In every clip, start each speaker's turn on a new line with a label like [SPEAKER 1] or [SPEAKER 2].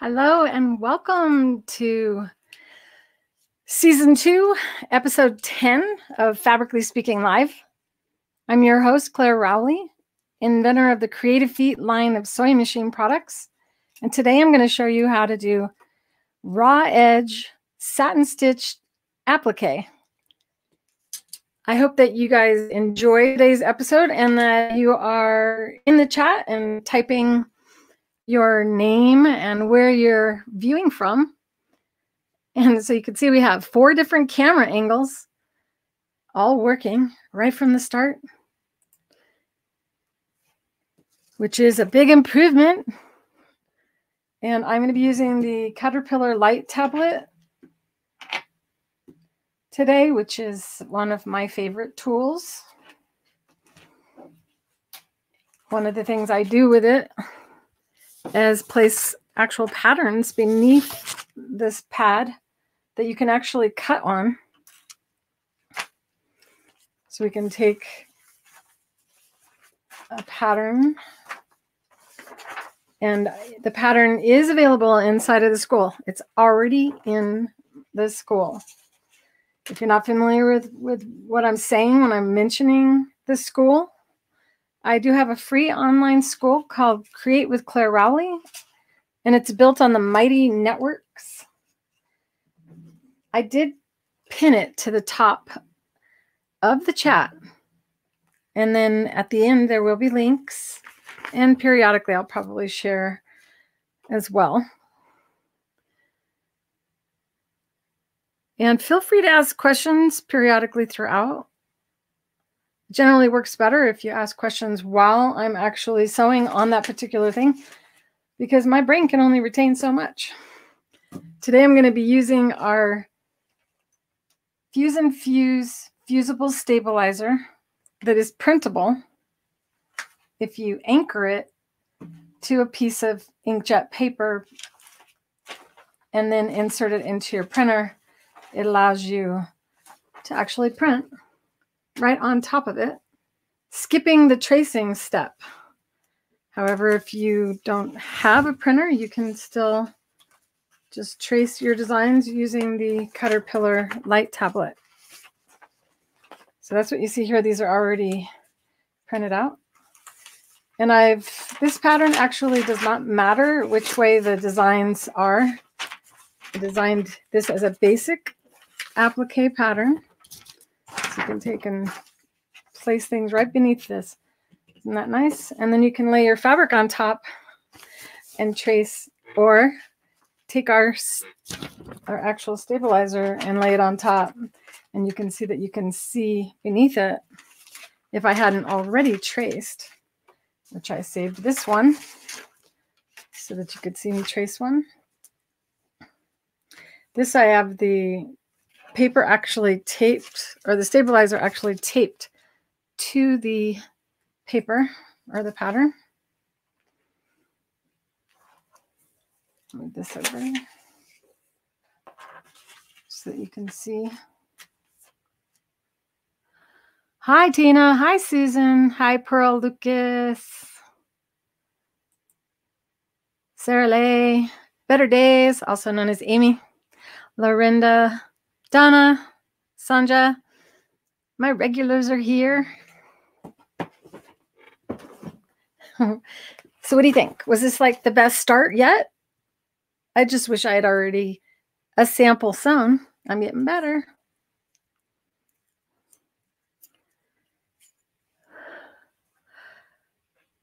[SPEAKER 1] Hello, and welcome to season two, episode 10 of Fabricly Speaking Live. I'm your host, Clare Rowley, inventor of the Creative Feet line of sewing machine products. And today I'm going to show you how to do raw edge satin stitch applique. I hope that you guys enjoy today's episode and that you are in the chat and typing your name and where you're viewing from. And so you can see we have four different camera angles all working right from the start, which is a big improvement. And I'm going to be using the Cutterpillar Light tablet today, which is one of my favorite tools. One of the things I do with it is place actual patterns beneath this pad that you can actually cut on. So we can take a pattern and the pattern is available inside of the school. It's already in the school. If you're not familiar with, with what I'm saying when I'm mentioning the school, I do have a free online school called Create with Clare Rowley, and it's built on the Mighty Networks. I did pin it to the top of the chat. And then at the end, there will be links. And periodically, I'll probably share as well. And feel free to ask questions periodically throughout generally works better if you ask questions while I'm actually sewing on that particular thing because my brain can only retain so much. Today I'm going to be using our Fuse and Fuse fusible stabilizer that is printable if you anchor it to a piece of inkjet paper and then insert it into your printer, it allows you to actually print right on top of it, skipping the tracing step. However, if you don't have a printer, you can still just trace your designs using the Cutterpillar light tablet. So that's what you see here. These are already printed out. And I've, this pattern actually does not matter which way the designs are. I designed this as a basic applique pattern. So you can take and place things right beneath this. Isn't that nice? And then you can lay your fabric on top and trace or take our, our actual stabilizer and lay it on top. And you can see that you can see beneath it if I hadn't already traced, which I saved this one so that you could see me trace one. This I have the paper actually taped, or the stabilizer actually taped to the paper or the pattern. Move this over so that you can see. Hi, Tina. Hi, Susan. Hi, Pearl Lucas. Sarah Lay. Better Days, also known as Amy. Lorinda. Donna, Sanja, my regulars are here. so what do you think? Was this like the best start yet? I just wish I had already a sample sewn. I'm getting better.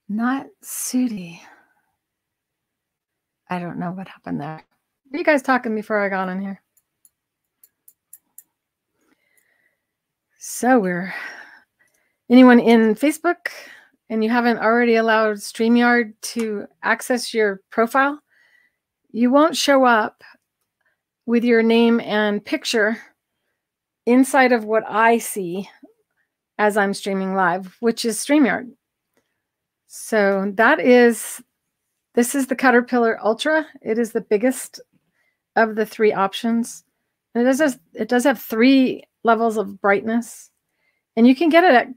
[SPEAKER 1] Not Sudi. I don't know what happened there. Were you guys talking before I got in here? So we're anyone in Facebook and you haven't already allowed StreamYard to access your profile, you won't show up with your name and picture inside of what I see as I'm streaming live, which is StreamYard. So that is, this is the Cutterpillar Ultra. It is the biggest of the three options. It does, have, it does have three levels of brightness. And you can get it at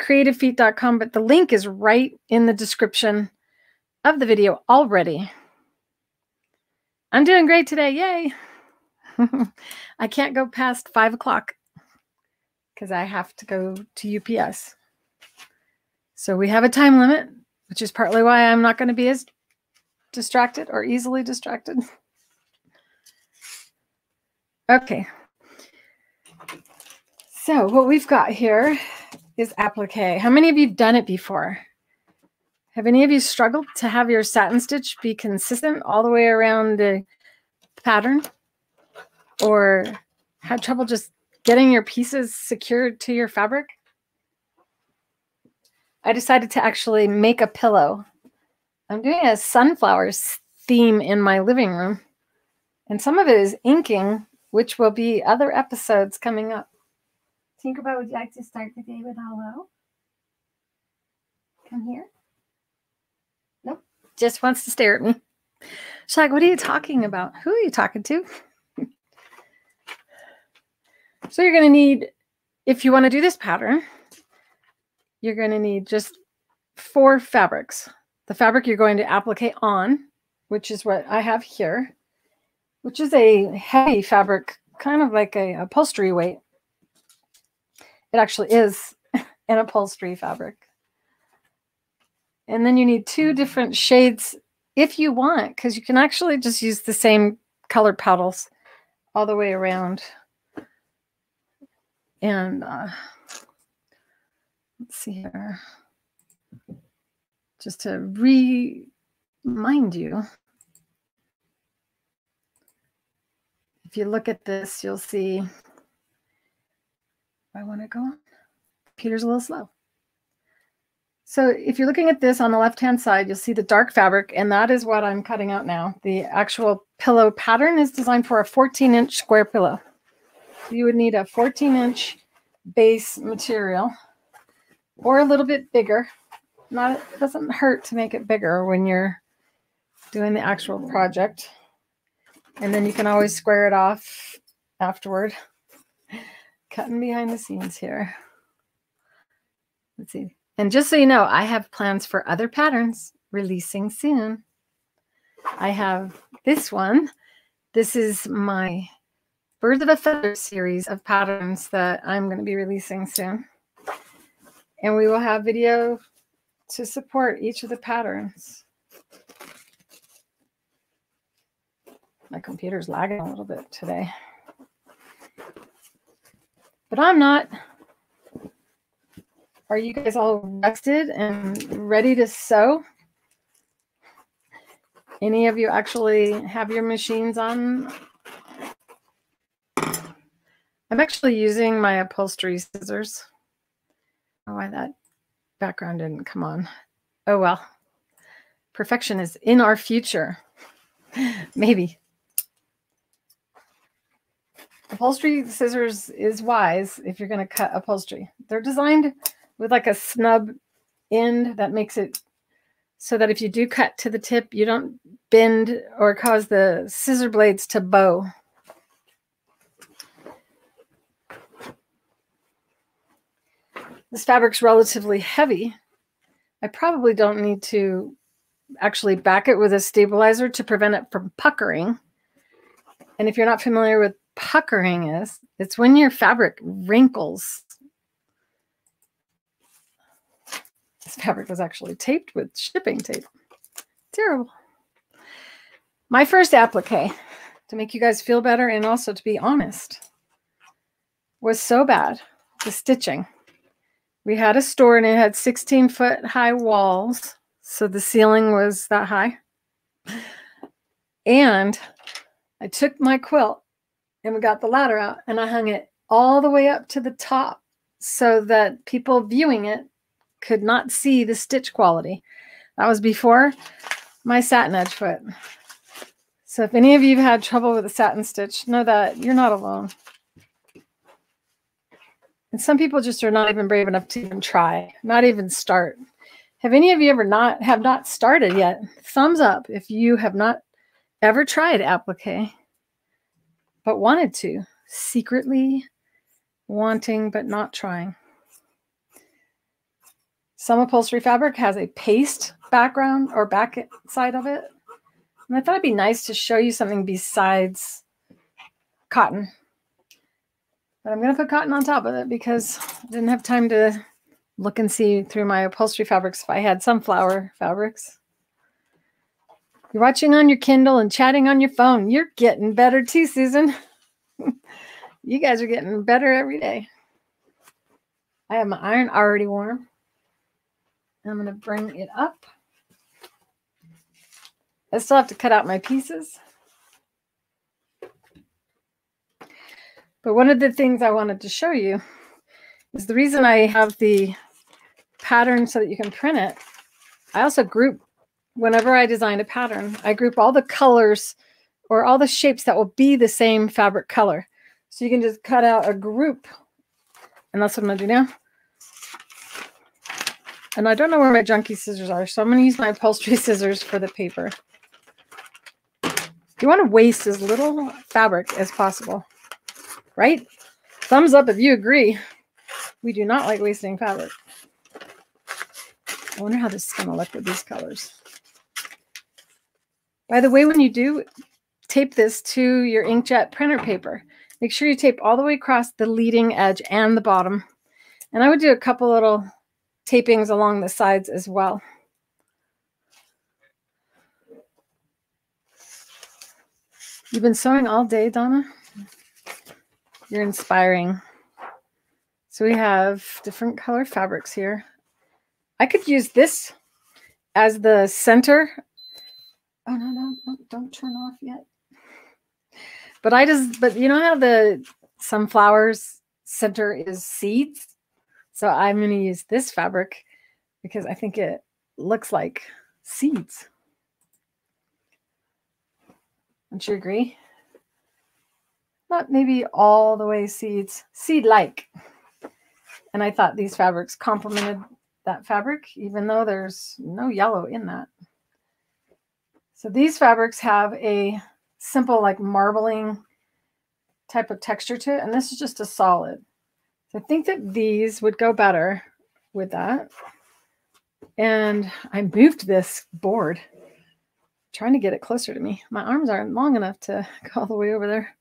[SPEAKER 1] creativefeet.com, but the link is right in the description of the video already. I'm doing great today. Yay. I can't go past five o'clock because I have to go to UPS. So we have a time limit, which is partly why I'm not going to be as distracted or easily distracted. Okay. So what we've got here is applique. How many of you have done it before? Have any of you struggled to have your satin stitch be consistent all the way around the pattern? Or had trouble just getting your pieces secured to your fabric? I decided to actually make a pillow. I'm doing a sunflowers theme in my living room. And some of it is inking, which will be other episodes coming up. Tinkerbell, would you like to start the day with hello? Come here Nope. just wants to stare at me. She's like, What are you talking about? Who are you talking to? so you're going to need, if you want to do this pattern, you're going to need just four fabrics. The fabric you're going to applique on, which is what I have here, which is a heavy fabric, kind of like a upholstery weight. It actually is an upholstery fabric. And then you need two different shades if you want, because you can actually just use the same colored petals all the way around. And uh, let's see here. Just to remind you, if you look at this, you'll see. I want to go on. Computer's a little slow. So if you're looking at this on the left-hand side, you'll see the dark fabric, and that is what I'm cutting out now. The actual pillow pattern is designed for a 14-inch square pillow. So you would need a 14-inch base material or a little bit bigger. Not It doesn't hurt to make it bigger when you're doing the actual project. And then you can always square it off afterward. Cutting behind the scenes here. Let's see. And just so you know, I have plans for other patterns releasing soon. I have this one. This is my Birds of a Feather series of patterns that I'm going to be releasing soon. And we will have video to support each of the patterns. My computer's lagging a little bit today. But I'm not. Are you guys all rested and ready to sew? Any of you actually have your machines on? I'm actually using my upholstery scissors. Oh, why that background didn't come on. Oh, well. Perfection is in our future. Maybe. Upholstery scissors is wise if you're going to cut upholstery. They're designed with like a snub end that makes it so that if you do cut to the tip, you don't bend or cause the scissor blades to bow. This fabric's relatively heavy. I probably don't need to actually back it with a stabilizer to prevent it from puckering. And if you're not familiar with puckering is, it's when your fabric wrinkles This fabric was actually taped with shipping tape. Terrible. My first applique, to make you guys feel better and also to be honest, was so bad. The stitching. We had a store and it had 16 foot high walls. So the ceiling was that high. And I took my quilt and we got the ladder out and I hung it all the way up to the top so that people viewing it could not see the stitch quality. That was before my Satinedge foot. So if any of you have had trouble with a satin stitch, know that you're not alone. And some people just are not even brave enough to even try, not even start. Have any of you ever not have not started yet? Thumbs up if you have not ever tried applique, but wanted to, secretly wanting but not trying. Some upholstery fabric has a paste background or back side of it. And I thought it'd be nice to show you something besides cotton. But I'm going to put cotton on top of it because I didn't have time to look and see through my upholstery fabrics if I had sunflower fabrics. You're watching on your Kindle and chatting on your phone. You're getting better too, Susan. you guys are getting better every day. I have my iron already warm. I'm going to bring it up. I still have to cut out my pieces. But one of the things I wanted to show you is the reason I have the pattern so that you can print it. I also group, whenever I design a pattern, I group all the colors or all the shapes that will be the same fabric color. So you can just cut out a group. And that's what I'm going to do now. And I don't know where my junky scissors are, so I'm going to use my upholstery scissors for the paper. You want to waste as little fabric as possible, right? Thumbs up if you agree. We do not like wasting fabric. I wonder how this is going to look with these colors. By the way, when you do tape this to your inkjet printer paper, make sure you tape all the way across the leading edge and the bottom. And I would do a couple little tapings along the sides as well. You've been sewing all day, Donna? You're inspiring. So we have different color fabrics here. I could use this as the center. Oh, no, no, no, don't turn off yet. But I just, but you know how the sunflowers center is seeds? So I'm going to use this fabric because I think it looks like seeds. Don't you agree? Not maybe all the way seeds, seed-like. And I thought these fabrics complemented that fabric, even though there's no yellow in that. So these fabrics have a simple like marbling type of texture to it. And this is just a solid. So I think that these would go better with that. And I moved this board trying to get it closer to me. My arms aren't long enough to go all the way over there.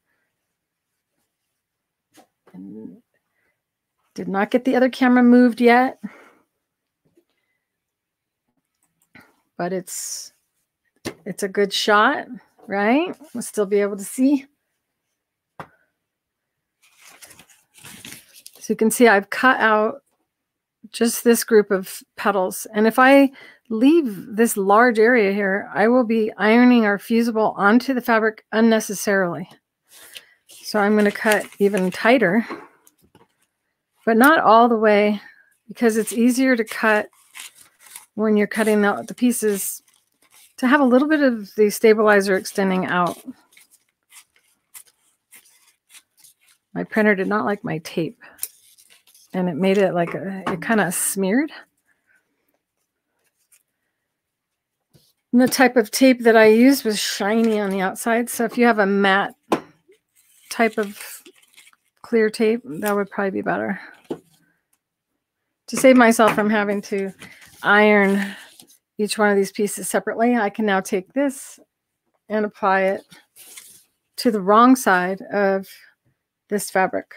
[SPEAKER 1] And did not get the other camera moved yet. But it's it's a good shot, right? We'll still be able to see. So you can see I've cut out just this group of petals. And if I leave this large area here, I will be ironing our fusible onto the fabric unnecessarily. So I'm going to cut even tighter, but not all the way because it's easier to cut when you're cutting out the pieces to have a little bit of the stabilizer extending out. My printer did not like my tape and it made it like a, it kind of smeared. And the type of tape that I used was shiny on the outside. So if you have a matte type of clear tape, that would probably be better. To save myself from having to iron each one of these pieces separately, I can now take this and apply it to the wrong side of this fabric.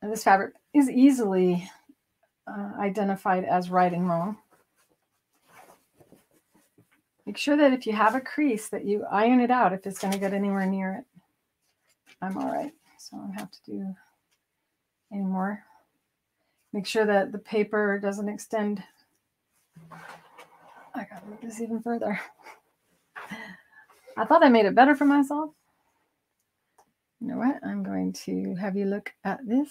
[SPEAKER 1] And this fabric is easily uh, identified as right and wrong. Make sure that if you have a crease that you iron it out if it's going to get anywhere near it. I'm all right, so I don't have to do any more. Make sure that the paper doesn't extend. I gotta move this even further. I thought I made it better for myself. You know what? I'm going to have you look at this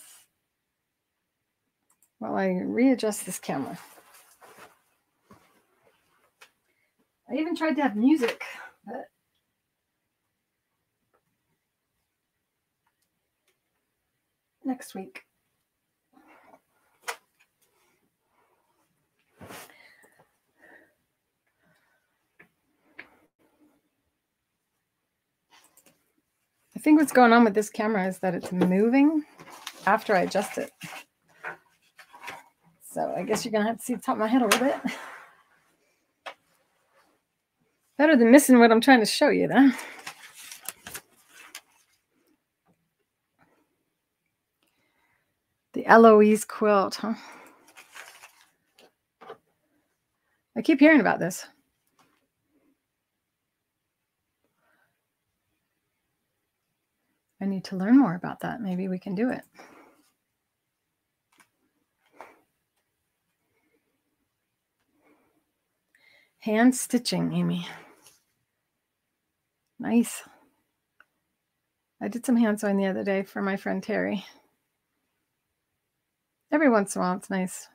[SPEAKER 1] while I readjust this camera. I even tried to have music, but next week. I think what's going on with this camera is that it's moving after I adjust it. So I guess you're going to have to see the top of my head a little bit. Better than missing what I'm trying to show you, though. Eloise quilt, huh? I keep hearing about this. I need to learn more about that. Maybe we can do it. Hand stitching, Amy. Nice. I did some hand sewing the other day for my friend Terry. Every once in a while, it's nice.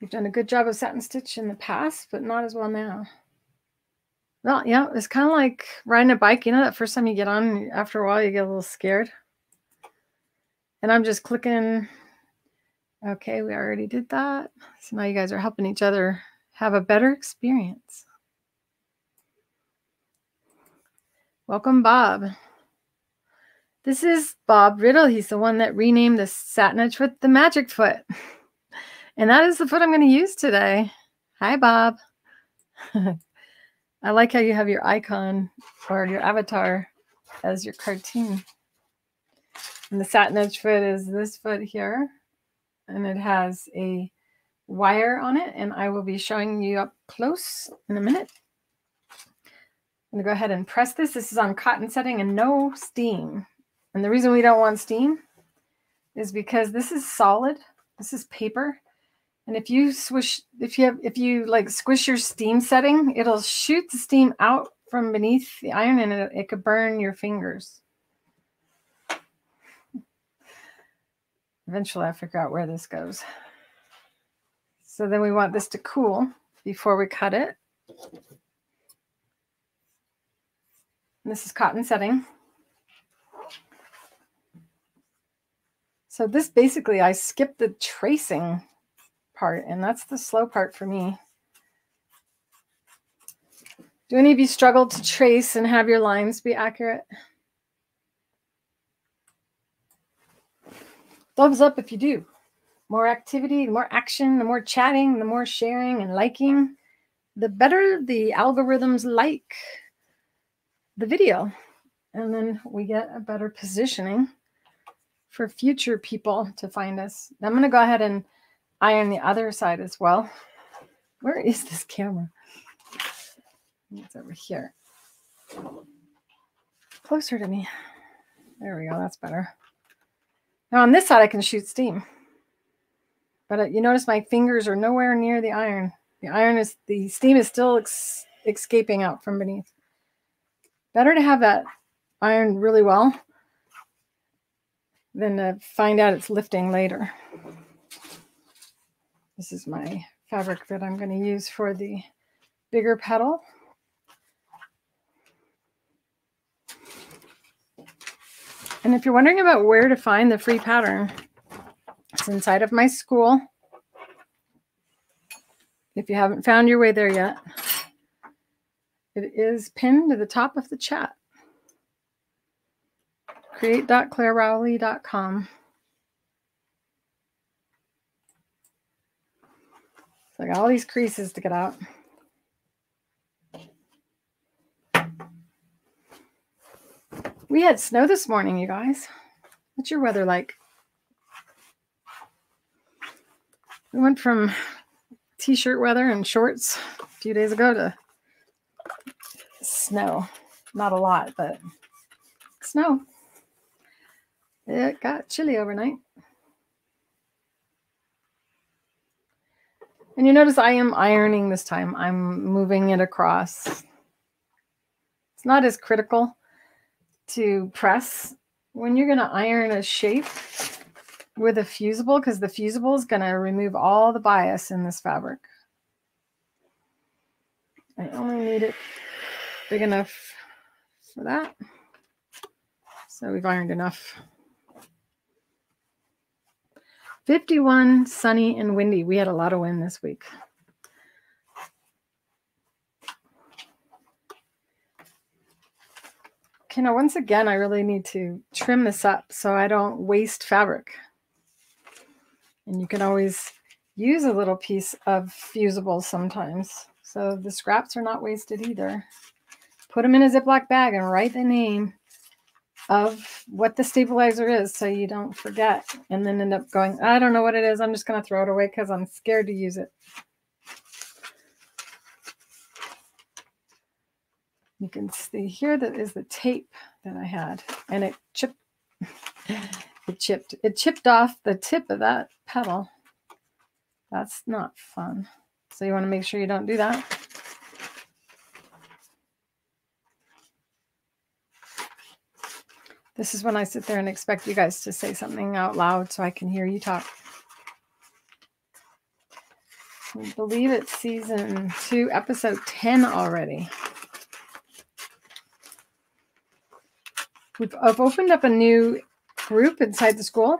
[SPEAKER 1] You've done a good job of satin stitch in the past, but not as well now. Well, yeah, it's kind of like riding a bike. You know, that first time you get on, after a while, you get a little scared. And I'm just clicking. Okay, we already did that. So now you guys are helping each other have a better experience. Welcome, Bob. This is Bob Riddle. He's the one that renamed the Satinedge foot the magic foot. And that is the foot I'm going to use today. Hi, Bob. I like how you have your icon or your avatar as your cartoon. And the Satinedge foot is this foot here. And it has a wire on it. And I will be showing you up close in a minute. I'm going to go ahead and press this. This is on cotton setting and no steam. And the reason we don't want steam is because this is solid. This is paper. And if you swish, if you have, if you like squish your steam setting, it'll shoot the steam out from beneath the iron and it, it could burn your fingers. Eventually I figure out where this goes. So then we want this to cool before we cut it. And this is cotton setting. So this basically, I skipped the tracing part, and that's the slow part for me. Do any of you struggle to trace and have your lines be accurate? Thumbs up if you do. More activity, more action, the more chatting, the more sharing and liking, the better the algorithms like the video. And then we get a better positioning for future people to find us. I'm going to go ahead and iron the other side as well. Where is this camera? It's over here. Closer to me. There we go. That's better. Now on this side, I can shoot steam. But uh, you notice my fingers are nowhere near the iron. The iron is, the steam is still ex escaping out from beneath. Better to have that iron really well than to find out it's lifting later. This is my fabric that I'm going to use for the bigger petal. And if you're wondering about where to find the free pattern, it's inside of my school. If you haven't found your way there yet, it is pinned to the top of the chat. Create.clarerowley.com. So I got all these creases to get out. We had snow this morning, you guys. What's your weather like? We went from t-shirt weather and shorts a few days ago to snow. Not a lot, but snow. It got chilly overnight. And you notice I am ironing this time. I'm moving it across. It's not as critical to press when you're going to iron a shape with a fusible because the fusible is going to remove all the bias in this fabric. I only need it big enough for that. So we've ironed enough. 51, sunny and windy. We had a lot of wind this week. Okay, now once again, I really need to trim this up so I don't waste fabric. And you can always use a little piece of fusible sometimes. So the scraps are not wasted either. Put them in a Ziploc bag and write the name of what the stabilizer is so you don't forget and then end up going, I don't know what it is. I'm just going to throw it away because I'm scared to use it. You can see here that is the tape that I had and it chipped, it chipped, it chipped off the tip of that petal. That's not fun. So you want to make sure you don't do that. This is when I sit there and expect you guys to say something out loud so I can hear you talk. I believe it's season two, episode 10 already. We've I've opened up a new group inside the school.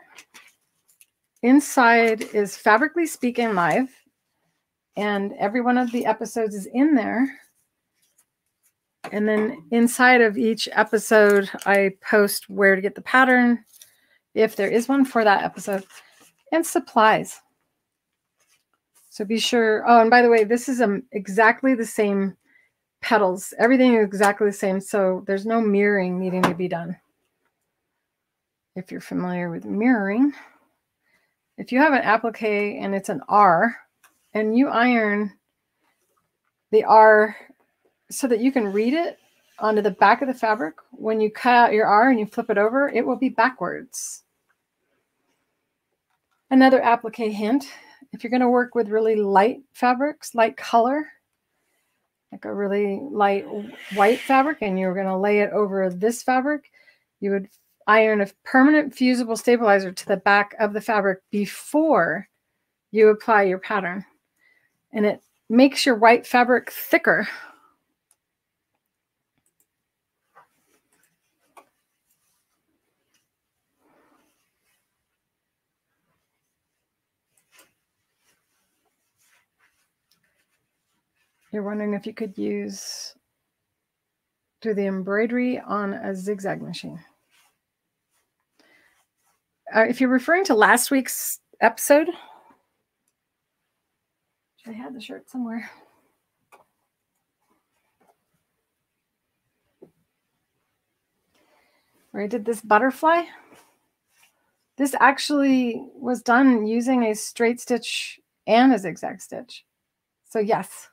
[SPEAKER 1] Inside is Fabricly Speaking Live, and every one of the episodes is in there. And then inside of each episode, I post where to get the pattern, if there is one for that episode, and supplies. So be sure. Oh, and by the way, this is um, exactly the same petals. Everything is exactly the same. So there's no mirroring needing to be done. If you're familiar with mirroring, if you have an applique and it's an R and you iron the R so that you can read it onto the back of the fabric. When you cut out your R and you flip it over, it will be backwards. Another applique hint, if you're going to work with really light fabrics, light color, like a really light white fabric, and you're going to lay it over this fabric, you would iron a permanent fusible stabilizer to the back of the fabric before you apply your pattern. And it makes your white fabric thicker You're wondering if you could use do the embroidery on a zigzag machine. Uh, if you're referring to last week's episode, I had the shirt somewhere. Where I did this butterfly. This actually was done using a straight stitch and a zigzag stitch. So yes,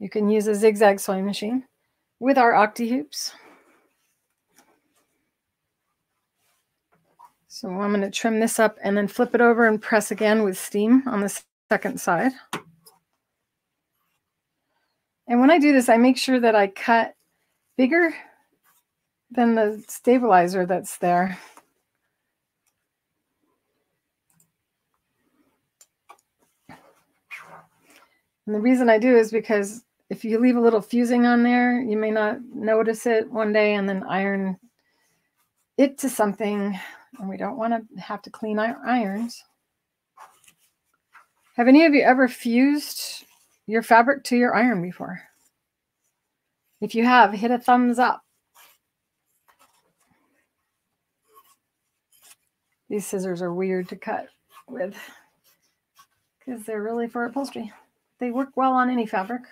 [SPEAKER 1] you can use a zigzag sewing machine with our octi hoops. So I'm going to trim this up and then flip it over and press again with steam on the second side. And when I do this, I make sure that I cut bigger than the stabilizer that's there. And the reason I do is because if you leave a little fusing on there, you may not notice it one day and then iron it to something. And we don't want to have to clean our irons. Have any of you ever fused your fabric to your iron before? If you have, hit a thumbs up. These scissors are weird to cut with because they're really for upholstery. They work well on any fabric.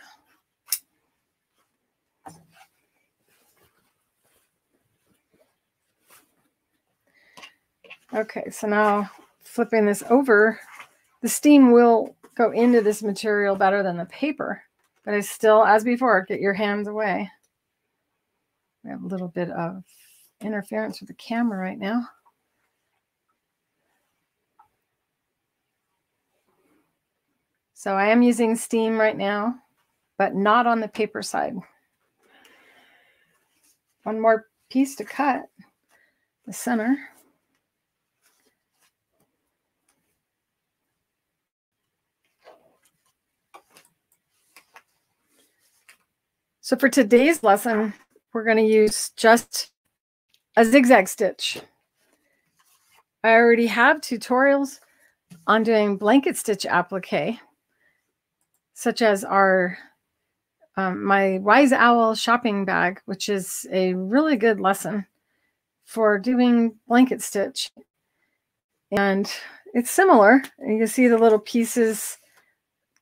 [SPEAKER 1] Okay, so now flipping this over, the steam will go into this material better than the paper, but I still, as before, get your hands away. We have a little bit of interference with the camera right now. So I am using steam right now, but not on the paper side. One more piece to cut, the center. So for today's lesson, we're going to use just a zigzag stitch. I already have tutorials on doing blanket stitch applique, such as our um, my Wise Owl shopping bag, which is a really good lesson for doing blanket stitch. And it's similar. You can see the little pieces.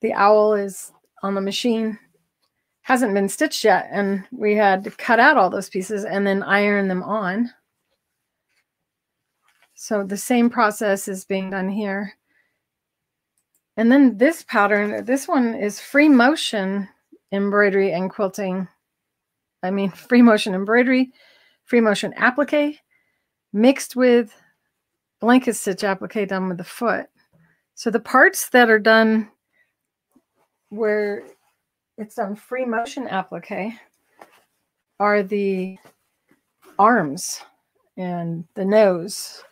[SPEAKER 1] The owl is on the machine, hasn't been stitched yet. And we had to cut out all those pieces and then iron them on. So the same process is being done here. And then this pattern, this one is free motion embroidery and quilting. I mean, free motion embroidery, free motion applique mixed with blanket stitch applique done with the foot. So the parts that are done where it's done free motion applique are the arms and the nose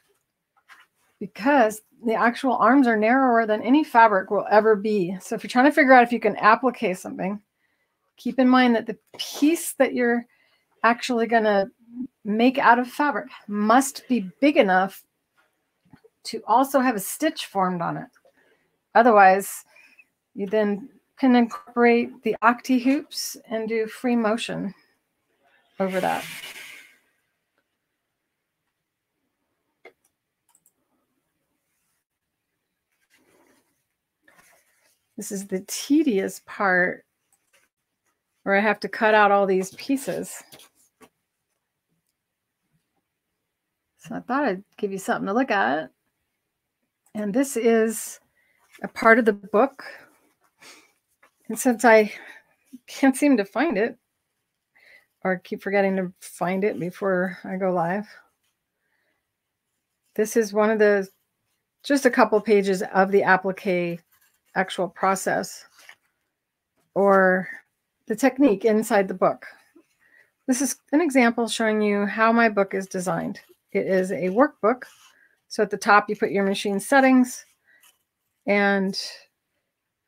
[SPEAKER 1] because the actual arms are narrower than any fabric will ever be. So if you're trying to figure out if you can applique something, keep in mind that the piece that you're actually going to make out of fabric must be big enough to also have a stitch formed on it. Otherwise, you then can incorporate the Octi-Hoops and do free motion over that. This is the tedious part where I have to cut out all these pieces. So I thought I'd give you something to look at. And this is a part of the book. And since I can't seem to find it, or keep forgetting to find it before I go live, this is one of the, just a couple pages of the applique actual process or the technique inside the book. This is an example showing you how my book is designed. It is a workbook. So at the top, you put your machine settings and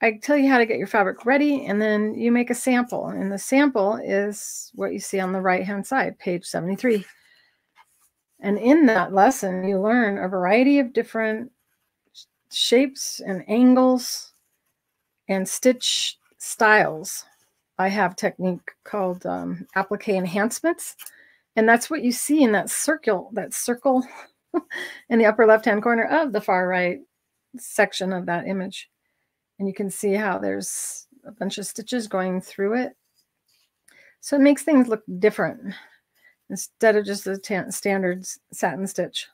[SPEAKER 1] I tell you how to get your fabric ready and then you make a sample. And the sample is what you see on the right hand side, page 73. And in that lesson, you learn a variety of different shapes and angles and stitch styles. I have technique called um, applique enhancements. And that's what you see in that circle, that circle in the upper left-hand corner of the far right section of that image. And you can see how there's a bunch of stitches going through it. So it makes things look different instead of just the standard satin stitch.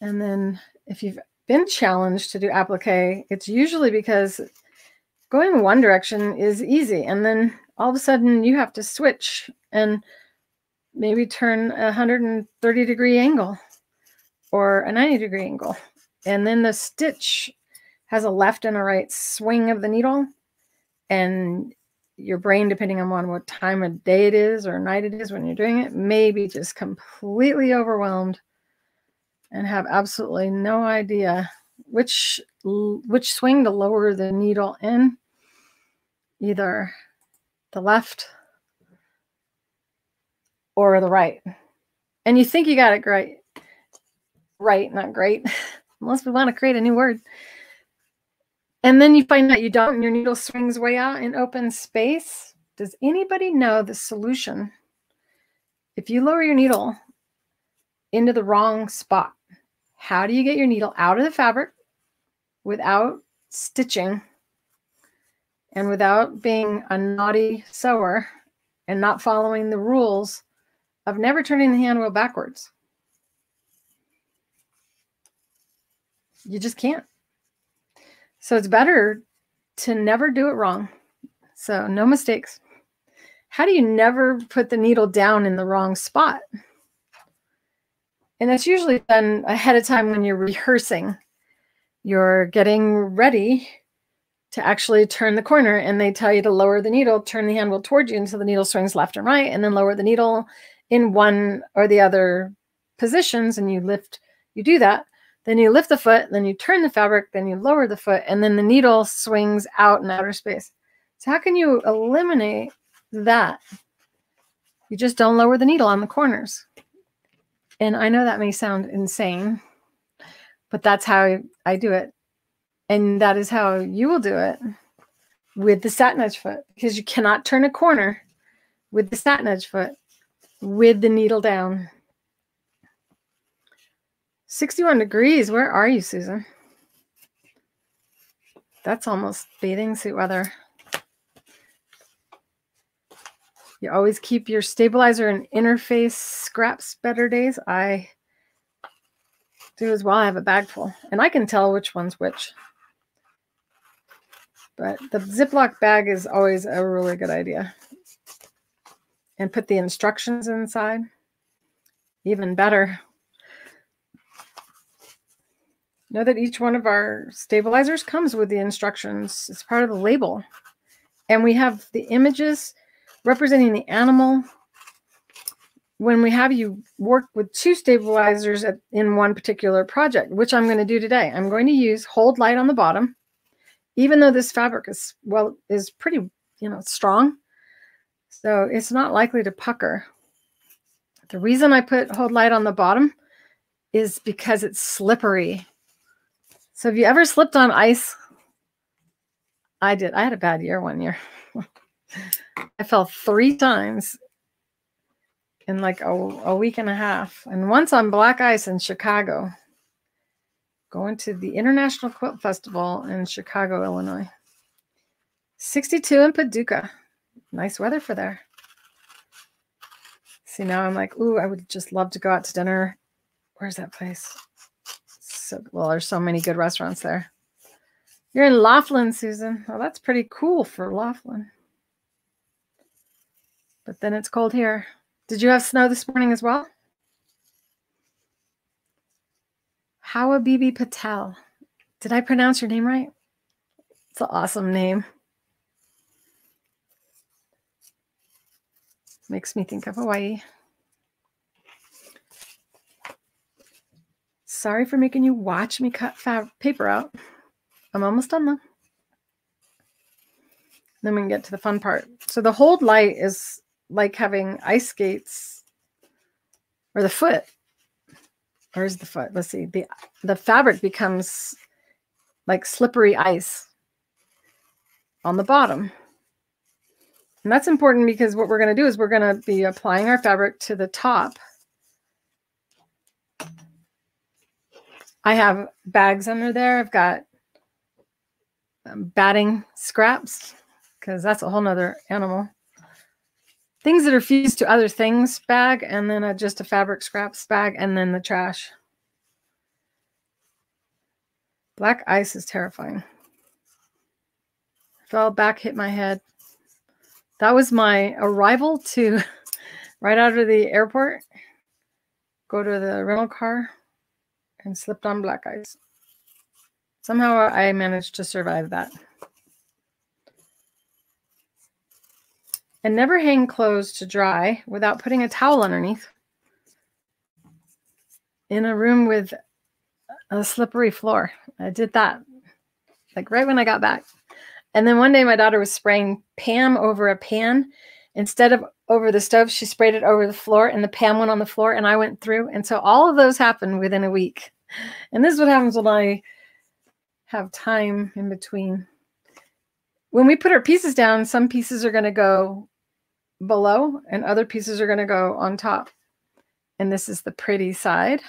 [SPEAKER 1] And then if you've been challenged to do applique, it's usually because going one direction is easy. And then all of a sudden you have to switch and maybe turn a 130 degree angle or a 90 degree angle. And then the stitch has a left and a right swing of the needle. And your brain, depending on what time of day it is or night it is when you're doing it, may be just completely overwhelmed and have absolutely no idea which which swing to lower the needle in either the left or the right and you think you got it great right not great unless we want to create a new word. And then you find out you don't and your needle swings way out in open space. Does anybody know the solution? If you lower your needle into the wrong spot how do you get your needle out of the fabric without stitching and without being a naughty sewer and not following the rules of never turning the hand wheel backwards? You just can't. So it's better to never do it wrong. So no mistakes. How do you never put the needle down in the wrong spot? And that's usually done ahead of time when you're rehearsing. You're getting ready to actually turn the corner and they tell you to lower the needle, turn the handle towards you until the needle swings left and right, and then lower the needle in one or the other positions and you lift, you do that. Then you lift the foot, then you turn the fabric, then you lower the foot, and then the needle swings out in outer space. So how can you eliminate that? You just don't lower the needle on the corners. And I know that may sound insane, but that's how I do it. And that is how you will do it with the Satinedge foot because you cannot turn a corner with the Satinedge foot with the needle down. 61 degrees. Where are you, Susan? That's almost bathing suit weather. You always keep your stabilizer and interface scraps better days. I do as well. I have a bag full and I can tell which one's which. But the Ziploc bag is always a really good idea. And put the instructions inside. Even better. Know that each one of our stabilizers comes with the instructions. It's part of the label. And we have the images representing the animal. When we have you work with two stabilizers at, in one particular project, which I'm going to do today, I'm going to use hold light on the bottom, even though this fabric is, well, is pretty, you know, strong. So it's not likely to pucker. The reason I put hold light on the bottom is because it's slippery so have you ever slipped on ice? I did. I had a bad year one year. I fell three times in like a, a week and a half. And once on black ice in Chicago, going to the International Quilt Festival in Chicago, Illinois. 62 in Paducah. Nice weather for there. See, now I'm like, ooh, I would just love to go out to dinner. Where's that place? Well, there's so many good restaurants there. You're in Laughlin, Susan. Well, that's pretty cool for Laughlin. But then it's cold here. Did you have snow this morning as well? Hawa Bibi Patel. Did I pronounce your name right? It's an awesome name. Makes me think of Hawaii. Sorry for making you watch me cut paper out. I'm almost done though. Then we can get to the fun part. So the hold light is like having ice skates or the foot. Where's the foot? Let's see. The the fabric becomes like slippery ice on the bottom. And that's important because what we're going to do is we're going to be applying our fabric to the top I have bags under there. I've got um, batting scraps because that's a whole nother animal. Things that are fused to other things bag, and then a, just a fabric scraps bag, and then the trash. Black ice is terrifying. Fell back, hit my head. That was my arrival to right out of the airport. Go to the rental car and slipped on black ice. Somehow I managed to survive that. And never hang clothes to dry without putting a towel underneath. In a room with a slippery floor. I did that like right when I got back. And then one day my daughter was spraying Pam over a pan. Instead of over the stove, she sprayed it over the floor and the Pam went on the floor and I went through. And so all of those happened within a week. And this is what happens when I have time in between. When we put our pieces down, some pieces are going to go below and other pieces are going to go on top. And this is the pretty side.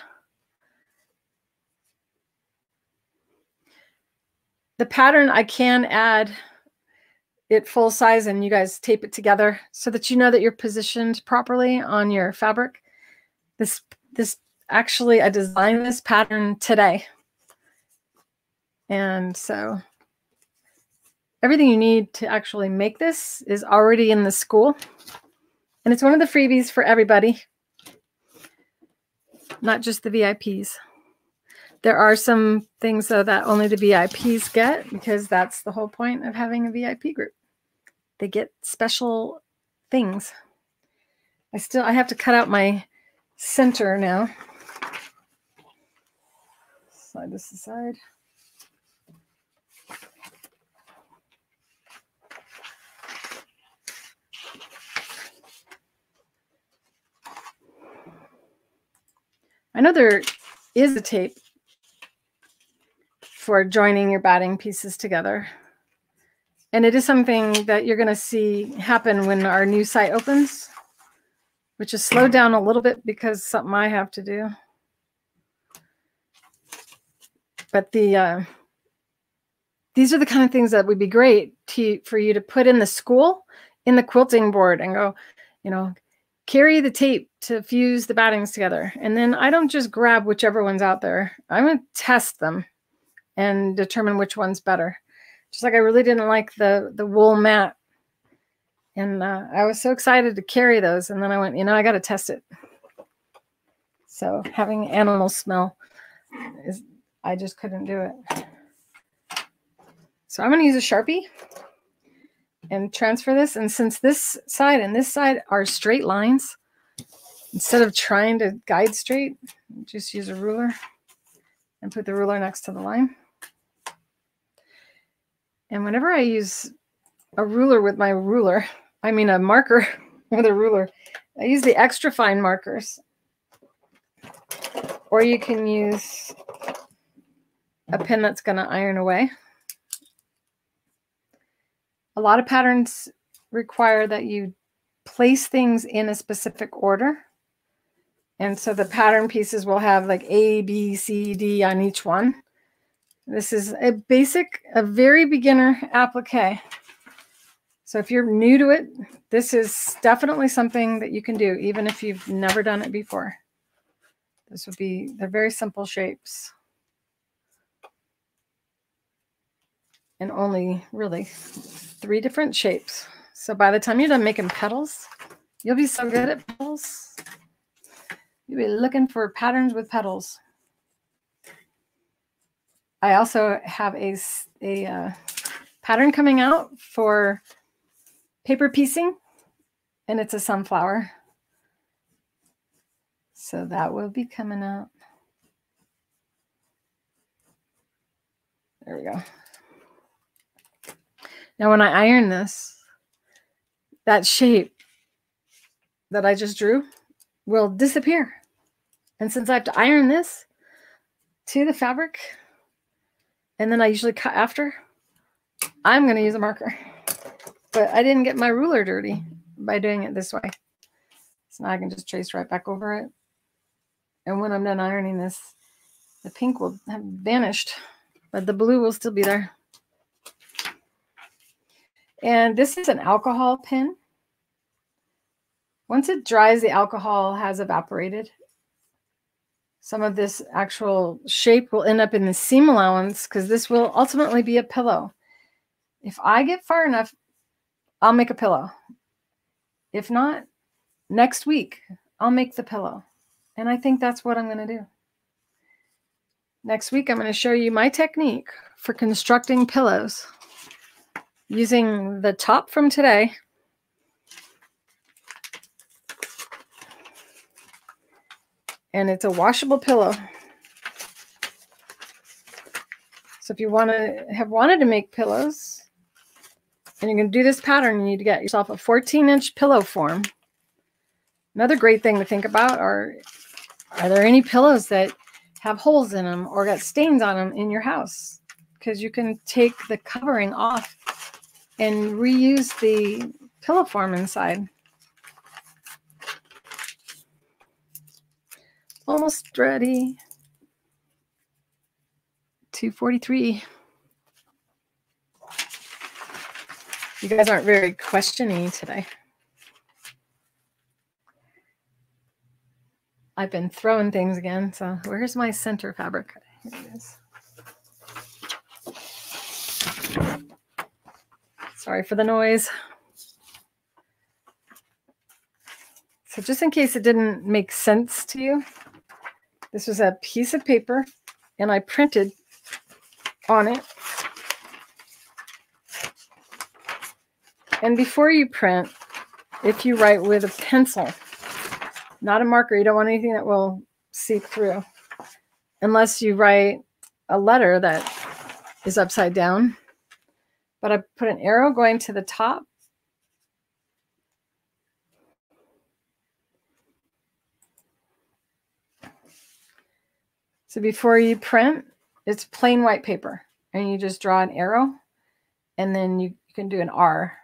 [SPEAKER 1] The pattern I can add it full size and you guys tape it together so that you know that you're positioned properly on your fabric. This this actually, I designed this pattern today. And so everything you need to actually make this is already in the school. And it's one of the freebies for everybody, not just the VIPs. There are some things though that only the VIPs get because that's the whole point of having a VIP group. They get special things. I still I have to cut out my center now slide this aside. I know there is a tape for joining your batting pieces together. And it is something that you're going to see happen when our new site opens, which is slowed down a little bit because something I have to do. But the uh, these are the kind of things that would be great to, for you to put in the school in the quilting board and go, you know, carry the tape to fuse the battings together. And then I don't just grab whichever one's out there. I'm going to test them and determine which one's better. Just like I really didn't like the the wool mat. And uh, I was so excited to carry those. And then I went, you know, I got to test it. So having animal smell is, I just couldn't do it. So I'm going to use a Sharpie and transfer this. And since this side and this side are straight lines, instead of trying to guide straight, just use a ruler and put the ruler next to the line. And whenever I use a ruler with my ruler, I mean a marker with a ruler, I use the extra fine markers. Or you can use a pen that's going to iron away. A lot of patterns require that you place things in a specific order. And so the pattern pieces will have like A, B, C, D on each one. This is a basic, a very beginner applique. So if you're new to it, this is definitely something that you can do, even if you've never done it before. This would be, they're very simple shapes. And only really three different shapes. So by the time you're done making petals, you'll be so good at petals. You'll be looking for patterns with petals. I also have a, a uh, pattern coming out for paper piecing, and it's a sunflower. So that will be coming out. There we go. Now, when I iron this, that shape that I just drew will disappear. And since I have to iron this to the fabric, and then I usually cut after, I'm going to use a marker. But I didn't get my ruler dirty by doing it this way. So now I can just trace right back over it. And when I'm done ironing this, the pink will have vanished, but the blue will still be there. And this is an alcohol pin. Once it dries, the alcohol has evaporated some of this actual shape will end up in the seam allowance because this will ultimately be a pillow. If I get far enough, I'll make a pillow. If not, next week, I'll make the pillow. And I think that's what I'm going to do. Next week, I'm going to show you my technique for constructing pillows using the top from today and it's a washable pillow. So if you want to have wanted to make pillows and you're going to do this pattern, you need to get yourself a 14 inch pillow form. Another great thing to think about are, are there any pillows that have holes in them or got stains on them in your house? Because you can take the covering off and reuse the pillow form inside. Almost ready. 243. You guys aren't very questioning today. I've been throwing things again. So where's my center fabric? Here it is. Sorry for the noise. So just in case it didn't make sense to you, this was a piece of paper and I printed on it. And before you print, if you write with a pencil, not a marker, you don't want anything that will seep through unless you write a letter that is upside down. But I put an arrow going to the top So before you print, it's plain white paper and you just draw an arrow and then you can do an R,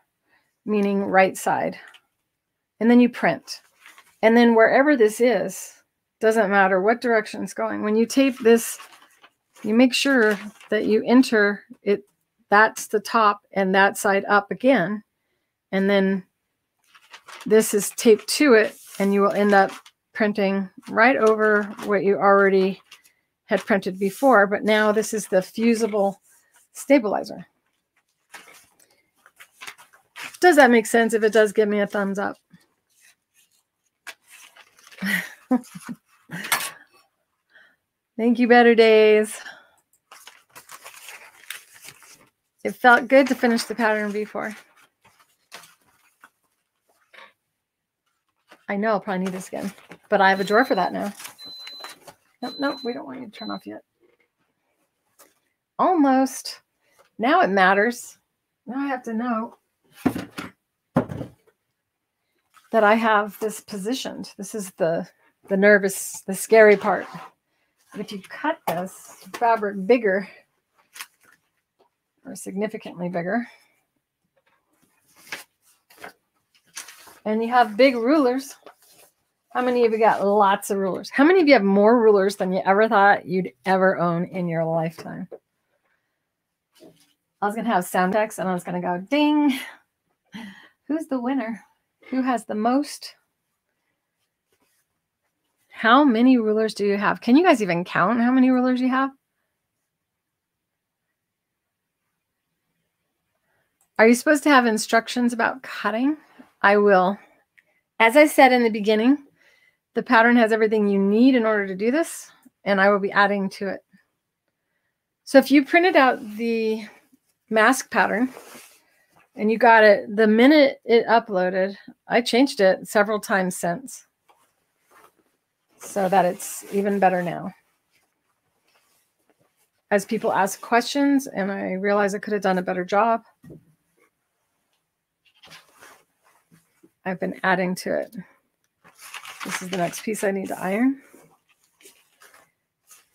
[SPEAKER 1] meaning right side. And then you print. And then wherever this is, doesn't matter what direction it's going. When you tape this, you make sure that you enter it. That's the top and that side up again. And then this is taped to it and you will end up printing right over what you already had printed before. But now this is the fusible stabilizer. Does that make sense? If it does, give me a thumbs up. Thank you, Better Days. It felt good to finish the pattern before. I know I'll probably need this again, but I have a drawer for that now. Nope, nope, we don't want you to turn off yet. Almost. Now it matters. Now I have to know that I have this positioned. This is the the nervous, the scary part. But if you cut this fabric bigger or significantly bigger, and you have big rulers, how many of you got lots of rulers? How many of you have more rulers than you ever thought you'd ever own in your lifetime? I was going to have sound text and I was going to go ding. Who's the winner? Who has the most? How many rulers do you have? Can you guys even count how many rulers you have? Are you supposed to have instructions about cutting? I will. As I said in the beginning, the pattern has everything you need in order to do this, and I will be adding to it. So if you printed out the mask pattern and you got it the minute it uploaded, I changed it several times since so that it's even better now. As people ask questions and I realize I could have done a better job, I've been adding to it. This is the next piece I need to iron.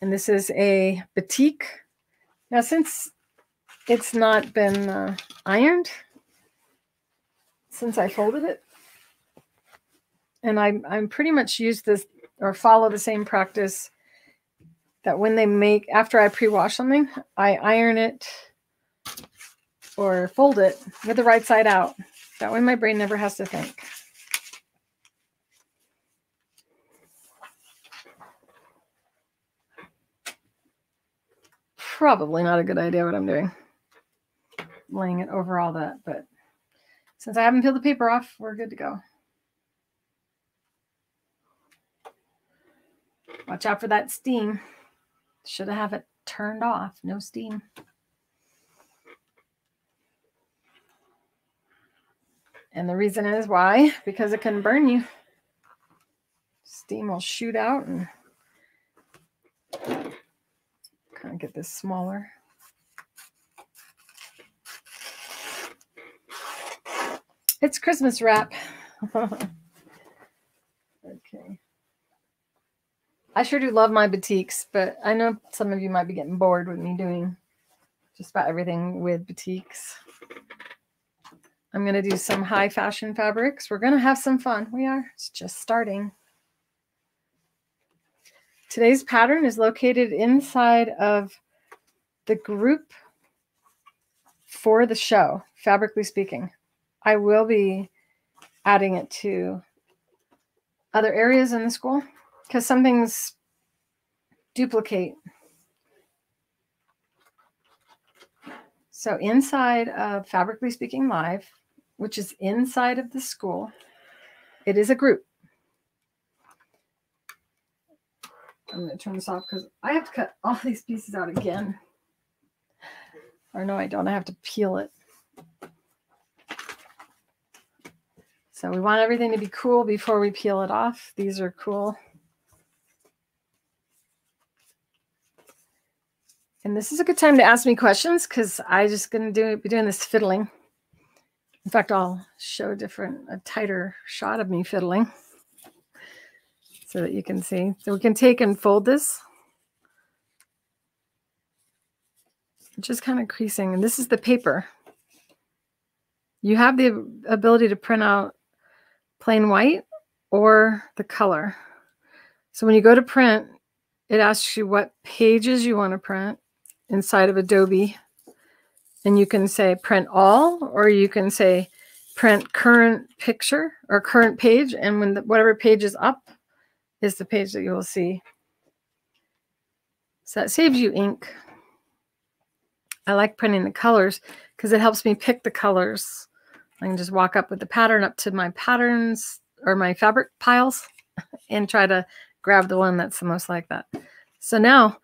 [SPEAKER 1] And this is a batik. Now, since it's not been uh, ironed, since I folded it, and I, I'm pretty much used this or follow the same practice that when they make, after I pre-wash something, I iron it or fold it with the right side out. That way my brain never has to think. Probably not a good idea what I'm doing. Laying it over all that, but since I haven't peeled the paper off, we're good to go. Watch out for that steam. Should have it turned off. No steam. And the reason is why? Because it can burn you. Steam will shoot out and of get this smaller. It's Christmas wrap. okay. I sure do love my batiks, but I know some of you might be getting bored with me doing just about everything with batiks. I'm going to do some high fashion fabrics. We're going to have some fun. We are. It's just starting. Today's pattern is located inside of the group for the show, Fabricly Speaking. I will be adding it to other areas in the school because some things duplicate. So inside of Fabricly Speaking Live, which is inside of the school, it is a group. I'm going to turn this off because I have to cut all these pieces out again. Or no, I don't. I have to peel it. So we want everything to be cool before we peel it off. These are cool. And this is a good time to ask me questions because I just gonna do be doing this fiddling. In fact, I'll show a different, a tighter shot of me fiddling so that you can see. So we can take and fold this. Just kind of creasing. And this is the paper. you have the ability to print out plain white or the color. So when you go to print, it asks you what pages you want to print inside of Adobe. And you can say print all, or you can say print current picture or current page. And when the, whatever page is up is the page that you will see. So that saves you ink. I like printing the colors because it helps me pick the colors. I can just walk up with the pattern up to my patterns or my fabric piles and try to grab the one that's the most like that. So now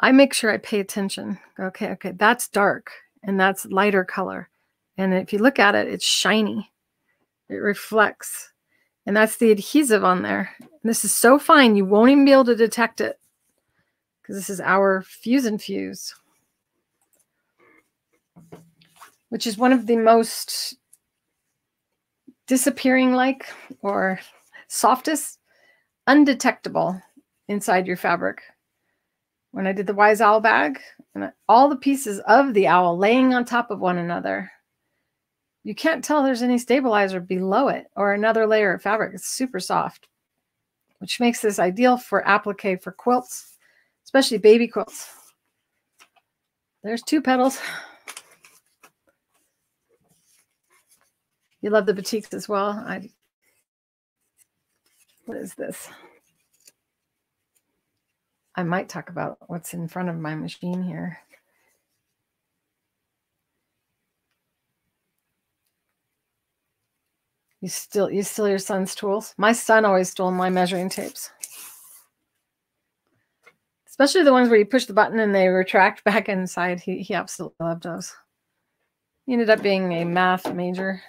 [SPEAKER 1] I make sure I pay attention. Okay, okay, that's dark and that's lighter color. And if you look at it, it's shiny. It reflects. And that's the adhesive on there. This is so fine, you won't even be able to detect it because this is our Fuse and Fuse, which is one of the most disappearing like or softest, undetectable inside your fabric. When I did the Wise Owl bag, and all the pieces of the owl laying on top of one another, you can't tell there's any stabilizer below it or another layer of fabric. It's super soft, which makes this ideal for applique for quilts, especially baby quilts. There's two petals. You love the batiks as well. I what is this? I might talk about what's in front of my machine here. You still you steal your son's tools? My son always stole my measuring tapes. Especially the ones where you push the button and they retract back inside. He he absolutely loved those. He ended up being a math major.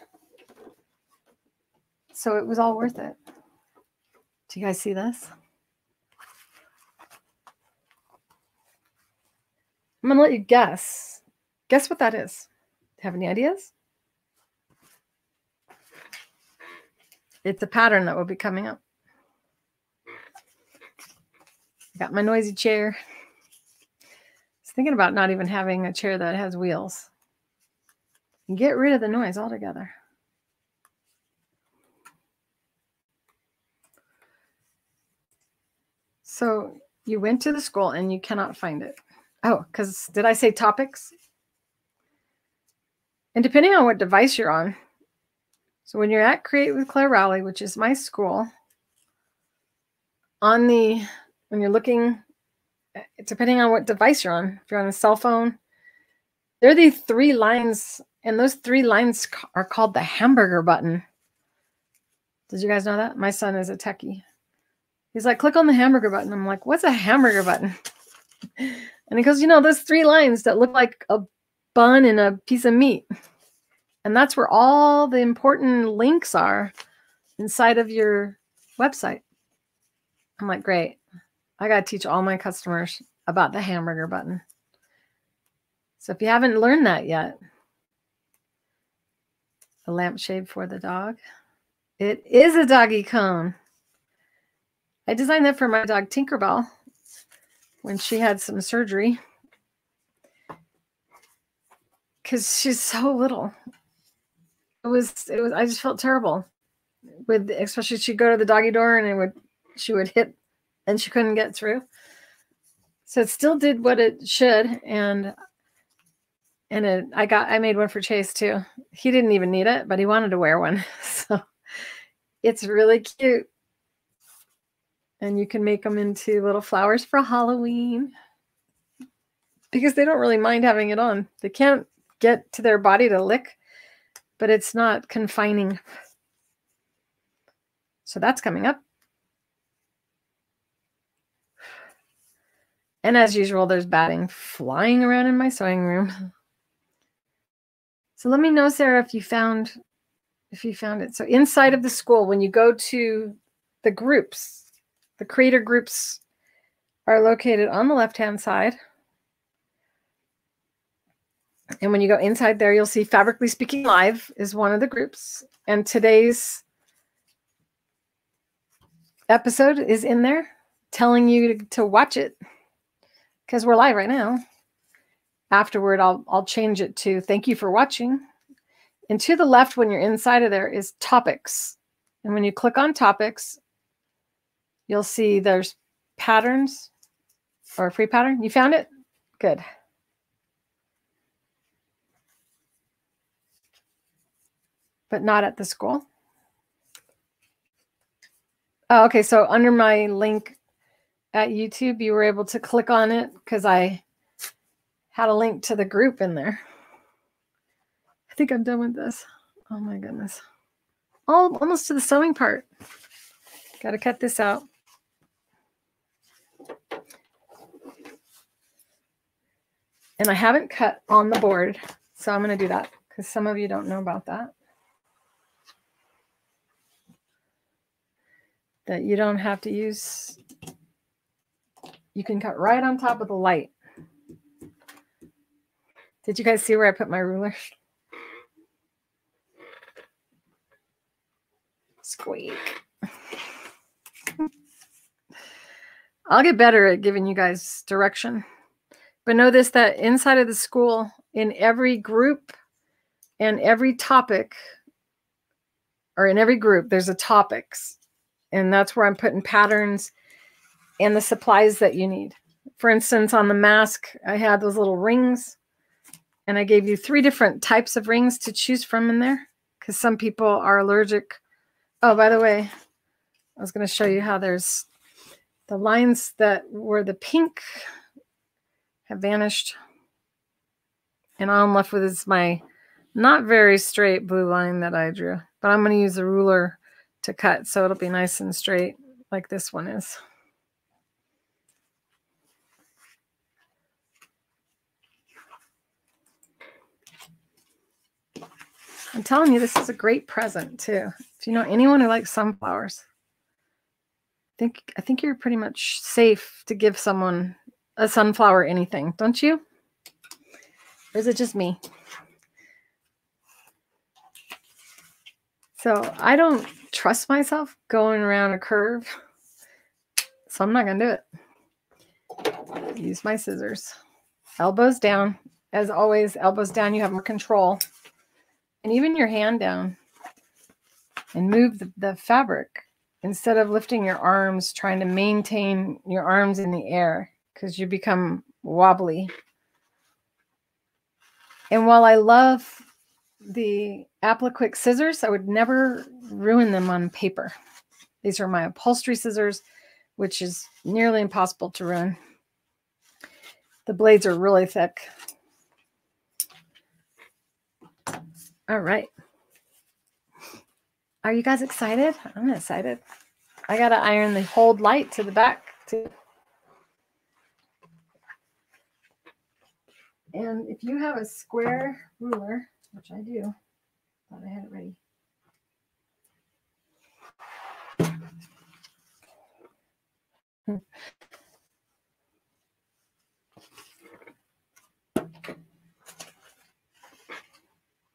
[SPEAKER 1] So it was all worth it. Do you guys see this? I'm to let you guess. Guess what that is. Have any ideas? It's a pattern that will be coming up. Got my noisy chair. I was thinking about not even having a chair that has wheels. Get rid of the noise altogether. So you went to the school and you cannot find it. Oh, because did I say topics? And depending on what device you're on, so when you're at Create with Clare Rowley, which is my school, on the when you're looking, eh, depending on what device you're on, if you're on a cell phone, there are these three lines, and those three lines are called the hamburger button. Did you guys know that? My son is a techie. He's like, click on the hamburger button. I'm like, what's a hamburger button? And he goes, you know, those three lines that look like a bun and a piece of meat. And that's where all the important links are inside of your website. I'm like, great. I got to teach all my customers about the hamburger button. So if you haven't learned that yet, a lampshade for the dog. It is a doggy cone. I designed that for my dog Tinkerbell when she had some surgery because she's so little. It was it was I just felt terrible with especially she'd go to the doggy door and it would she would hit and she couldn't get through. So it still did what it should and and it I got I made one for Chase too. He didn't even need it, but he wanted to wear one. So it's really cute and you can make them into little flowers for Halloween because they don't really mind having it on. They can't get to their body to lick, but it's not confining. So that's coming up. And as usual, there's batting flying around in my sewing room. So let me know, Sarah, if you found if you found it. So inside of the school, when you go to the groups, the creator groups are located on the left-hand side. And when you go inside there, you'll see Fabricly Speaking Live is one of the groups. And today's episode is in there telling you to, to watch it because we're live right now. Afterward, I'll, I'll change it to thank you for watching. And to the left, when you're inside of there, is topics. And when you click on topics, you'll see there's patterns or a free pattern. You found it? Good. But not at the school. Oh, okay. So under my link at YouTube, you were able to click on it because I had a link to the group in there. I think I'm done with this. Oh my goodness. All almost to the sewing part. Got to cut this out. And I haven't cut on the board, so I'm going to do that because some of you don't know about that. That you don't have to use, you can cut right on top of the light. Did you guys see where I put my ruler? Squeak. I'll get better at giving you guys direction. But know this that inside of the school, in every group and every topic, or in every group, there's a topics. And that's where I'm putting patterns and the supplies that you need. For instance, on the mask, I had those little rings and I gave you three different types of rings to choose from in there because some people are allergic. Oh, by the way, I was going to show you how there's the lines that were the pink have vanished. And all I'm left with is my not very straight blue line that I drew. But I'm going to use a ruler to cut so it'll be nice and straight like this one is. I'm telling you, this is a great present too. If you know anyone who likes sunflowers, I think I think you're pretty much safe to give someone a sunflower anything, don't you? Or is it just me? So I don't trust myself going around a curve. So I'm not going to do it. Use my scissors. Elbows down. As always, elbows down, you have more control. And even your hand down. And move the, the fabric instead of lifting your arms, trying to maintain your arms in the air because you become wobbly. And while I love the Appliquick scissors, I would never ruin them on paper. These are my upholstery scissors, which is nearly impossible to ruin. The blades are really thick. All right. Are you guys excited? I'm excited. I got to iron the hold light to the back too. And if you have a square ruler, which I do, thought I had it ready.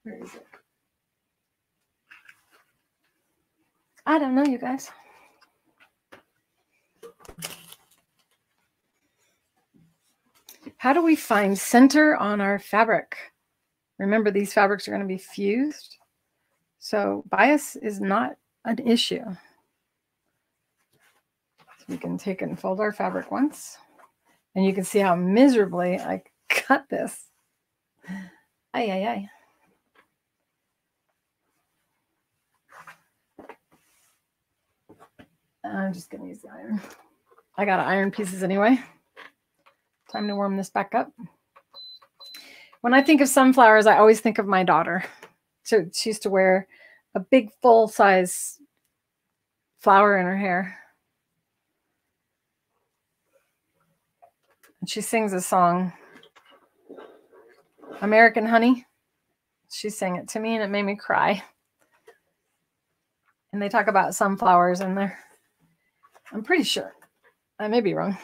[SPEAKER 1] Where is it? I don't know, you guys. How do we find center on our fabric? Remember, these fabrics are going to be fused. So bias is not an issue. So we can take and fold our fabric once. And you can see how miserably I cut this. Ay, ay, ay. I'm just going to use the iron. I got iron pieces anyway. Time to warm this back up. When I think of sunflowers, I always think of my daughter. So she used to wear a big full size flower in her hair. And she sings a song, American Honey. She sang it to me and it made me cry. And they talk about sunflowers in there. I'm pretty sure. I may be wrong.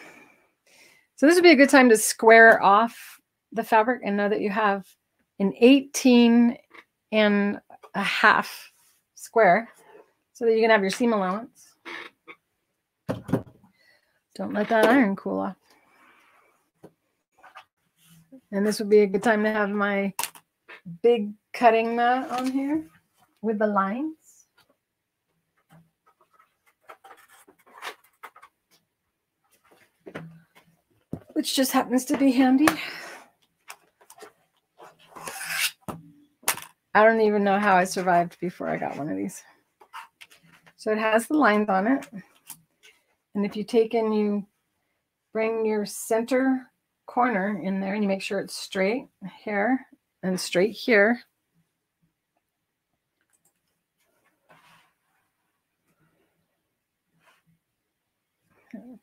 [SPEAKER 1] So this would be a good time to square off the fabric and know that you have an 18 and a half square so that you can have your seam allowance. Don't let that iron cool off. And this would be a good time to have my big cutting mat on here with the lines. Which just happens to be handy. I don't even know how I survived before I got one of these. So it has the lines on it. And if you take and you bring your center corner in there and you make sure it's straight here and straight here.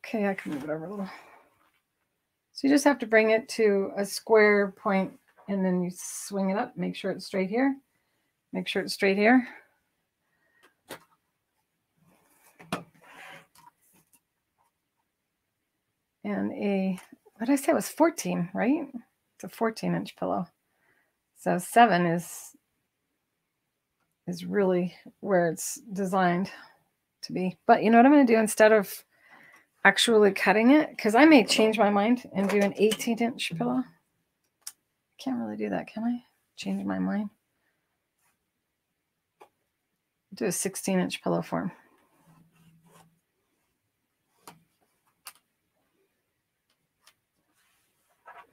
[SPEAKER 1] Okay, I can move it over a little. So you just have to bring it to a square point and then you swing it up, make sure it's straight here. Make sure it's straight here. And a, what did I say? It was 14, right? It's a 14 inch pillow. So seven is, is really where it's designed to be. But you know what I'm going to do instead of actually cutting it? Because I may change my mind and do an 18 inch pillow. Can't really do that, can I? Change my mind. Do a 16 inch pillow form.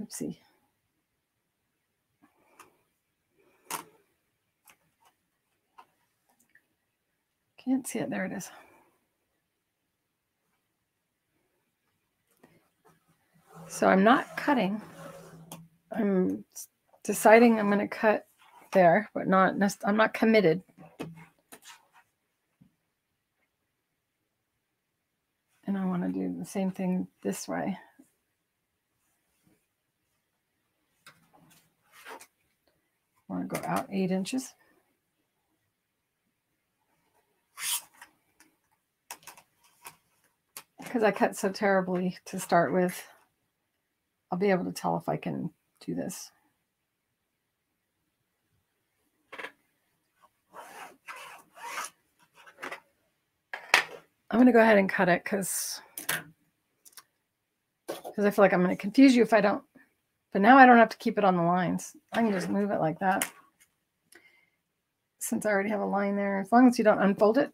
[SPEAKER 1] Oopsie. Can't see it. There it is. So I'm not cutting. I'm deciding I'm going to cut there, but not, I'm not committed. And I want to do the same thing this way. I want to go out eight inches. Because I cut so terribly to start with, I'll be able to tell if I can do this. I'm going to go ahead and cut it because because I feel like I'm going to confuse you if I don't. But now I don't have to keep it on the lines. I can just move it like that. Since I already have a line there, as long as you don't unfold it.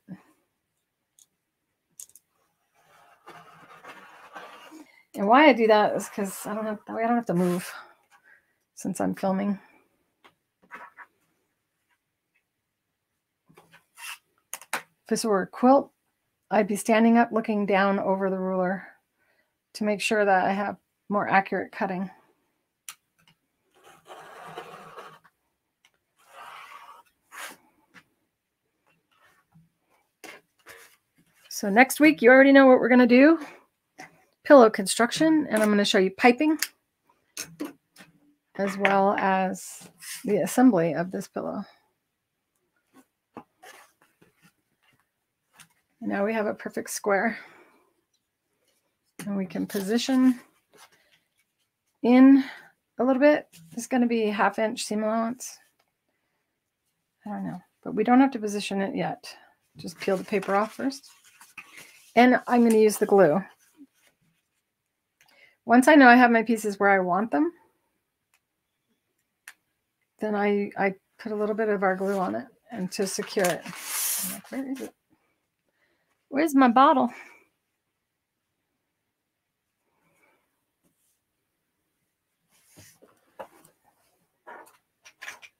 [SPEAKER 1] And why I do that is because I don't have that way I don't have to move since I'm filming. If this were a quilt, I'd be standing up looking down over the ruler to make sure that I have more accurate cutting. So next week, you already know what we're going to do. Pillow construction, and I'm going to show you piping as well as the assembly of this pillow. Now we have a perfect square. And we can position in a little bit. It's going to be half inch seam allowance. I don't know, but we don't have to position it yet. Just peel the paper off first. And I'm going to use the glue. Once I know I have my pieces where I want them, then I, I put a little bit of our glue on it and to secure it. Like, where is it? Where's my bottle?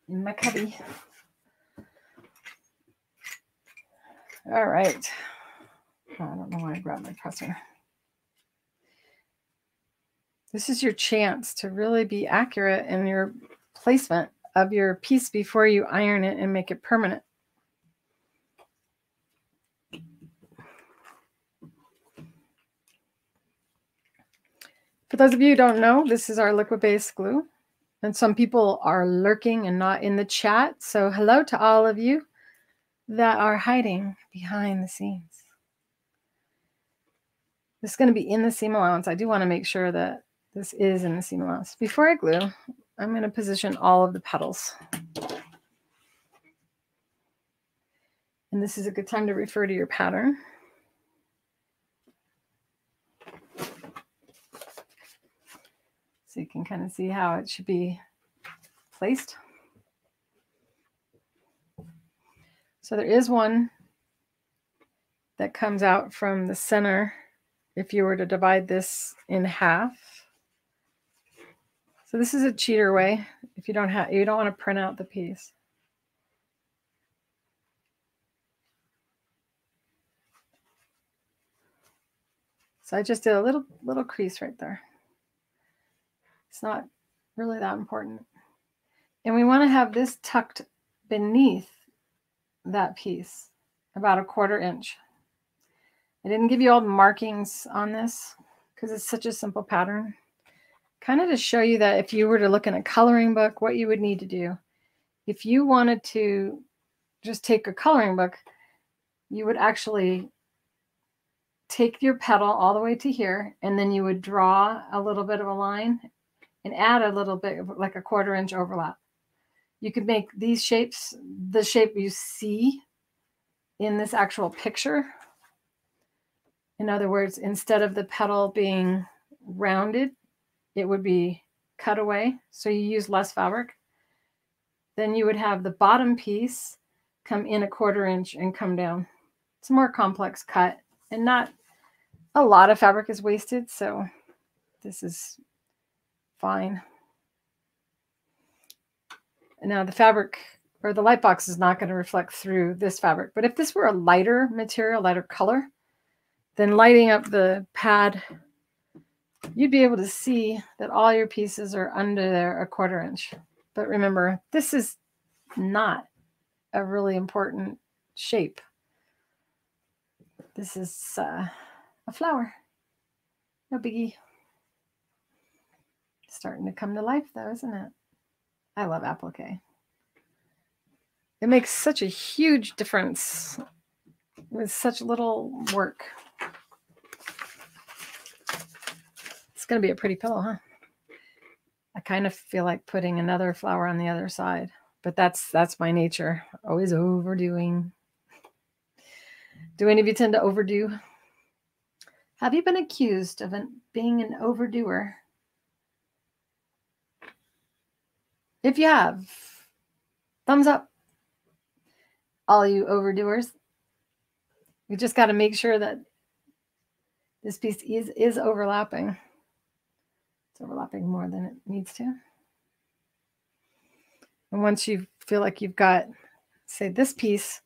[SPEAKER 1] In my cubby. All right. I don't know why I grabbed my presser. This is your chance to really be accurate in your placement of your piece before you iron it and make it permanent. For those of you who don't know, this is our liquid-based glue. And some people are lurking and not in the chat. So hello to all of you that are hiding behind the scenes. This is going to be in the seam allowance. I do want to make sure that this is in the seam allowance. Before I glue, I'm going to position all of the petals. And this is a good time to refer to your pattern. So you can kind of see how it should be placed. So there is one that comes out from the center if you were to divide this in half. So this is a cheater way if you don't have you don't want to print out the piece. So I just did a little little crease right there. It's not really that important. And we want to have this tucked beneath that piece, about a quarter inch. I didn't give you all the markings on this because it's such a simple pattern. Kind of to show you that if you were to look in a coloring book, what you would need to do. If you wanted to just take a coloring book, you would actually take your petal all the way to here, and then you would draw a little bit of a line and add a little bit of like a quarter inch overlap. You could make these shapes the shape you see in this actual picture. In other words, instead of the petal being rounded, it would be cut away. So you use less fabric. Then you would have the bottom piece come in a quarter inch and come down. It's a more complex cut and not a lot of fabric is wasted, so this is fine. And now the fabric or the light box is not going to reflect through this fabric, but if this were a lighter material, lighter color, then lighting up the pad, you'd be able to see that all your pieces are under there a quarter inch. But remember, this is not a really important shape. This is uh, a flower. No biggie. Starting to come to life though, isn't it? I love applique. It makes such a huge difference with such little work. It's going to be a pretty pillow, huh? I kind of feel like putting another flower on the other side, but that's that's my nature. Always overdoing. Do any of you tend to overdo? Have you been accused of an, being an overdoer? If you have, thumbs up. All you overdoers. You just got to make sure that this piece is, is overlapping. It's overlapping more than it needs to. And once you feel like you've got, say, this piece,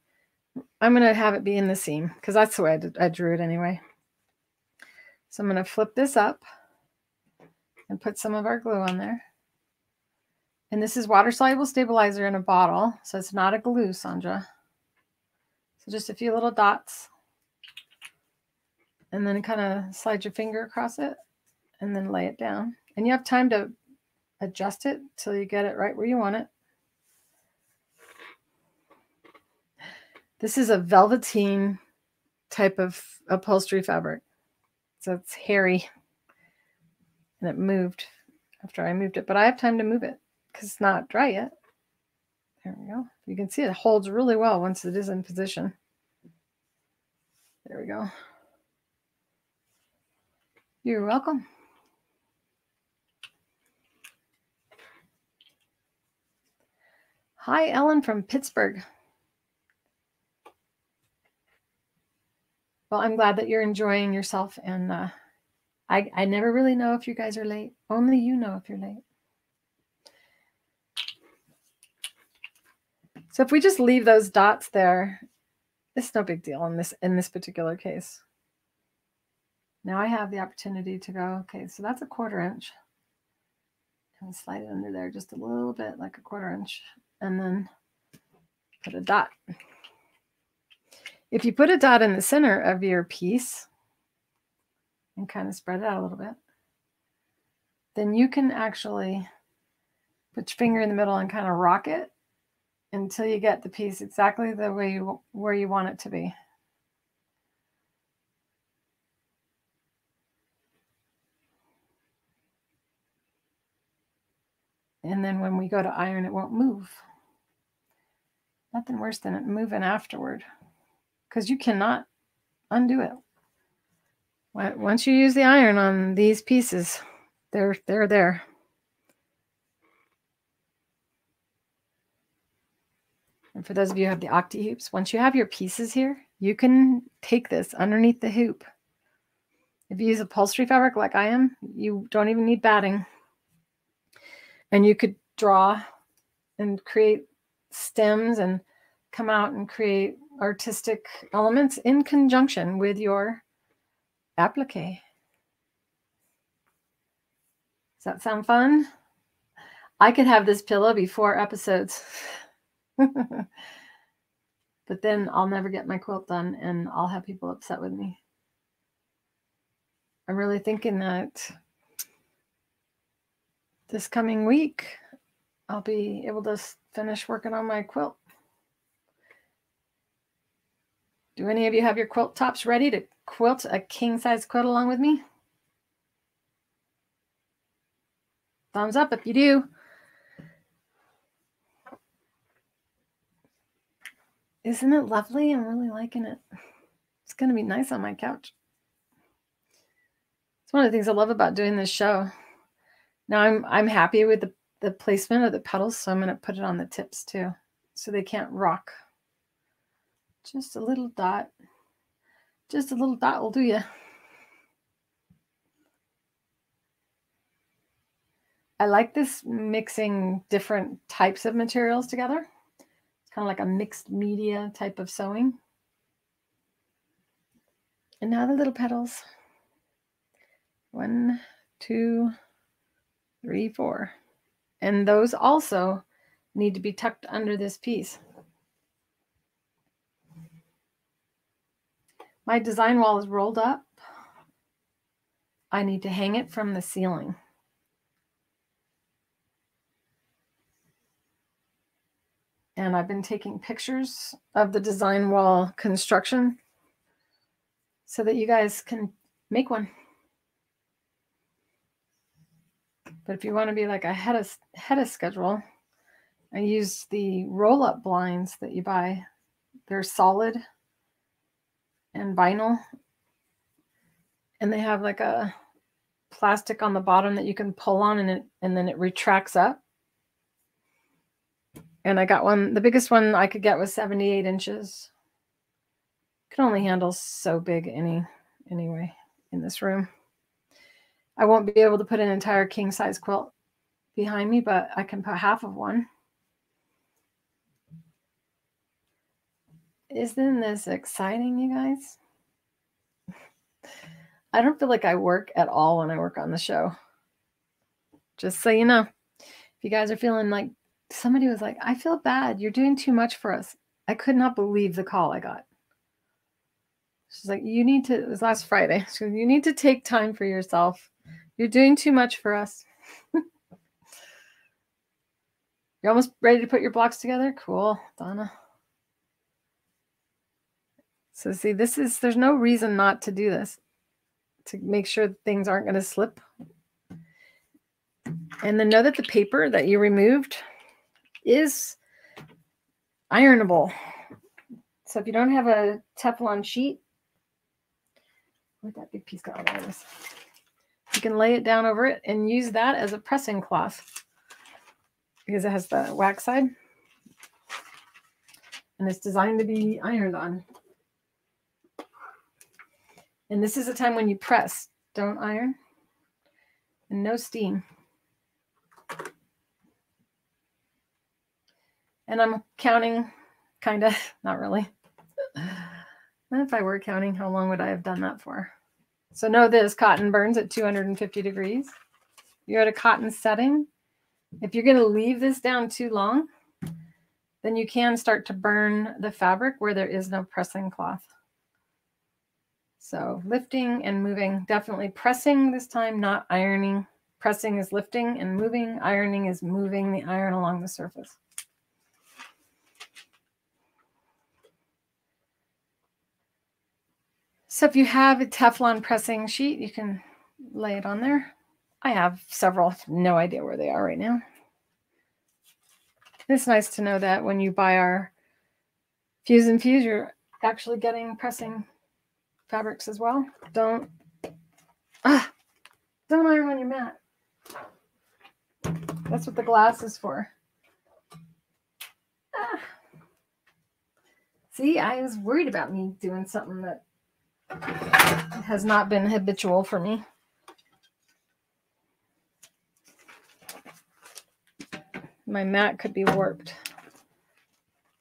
[SPEAKER 1] I'm going to have it be in the seam because that's the way I, did, I drew it anyway. So I'm going to flip this up and put some of our glue on there. And this is water soluble stabilizer in a bottle. So it's not a glue, Sandra. So just a few little dots. And then kind of slide your finger across it and then lay it down. And you have time to adjust it till you get it right where you want it. This is a velveteen type of upholstery fabric. So it's hairy. And it moved after I moved it, but I have time to move it because it's not dry yet. There we go. You can see it holds really well once it is in position. There we go. You're welcome. Hi, Ellen from Pittsburgh. Well, I'm glad that you're enjoying yourself. And uh, I, I never really know if you guys are late. Only you know if you're late. So if we just leave those dots there, it's no big deal in this in this particular case. Now I have the opportunity to go, okay, so that's a quarter inch. And slide it under there just a little bit, like a quarter inch, and then put a dot. If you put a dot in the center of your piece and kind of spread it out a little bit, then you can actually put your finger in the middle and kind of rock it until you get the piece exactly the way you where you want it to be. And then when we go to iron, it won't move. Nothing worse than it moving afterward because you cannot undo it. Once you use the iron on these pieces, they're they're there. And for those of you who have the Octi-Hoops, once you have your pieces here, you can take this underneath the hoop. If you use upholstery fabric like I am, you don't even need batting. And you could draw and create stems and come out and create artistic elements in conjunction with your applique. Does that sound fun? I could have this pillow be four episodes. but then I'll never get my quilt done and I'll have people upset with me. I'm really thinking that this coming week I'll be able to finish working on my quilt. Do any of you have your quilt tops ready to quilt a king size quilt along with me? Thumbs up if you do. Isn't it lovely? I'm really liking it. It's going to be nice on my couch. It's one of the things I love about doing this show. Now I'm I'm happy with the, the placement of the petals, so I'm going to put it on the tips too, so they can't rock. Just a little dot. Just a little dot will do you. I like this mixing different types of materials together It's kind of like a mixed media type of sewing. And now the little petals. One, two, three, four. And those also need to be tucked under this piece. My design wall is rolled up. I need to hang it from the ceiling. and I've been taking pictures of the design wall construction so that you guys can make one. But if you want to be like ahead of, ahead of schedule, I use the roll up blinds that you buy. They're solid and vinyl. And they have like a plastic on the bottom that you can pull on and it and then it retracts up and I got one, the biggest one I could get was 78 inches. Can only handle so big any anyway in this room. I won't be able to put an entire king size quilt behind me, but I can put half of one. Isn't this exciting, you guys? I don't feel like I work at all when I work on the show. Just so you know, if you guys are feeling like somebody was like, I feel bad. You're doing too much for us. I could not believe the call I got. She's like, You need to, it was last Friday. She goes, You need to take time for yourself. You're doing too much for us. You're almost ready to put your blocks together? Cool, Donna. So, see, this is, there's no reason not to do this to make sure things aren't going to slip. And then know that the paper that you removed is ironable. So if you don't have a Teflon sheet, where'd that big piece go? There it is. You can lay it down over it and use that as a pressing cloth because it has the wax side and it's designed to be ironed on. And this is a time when you press, don't iron, and no steam. And I'm counting, kind of, not really. if I were counting, how long would I have done that for? So know this cotton burns at 250 degrees. You're at a cotton setting. If you're going to leave this down too long, then you can start to burn the fabric where there is no pressing cloth. So lifting and moving, definitely pressing this time, not ironing. Pressing is lifting and moving. Ironing is moving the iron along the surface. So if you have a Teflon pressing sheet, you can lay it on there. I have several, no idea where they are right now. It's nice to know that when you buy our Fuse and Fuse, you're actually getting pressing fabrics as well. Don't, ah, don't iron on your mat. That's what the glass is for. Ah. See, I was worried about me doing something that has not been habitual for me. My mat could be warped.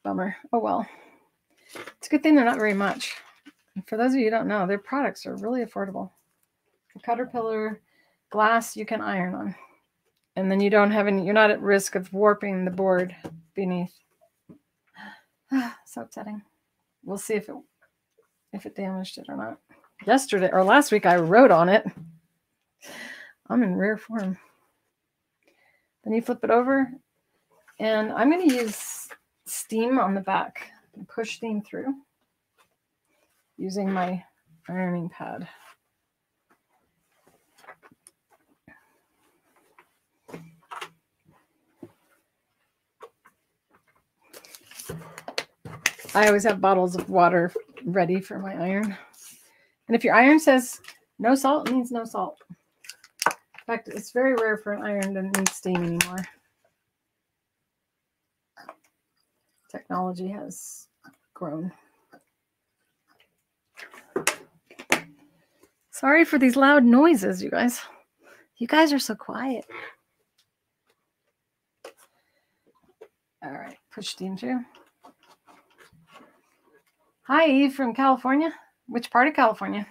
[SPEAKER 1] Bummer. Oh well. It's a good thing they're not very much. And for those of you who don't know, their products are really affordable. The Cutterpillar glass you can iron on. And then you don't have any, you're not at risk of warping the board beneath. so upsetting. We'll see if it if it damaged it or not. Yesterday or last week I wrote on it. I'm in rare form. Then you flip it over and I'm going to use steam on the back and push steam through using my ironing pad. I always have bottles of water ready for my iron. And if your iron says no salt, it means no salt. In fact, it's very rare for an iron to need steam anymore. Technology has grown. Sorry for these loud noises, you guys. You guys are so quiet. All right, push steam through. Hi, Eve from California. Which part of California?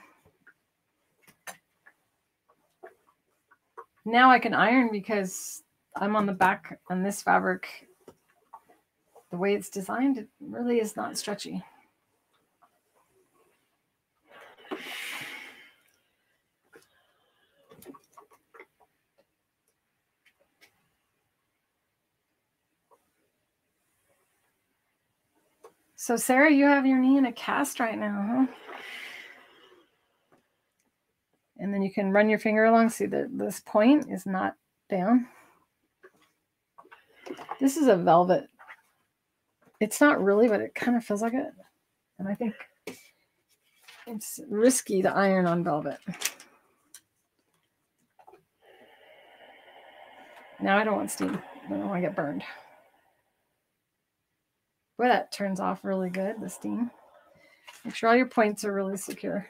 [SPEAKER 1] Now I can iron because I'm on the back on this fabric. The way it's designed, it really is not stretchy. So, Sarah, you have your knee in a cast right now, huh? And then you can run your finger along. See that this point is not down. This is a velvet. It's not really, but it kind of feels like it. And I think it's risky to iron on velvet. Now I don't want steam. I don't want to get burned. Boy, that turns off really good, the steam. Make sure all your points are really secure.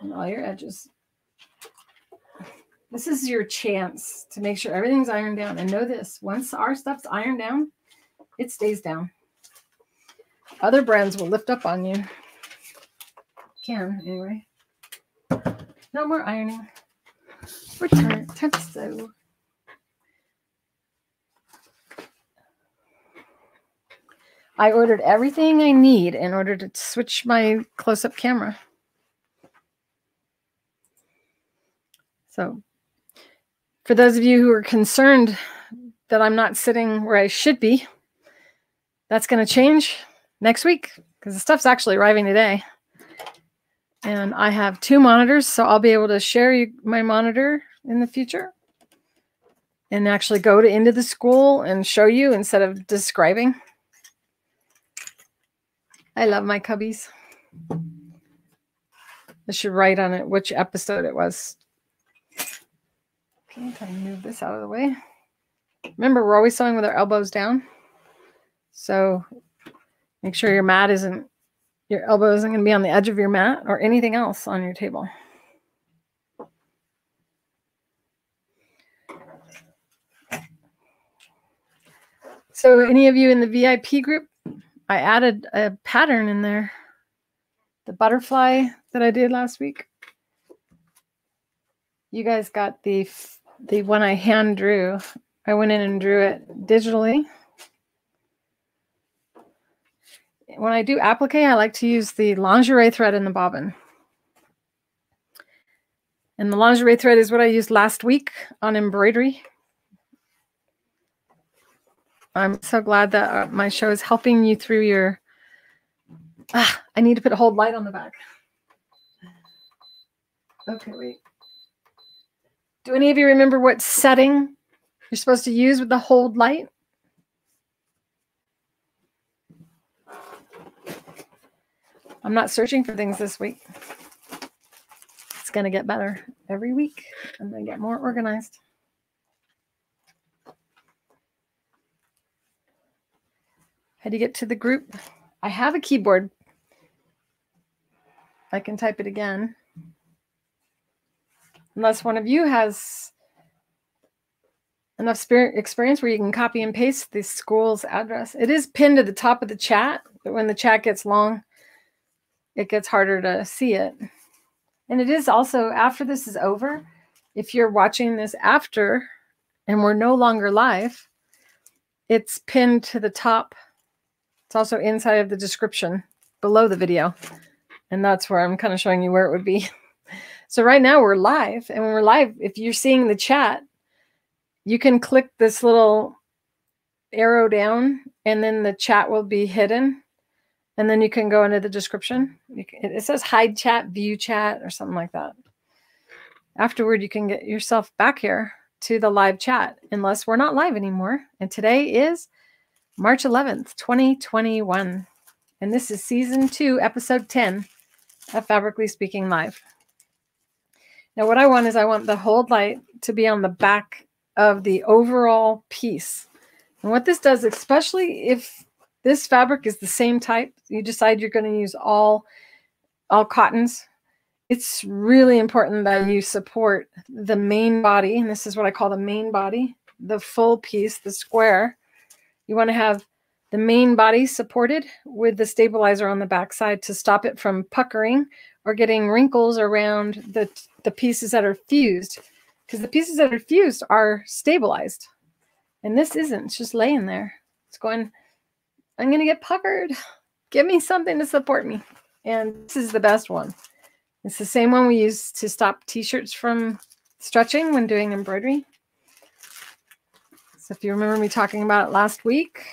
[SPEAKER 1] And all your edges. This is your chance to make sure everything's ironed down. And know this, once our stuff's ironed down, it stays down. Other brands will lift up on you. Can, anyway. No more ironing. Time to I ordered everything I need in order to switch my close up camera. So, for those of you who are concerned that I'm not sitting where I should be, that's going to change next week because the stuff's actually arriving today. And I have two monitors, so I'll be able to share you, my monitor in the future and actually go to into the school and show you instead of describing. I love my cubbies. I should write on it which episode it was. Okay, to move this out of the way. Remember, we're always sewing with our elbows down. So make sure your mat isn't, your elbow isn't going to be on the edge of your mat or anything else on your table. So any of you in the VIP group I added a pattern in there. The butterfly that I did last week. You guys got the the one I hand drew. I went in and drew it digitally. When I do applique, I like to use the lingerie thread in the bobbin. And the lingerie thread is what I used last week on embroidery. I'm so glad that uh, my show is helping you through your. Ah, I need to put a hold light on the back. Okay, wait. Do any of you remember what setting you're supposed to use with the hold light? I'm not searching for things this week. It's going to get better every week. I'm going to get more organized. How do you get to the group? I have a keyboard. I can type it again. Unless one of you has enough experience where you can copy and paste the school's address. It is pinned to the top of the chat, but when the chat gets long, it gets harder to see it. And it is also after this is over, if you're watching this after and we're no longer live, it's pinned to the top. It's also inside of the description below the video. And that's where I'm kind of showing you where it would be. So right now we're live. And when we're live, if you're seeing the chat, you can click this little arrow down and then the chat will be hidden. And then you can go into the description. It says hide chat, view chat, or something like that. Afterward, you can get yourself back here to the live chat, unless we're not live anymore. And today is March 11th, 2021. And this is season two, episode 10 of Fabricly Speaking Live. Now, what I want is I want the hold light to be on the back of the overall piece. And what this does, especially if this fabric is the same type, you decide you're going to use all, all cottons, it's really important that you support the main body. And this is what I call the main body, the full piece, the square. You want to have the main body supported with the stabilizer on the backside to stop it from puckering or getting wrinkles around the, the pieces that are fused because the pieces that are fused are stabilized. And this isn't. It's just laying there. It's going, I'm going to get puckered. Give me something to support me. And this is the best one. It's the same one we use to stop t-shirts from stretching when doing embroidery. If you remember me talking about it last week,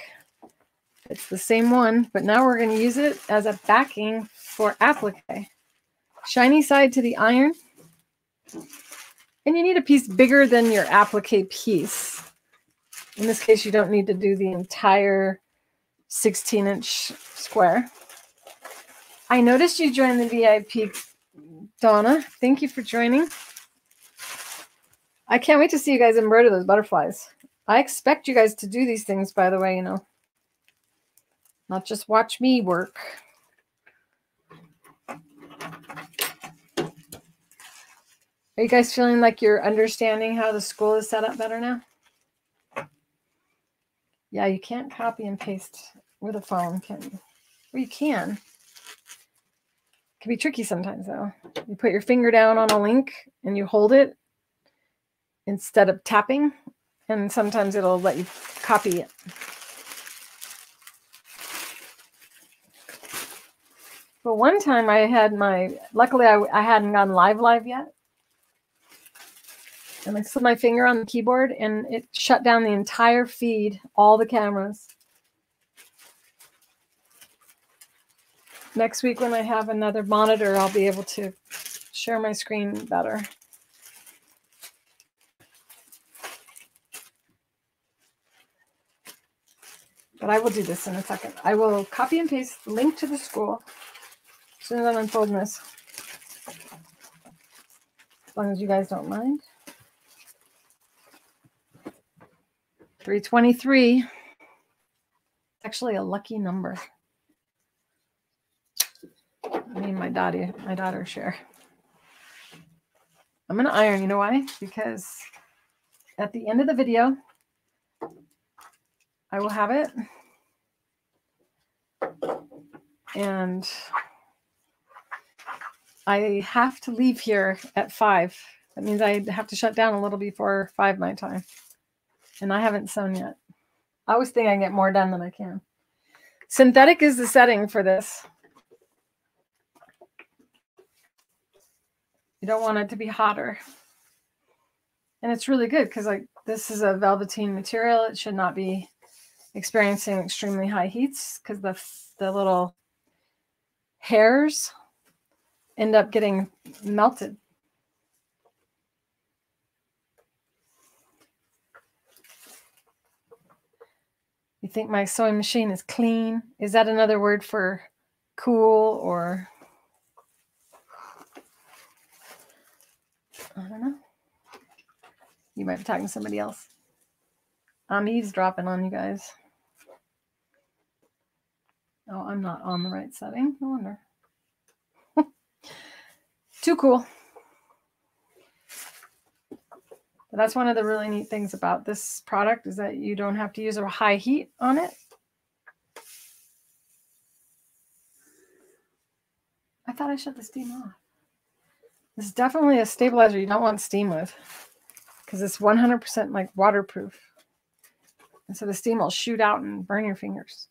[SPEAKER 1] it's the same one, but now we're going to use it as a backing for applique. Shiny side to the iron. And you need a piece bigger than your applique piece. In this case, you don't need to do the entire 16 inch square. I noticed you joined the VIP, Donna. Thank you for joining. I can't wait to see you guys embroider those butterflies. I expect you guys to do these things, by the way, you know, not just watch me work. Are you guys feeling like you're understanding how the school is set up better now? Yeah, you can't copy and paste with a phone, can you? Well, you can. It can be tricky sometimes, though. You put your finger down on a link and you hold it instead of tapping, and sometimes it'll let you copy it. But one time I had my, luckily I, I hadn't gone live live yet and I slid my finger on the keyboard and it shut down the entire feed, all the cameras. Next week when I have another monitor, I'll be able to share my screen better. But I will do this in a second. I will copy and paste the link to the school as soon as I'm unfolding this. As long as you guys don't mind. 323. Actually a lucky number. Me and my daughter, my daughter share. I'm gonna iron, you know why? Because at the end of the video, I will have it. And I have to leave here at five. That means I have to shut down a little before five my time. And I haven't sewn yet. I always think I get more done than I can. Synthetic is the setting for this. You don't want it to be hotter. And it's really good because like this is a velveteen material. It should not be experiencing extremely high heats because the, the little hairs end up getting melted. You think my sewing machine is clean? Is that another word for cool or I don't know. You might be talking to somebody else. I'm eavesdropping on you guys. Oh, I'm not on the right setting. No wonder. Too cool. But that's one of the really neat things about this product is that you don't have to use a high heat on it. I thought I shut the steam off. This is definitely a stabilizer you don't want steam with because it's 100% like waterproof. And so the steam will shoot out and burn your fingers.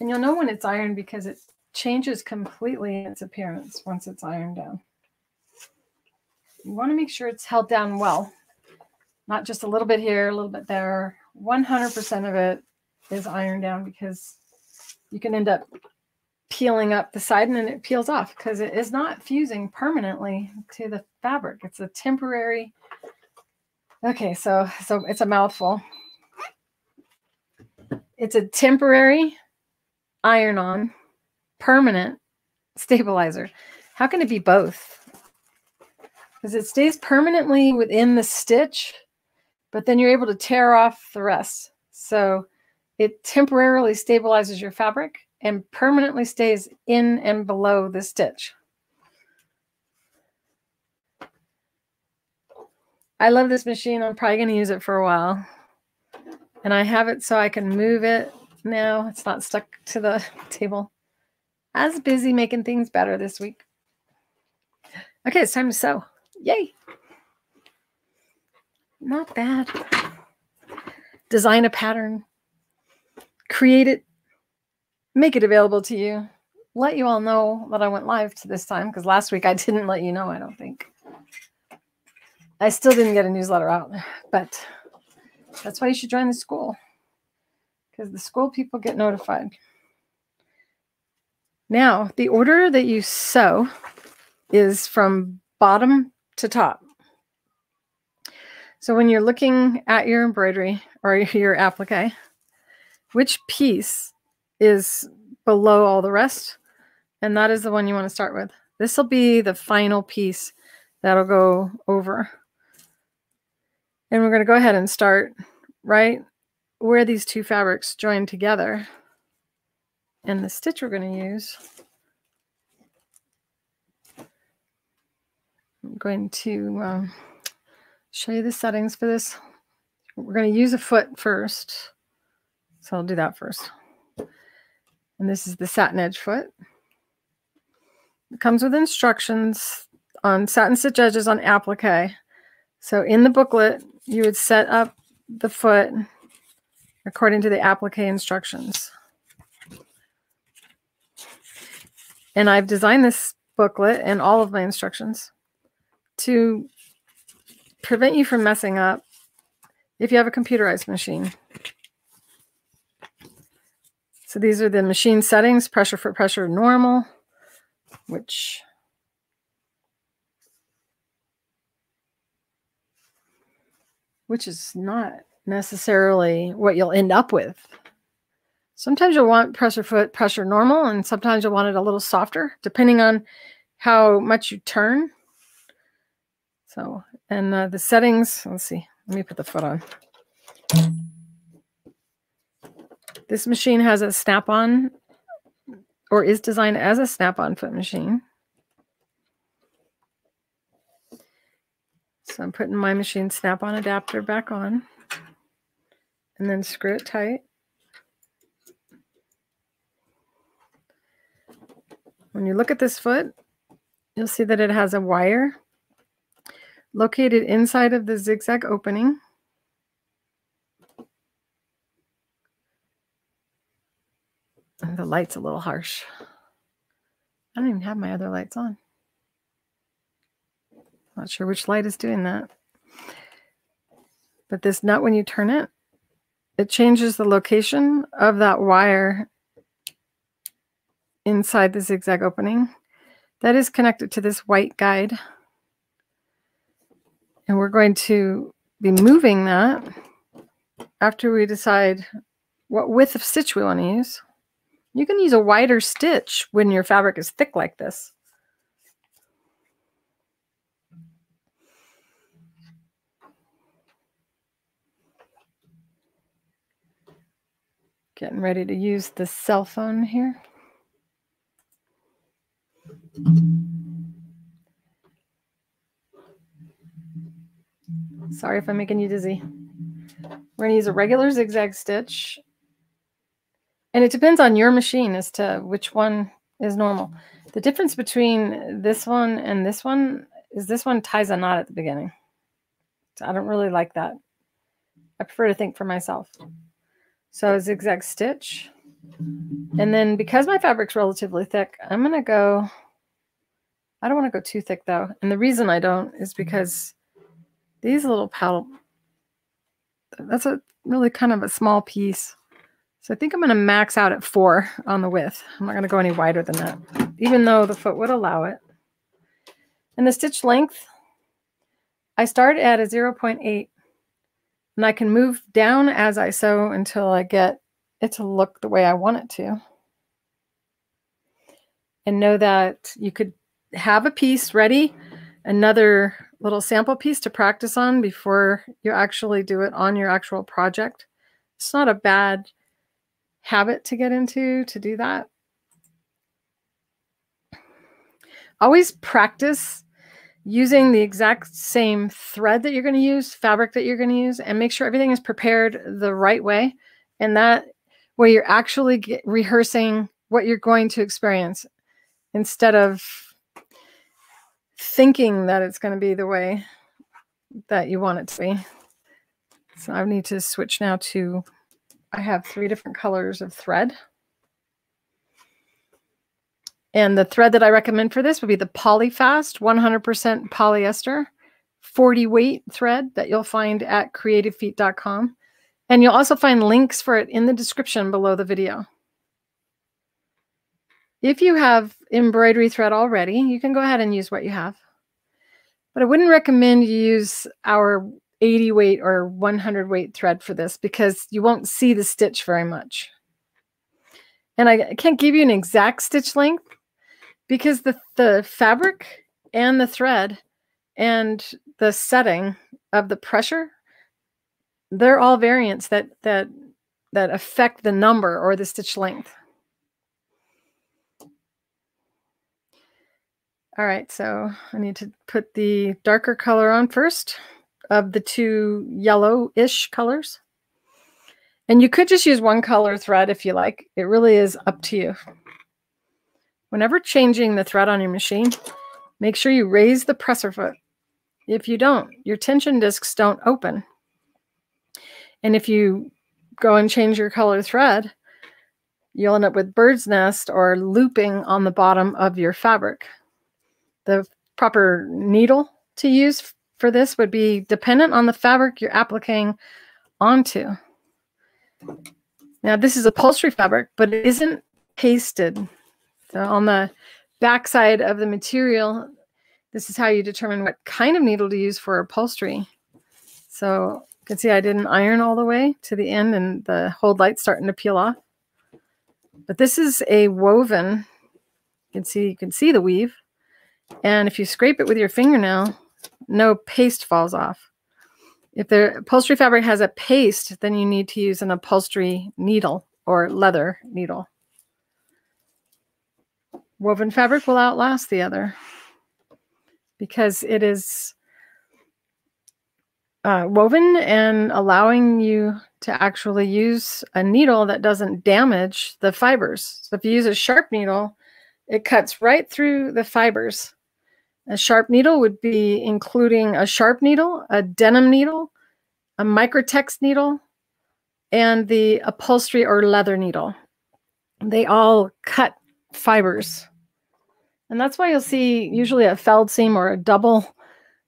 [SPEAKER 1] And you'll know when it's ironed because it changes completely its appearance once it's ironed down. You want to make sure it's held down well, not just a little bit here, a little bit there. 100% of it is ironed down because you can end up peeling up the side and then it peels off because it is not fusing permanently to the fabric. It's a temporary. Okay, so so it's a mouthful. It's a temporary iron on permanent stabilizer. How can it be both? Because it stays permanently within the stitch, but then you're able to tear off the rest. So it temporarily stabilizes your fabric and permanently stays in and below the stitch. I love this machine. I'm probably going to use it for a while. And I have it so I can move it now. It's not stuck to the table. I was busy making things better this week. Okay, it's time to sew. Yay. Not bad. Design a pattern. Create it. Make it available to you. Let you all know that I went live to this time because last week I didn't let you know, I don't think. I still didn't get a newsletter out, but that's why you should join the school because the school people get notified. Now, the order that you sew is from bottom to top. So when you're looking at your embroidery or your applique, which piece is below all the rest? And that is the one you want to start with. This will be the final piece that'll go over. And we're going to go ahead and start right where these two fabrics join together. And the stitch we're going to use, I'm going to um, show you the settings for this. We're going to use a foot first. So I'll do that first. And this is the Satinedge foot. It comes with instructions on satin stitch edges on applique. So in the booklet, you would set up the foot according to the applique instructions. And I've designed this booklet and all of my instructions to prevent you from messing up if you have a computerized machine. So these are the machine settings, pressure for pressure normal, which which is not necessarily what you'll end up with. Sometimes you'll want pressure foot pressure normal, and sometimes you'll want it a little softer, depending on how much you turn. So, and uh, the settings, let's see, let me put the foot on. This machine has a snap-on or is designed as a snap-on foot machine. So I'm putting my machine snap-on adapter back on and then screw it tight. When you look at this foot, you'll see that it has a wire located inside of the zigzag opening. And the light's a little harsh. I don't even have my other lights on. Not sure which light is doing that. But this nut, when you turn it, it changes the location of that wire inside the zigzag opening. That is connected to this white guide. And we're going to be moving that after we decide what width of stitch we want to use. You can use a wider stitch when your fabric is thick like this. Getting ready to use the cell phone here. Sorry if I'm making you dizzy. We're going to use a regular zigzag stitch. And it depends on your machine as to which one is normal. The difference between this one and this one is this one ties a knot at the beginning. So I don't really like that. I prefer to think for myself. So zigzag stitch. And then because my fabric's relatively thick, I'm going to go, I don't want to go too thick though. And the reason I don't is because these little paddle, that's a really kind of a small piece. So I think I'm going to max out at four on the width. I'm not going to go any wider than that, even though the foot would allow it. And the stitch length, I start at a 0.8 and I can move down as I sew until I get it to look the way I want it to. And know that you could have a piece ready, another little sample piece to practice on before you actually do it on your actual project. It's not a bad habit to get into to do that. Always practice using the exact same thread that you're going to use, fabric that you're going to use, and make sure everything is prepared the right way. And that way you're actually rehearsing what you're going to experience instead of thinking that it's going to be the way that you want it to be. So I need to switch now to, I have three different colors of thread. And the thread that I recommend for this would be the Polyfast 100% polyester 40 weight thread that you'll find at creativefeet.com. And you'll also find links for it in the description below the video. If you have embroidery thread already, you can go ahead and use what you have. But I wouldn't recommend you use our 80 weight or 100 weight thread for this because you won't see the stitch very much. And I can't give you an exact stitch length because the, the fabric and the thread and the setting of the pressure, they're all variants that that that affect the number or the stitch length. All right, so I need to put the darker color on first of the two yellow-ish colors. And you could just use one color thread if you like. It really is up to you. Whenever changing the thread on your machine, make sure you raise the presser foot. If you don't, your tension discs don't open. And if you go and change your color thread, you'll end up with bird's nest or looping on the bottom of your fabric. The proper needle to use for this would be dependent on the fabric you're applying onto. Now, this is upholstery fabric, but it isn't pasted so on the back side of the material, this is how you determine what kind of needle to use for upholstery. So you can see I didn't iron all the way to the end and the hold light's starting to peel off. But this is a woven. You can see you can see the weave. And if you scrape it with your fingernail, no paste falls off. If the upholstery fabric has a paste, then you need to use an upholstery needle or leather needle. Woven fabric will outlast the other because it is uh, woven and allowing you to actually use a needle that doesn't damage the fibers. So if you use a sharp needle, it cuts right through the fibers. A sharp needle would be including a sharp needle, a denim needle, a microtex needle, and the upholstery or leather needle. They all cut fibers. And that's why you'll see usually a felled seam or a double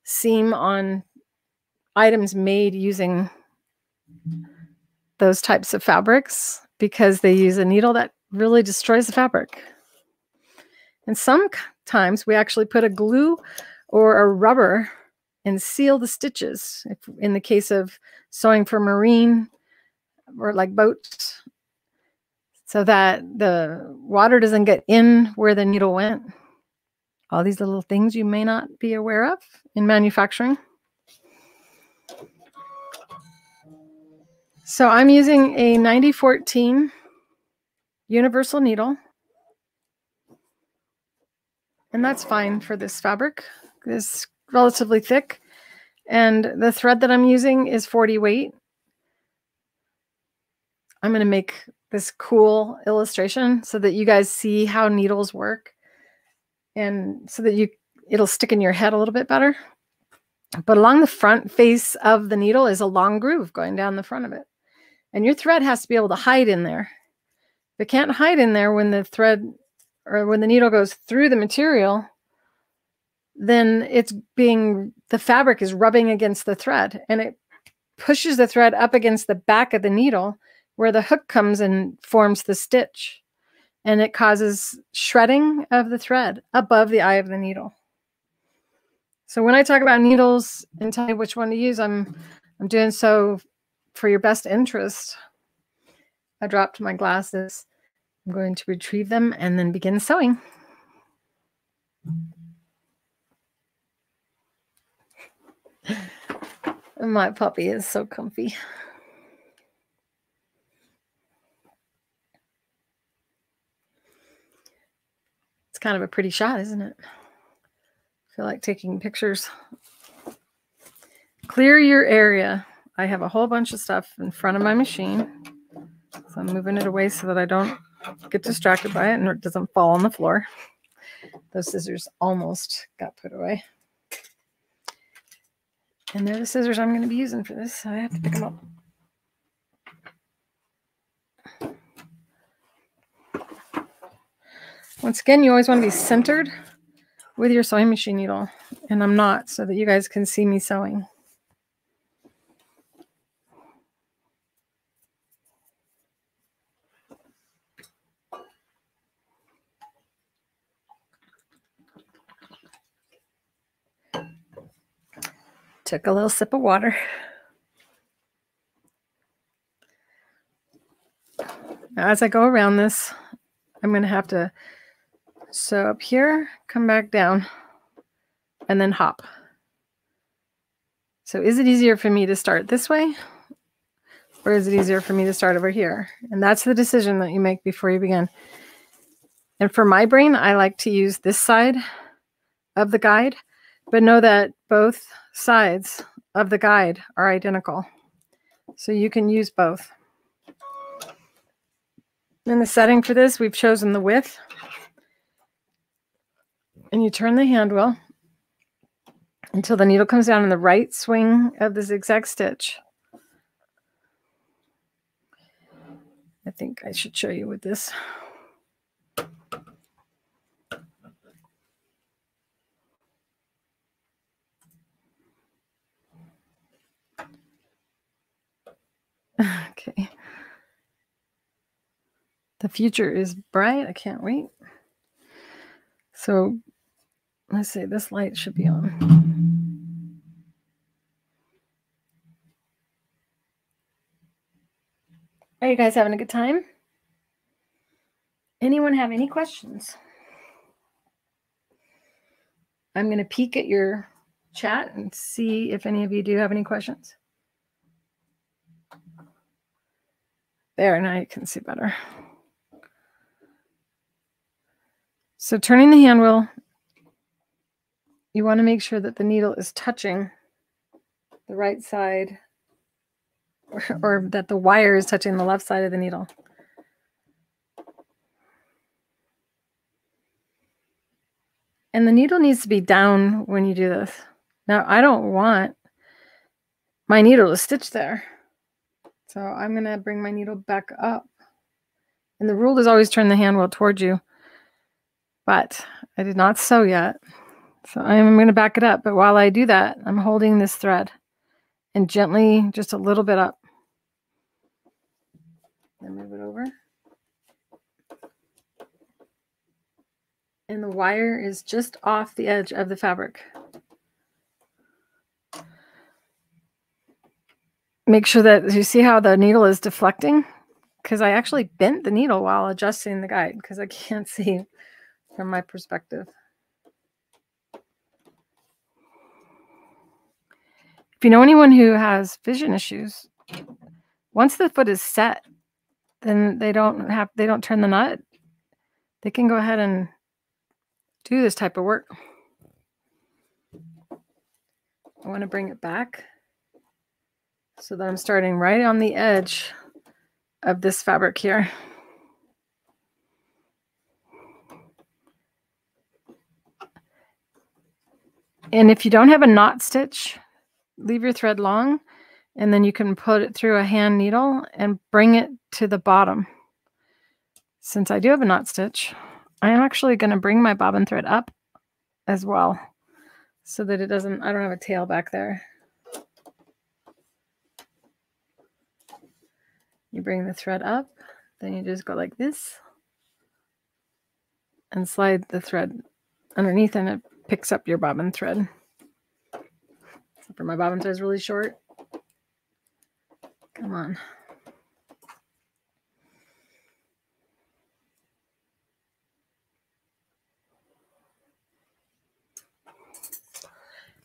[SPEAKER 1] seam on items made using those types of fabrics because they use a needle that really destroys the fabric. And sometimes we actually put a glue or a rubber and seal the stitches. If in the case of sewing for marine or like boats, so that the water doesn't get in where the needle went all these little things you may not be aware of in manufacturing. So I'm using a 9014 universal needle. And that's fine for this fabric. It's relatively thick. And the thread that I'm using is 40 weight. I'm going to make this cool illustration so that you guys see how needles work and so that you it'll stick in your head a little bit better. But along the front face of the needle is a long groove going down the front of it. And your thread has to be able to hide in there. If it can't hide in there when the thread or when the needle goes through the material, then it's being the fabric is rubbing against the thread and it pushes the thread up against the back of the needle where the hook comes and forms the stitch and it causes shredding of the thread above the eye of the needle. So when I talk about needles and tell you which one to use, I'm I'm doing so for your best interest. I dropped my glasses. I'm going to retrieve them and then begin sewing. My puppy is so comfy. Kind of a pretty shot, isn't it? I feel like taking pictures. Clear your area. I have a whole bunch of stuff in front of my machine. So I'm moving it away so that I don't get distracted by it and it doesn't fall on the floor. Those scissors almost got put away. And they're the scissors I'm going to be using for this, so I have to pick them up. Once again, you always want to be centered with your sewing machine needle, and I'm not, so that you guys can see me sewing. Took a little sip of water. As I go around this, I'm going to have to sew up here, come back down, and then hop. So is it easier for me to start this way? Or is it easier for me to start over here? And that's the decision that you make before you begin. And for my brain, I like to use this side of the guide, but know that both sides of the guide are identical. So you can use both. In the setting for this, we've chosen the width. And you turn the hand wheel until the needle comes down in the right swing of the zigzag stitch. I think I should show you with this. Okay. The future is bright. I can't wait. So let's see, this light should be on. Are you guys having a good time? Anyone have any questions? I'm going to peek at your chat and see if any of you do have any questions. There, now you can see better. So turning the hand wheel, you want to make sure that the needle is touching the right side or, or that the wire is touching the left side of the needle. And the needle needs to be down when you do this. Now, I don't want my needle to stitch there. So I'm going to bring my needle back up. And the rule is always turn the hand wheel towards you. But I did not sew yet. So I'm going to back it up. But while I do that, I'm holding this thread and gently just a little bit up. Then move it over. And the wire is just off the edge of the fabric. make sure that you see how the needle is deflecting because I actually bent the needle while adjusting the guide because I can't see from my perspective. If you know anyone who has vision issues, once the foot is set, then they don't have they don't turn the nut. They can go ahead and do this type of work. I want to bring it back so that I'm starting right on the edge of this fabric here. And if you don't have a knot stitch, leave your thread long and then you can put it through a hand needle and bring it to the bottom. Since I do have a knot stitch, I'm actually going to bring my bobbin thread up as well so that it doesn't, I don't have a tail back there. You bring the thread up, then you just go like this and slide the thread underneath and it picks up your bobbin thread. For my bobbin thread is really short. Come on.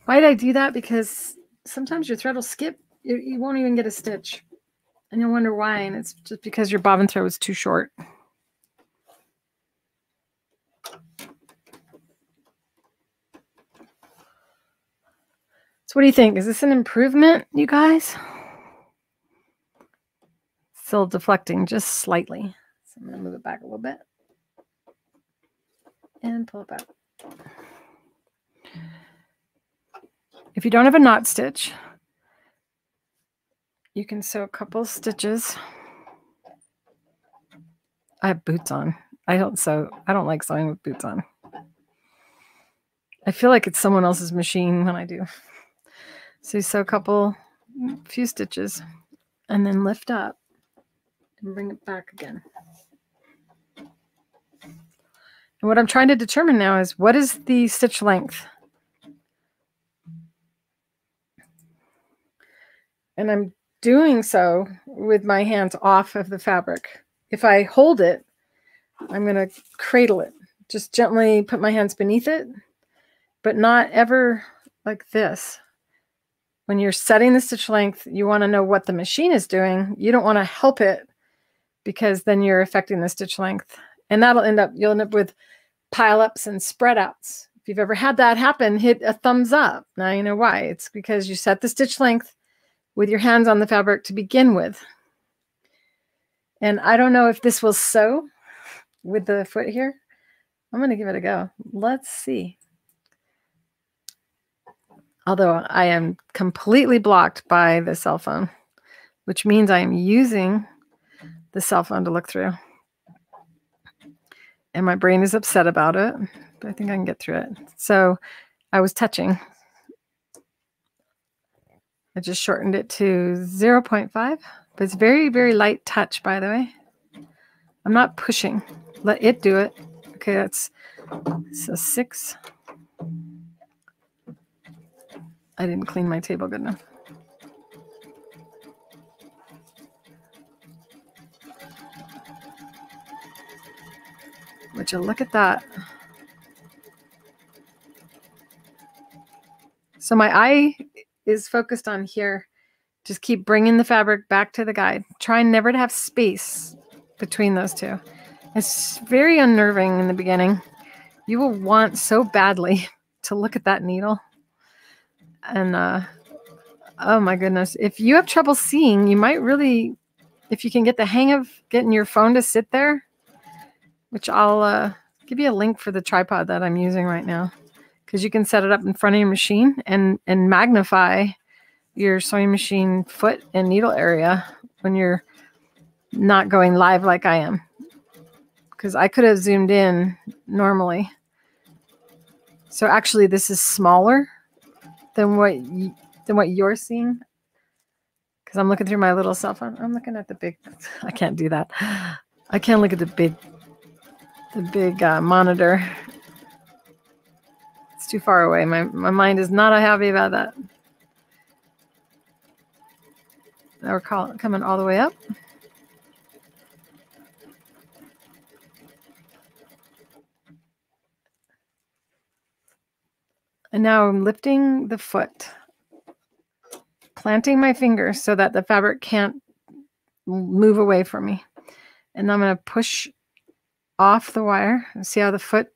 [SPEAKER 1] Why did I do that? Because sometimes your thread will skip. You, you won't even get a stitch. And you'll wonder why. And it's just because your bobbin thread was too short. So what do you think? Is this an improvement, you guys? Still deflecting just slightly. So I'm going to move it back a little bit. And pull it back. If you don't have a knot stitch, you can sew a couple stitches. I have boots on. I don't sew. I don't like sewing with boots on. I feel like it's someone else's machine when I do. So you sew a couple, few stitches, and then lift up and bring it back again. And what I'm trying to determine now is what is the stitch length? And I'm doing so with my hands off of the fabric. If I hold it, I'm going to cradle it. Just gently put my hands beneath it, but not ever like this. When you're setting the stitch length, you want to know what the machine is doing. You don't want to help it because then you're affecting the stitch length. And that'll end up, you'll end up with pile ups and spread outs. If you've ever had that happen, hit a thumbs up. Now you know why. It's because you set the stitch length with your hands on the fabric to begin with. And I don't know if this will sew with the foot here. I'm going to give it a go. Let's see. Although I am completely blocked by the cell phone, which means I am using the cell phone to look through. And my brain is upset about it, but I think I can get through it. So I was touching. I just shortened it to 0.5, but it's very, very light touch, by the way. I'm not pushing. Let it do it. Okay, that's so six. I didn't clean my table good enough. Would you look at that? So my eye is focused on here. Just keep bringing the fabric back to the guide. Try never to have space between those two. It's very unnerving in the beginning. You will want so badly to look at that needle. And uh, oh my goodness, if you have trouble seeing, you might really, if you can get the hang of getting your phone to sit there which I'll uh, give you a link for the tripod that I'm using right now. Because you can set it up in front of your machine and and magnify your sewing machine foot and needle area when you're not going live like I am. Because I could have zoomed in normally. So actually, this is smaller than what you, than what you're seeing because I'm looking through my little cell phone. I'm looking at the big. I can't do that. I can't look at the big the big uh, monitor. It's too far away. My, my mind is not happy about that. Now we're call, coming all the way up. And now I'm lifting the foot, planting my finger so that the fabric can't move away from me. And I'm going to push off the wire and see how the foot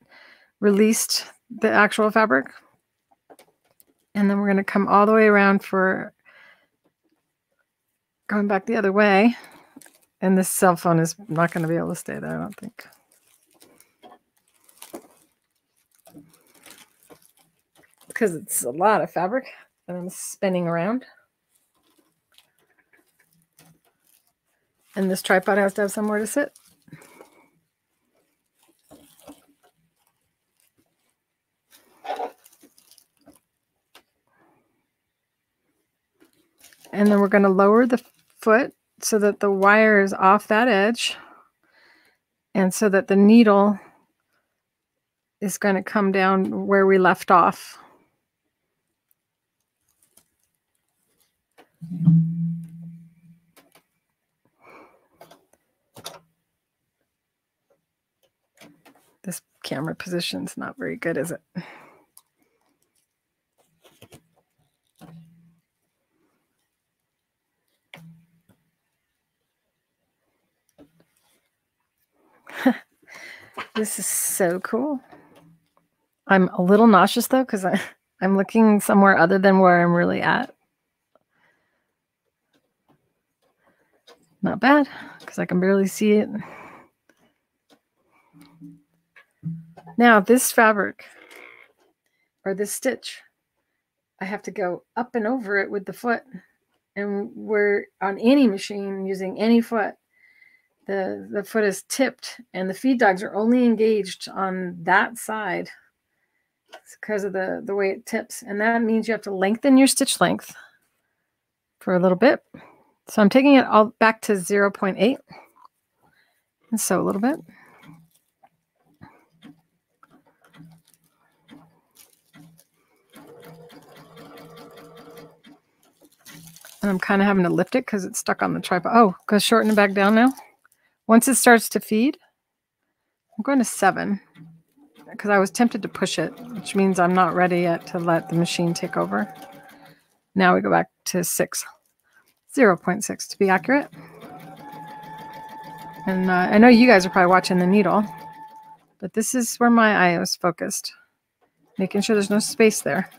[SPEAKER 1] released the actual fabric. And then we're going to come all the way around for going back the other way. And this cell phone is not going to be able to stay there, I don't think. Because it's a lot of fabric and I'm spinning around. And this tripod has to have somewhere to sit. And then we're going to lower the foot so that the wire is off that edge and so that the needle is going to come down where we left off. This camera position's not very good, is it? this is so cool. I'm a little nauseous though because I'm looking somewhere other than where I'm really at. Not bad because I can barely see it. Now this fabric or this stitch, I have to go up and over it with the foot. And we're on any machine using any foot the the foot is tipped and the feed dogs are only engaged on that side it's because of the the way it tips and that means you have to lengthen your stitch length for a little bit so i'm taking it all back to 0 0.8 and so a little bit. And i'm kind of having to lift it because it's stuck on the tripod. Oh go shorten it back down now. Once it starts to feed, I'm going to seven because I was tempted to push it, which means I'm not ready yet to let the machine take over. Now we go back to six, 0 0.6 to be accurate. And uh, I know you guys are probably watching the needle, but this is where my eye was focused, making sure there's no space there.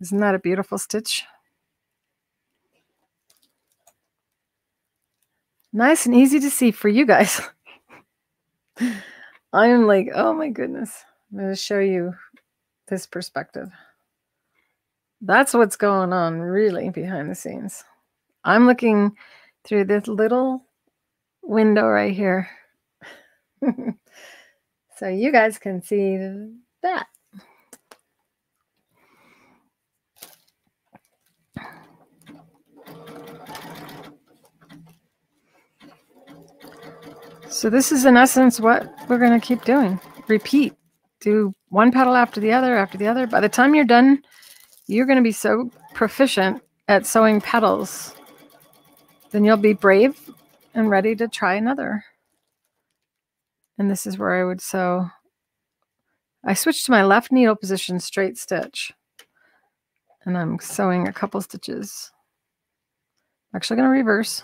[SPEAKER 1] Isn't that a beautiful stitch? Nice and easy to see for you guys. I'm like, oh my goodness. I'm going to show you this perspective. That's what's going on really behind the scenes. I'm looking through this little window right here. so you guys can see that. So this is in essence what we're going to keep doing. Repeat. Do one petal after the other after the other. By the time you're done, you're going to be so proficient at sewing petals. Then you'll be brave and ready to try another. And this is where I would sew. I switched to my left needle position straight stitch. And I'm sewing a couple stitches. I'm actually going to reverse.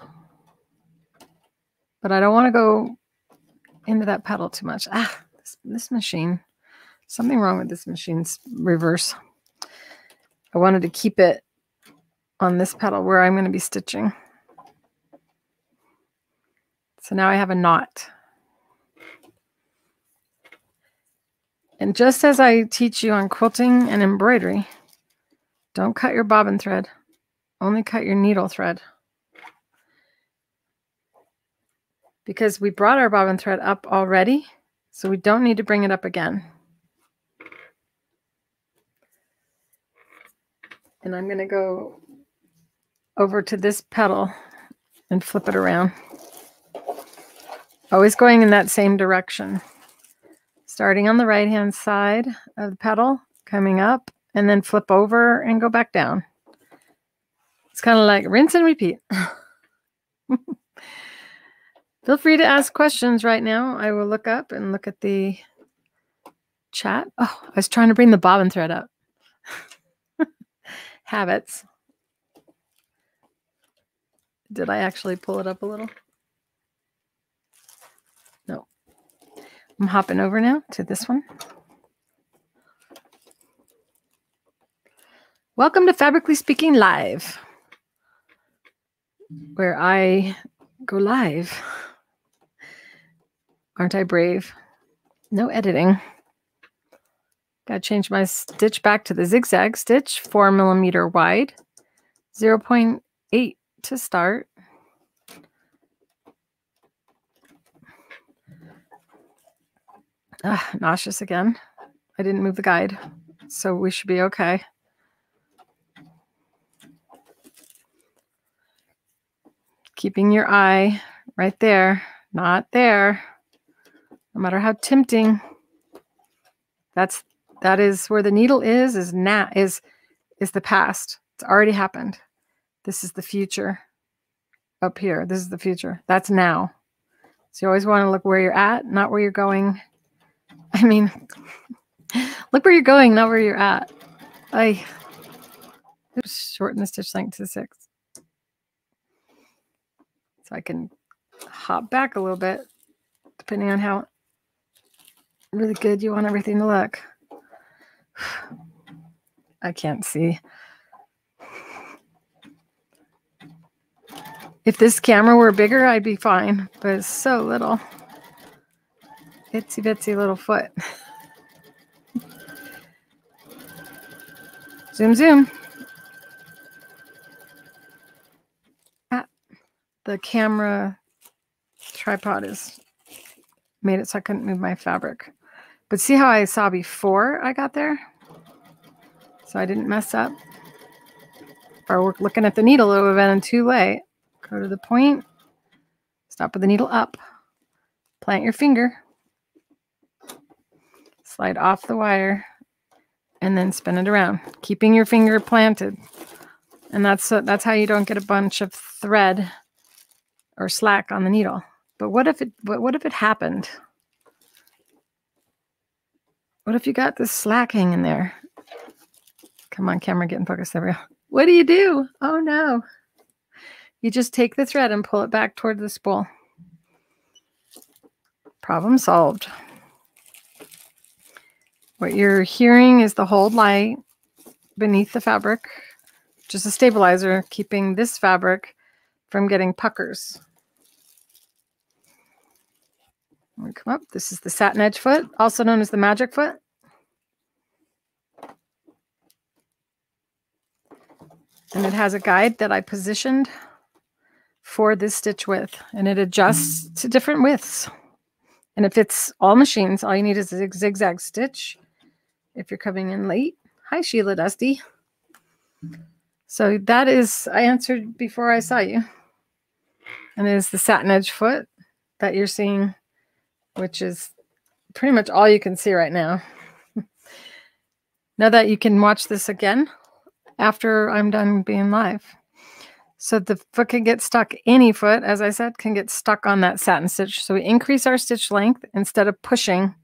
[SPEAKER 1] But I don't want to go into that pedal too much. Ah, this, this machine. Something wrong with this machine's reverse. I wanted to keep it on this pedal where I'm going to be stitching. So now I have a knot. And just as I teach you on quilting and embroidery, don't cut your bobbin thread. Only cut your needle thread. Because we brought our bobbin thread up already, so we don't need to bring it up again. And I'm going to go over to this petal and flip it around. Always going in that same direction. Starting on the right hand side of the petal, coming up, and then flip over and go back down. It's kind of like rinse and repeat. Feel free to ask questions right now. I will look up and look at the chat. Oh, I was trying to bring the bobbin thread up. habits. Did I actually pull it up a little? No. I'm hopping over now to this one. Welcome to Fabricly Speaking Live, where I go live. Aren't I brave? No editing. Got to change my stitch back to the zigzag stitch, four millimeter wide, 0.8 to start. Ah, nauseous again. I didn't move the guide, so we should be okay. Keeping your eye right there, not there. No matter how tempting. That's that is where the needle is is now is is the past. It's already happened. This is the future up here. This is the future. That's now. So you always want to look where you're at, not where you're going. I mean, look where you're going, not where you're at. I shorten the stitch length to six. So I can hop back a little bit, depending on how really good you want everything to look. I can't see. If this camera were bigger, I'd be fine, but it's so little. Itsy bitsy little foot. zoom, zoom. Ah, the camera tripod is made it so I couldn't move my fabric. But see how I saw before I got there? So I didn't mess up. I were looking at the needle, it would have been too late. Go to the point, stop with the needle up, plant your finger, slide off the wire, and then spin it around, keeping your finger planted. And that's that's how you don't get a bunch of thread or slack on the needle. But what if it what if it happened? What if you got this slack hanging in there? Come on, camera, get in focus. There we go. What do you do? Oh no. You just take the thread and pull it back toward the spool. Problem solved. What you're hearing is the hold light beneath the fabric, just a stabilizer, keeping this fabric from getting puckers. Come up. This is the Satinedge foot, also known as the magic foot. And it has a guide that I positioned for this stitch width and it adjusts to different widths. And it fits all machines. All you need is a zigzag stitch if you're coming in late. Hi, Sheila Dusty. So that is, I answered before I saw you. And it is the Satinedge foot that you're seeing, which is pretty much all you can see right now. now that you can watch this again after I'm done being live. So the foot can get stuck, any foot, as I said, can get stuck on that satin stitch. So we increase our stitch length instead of pushing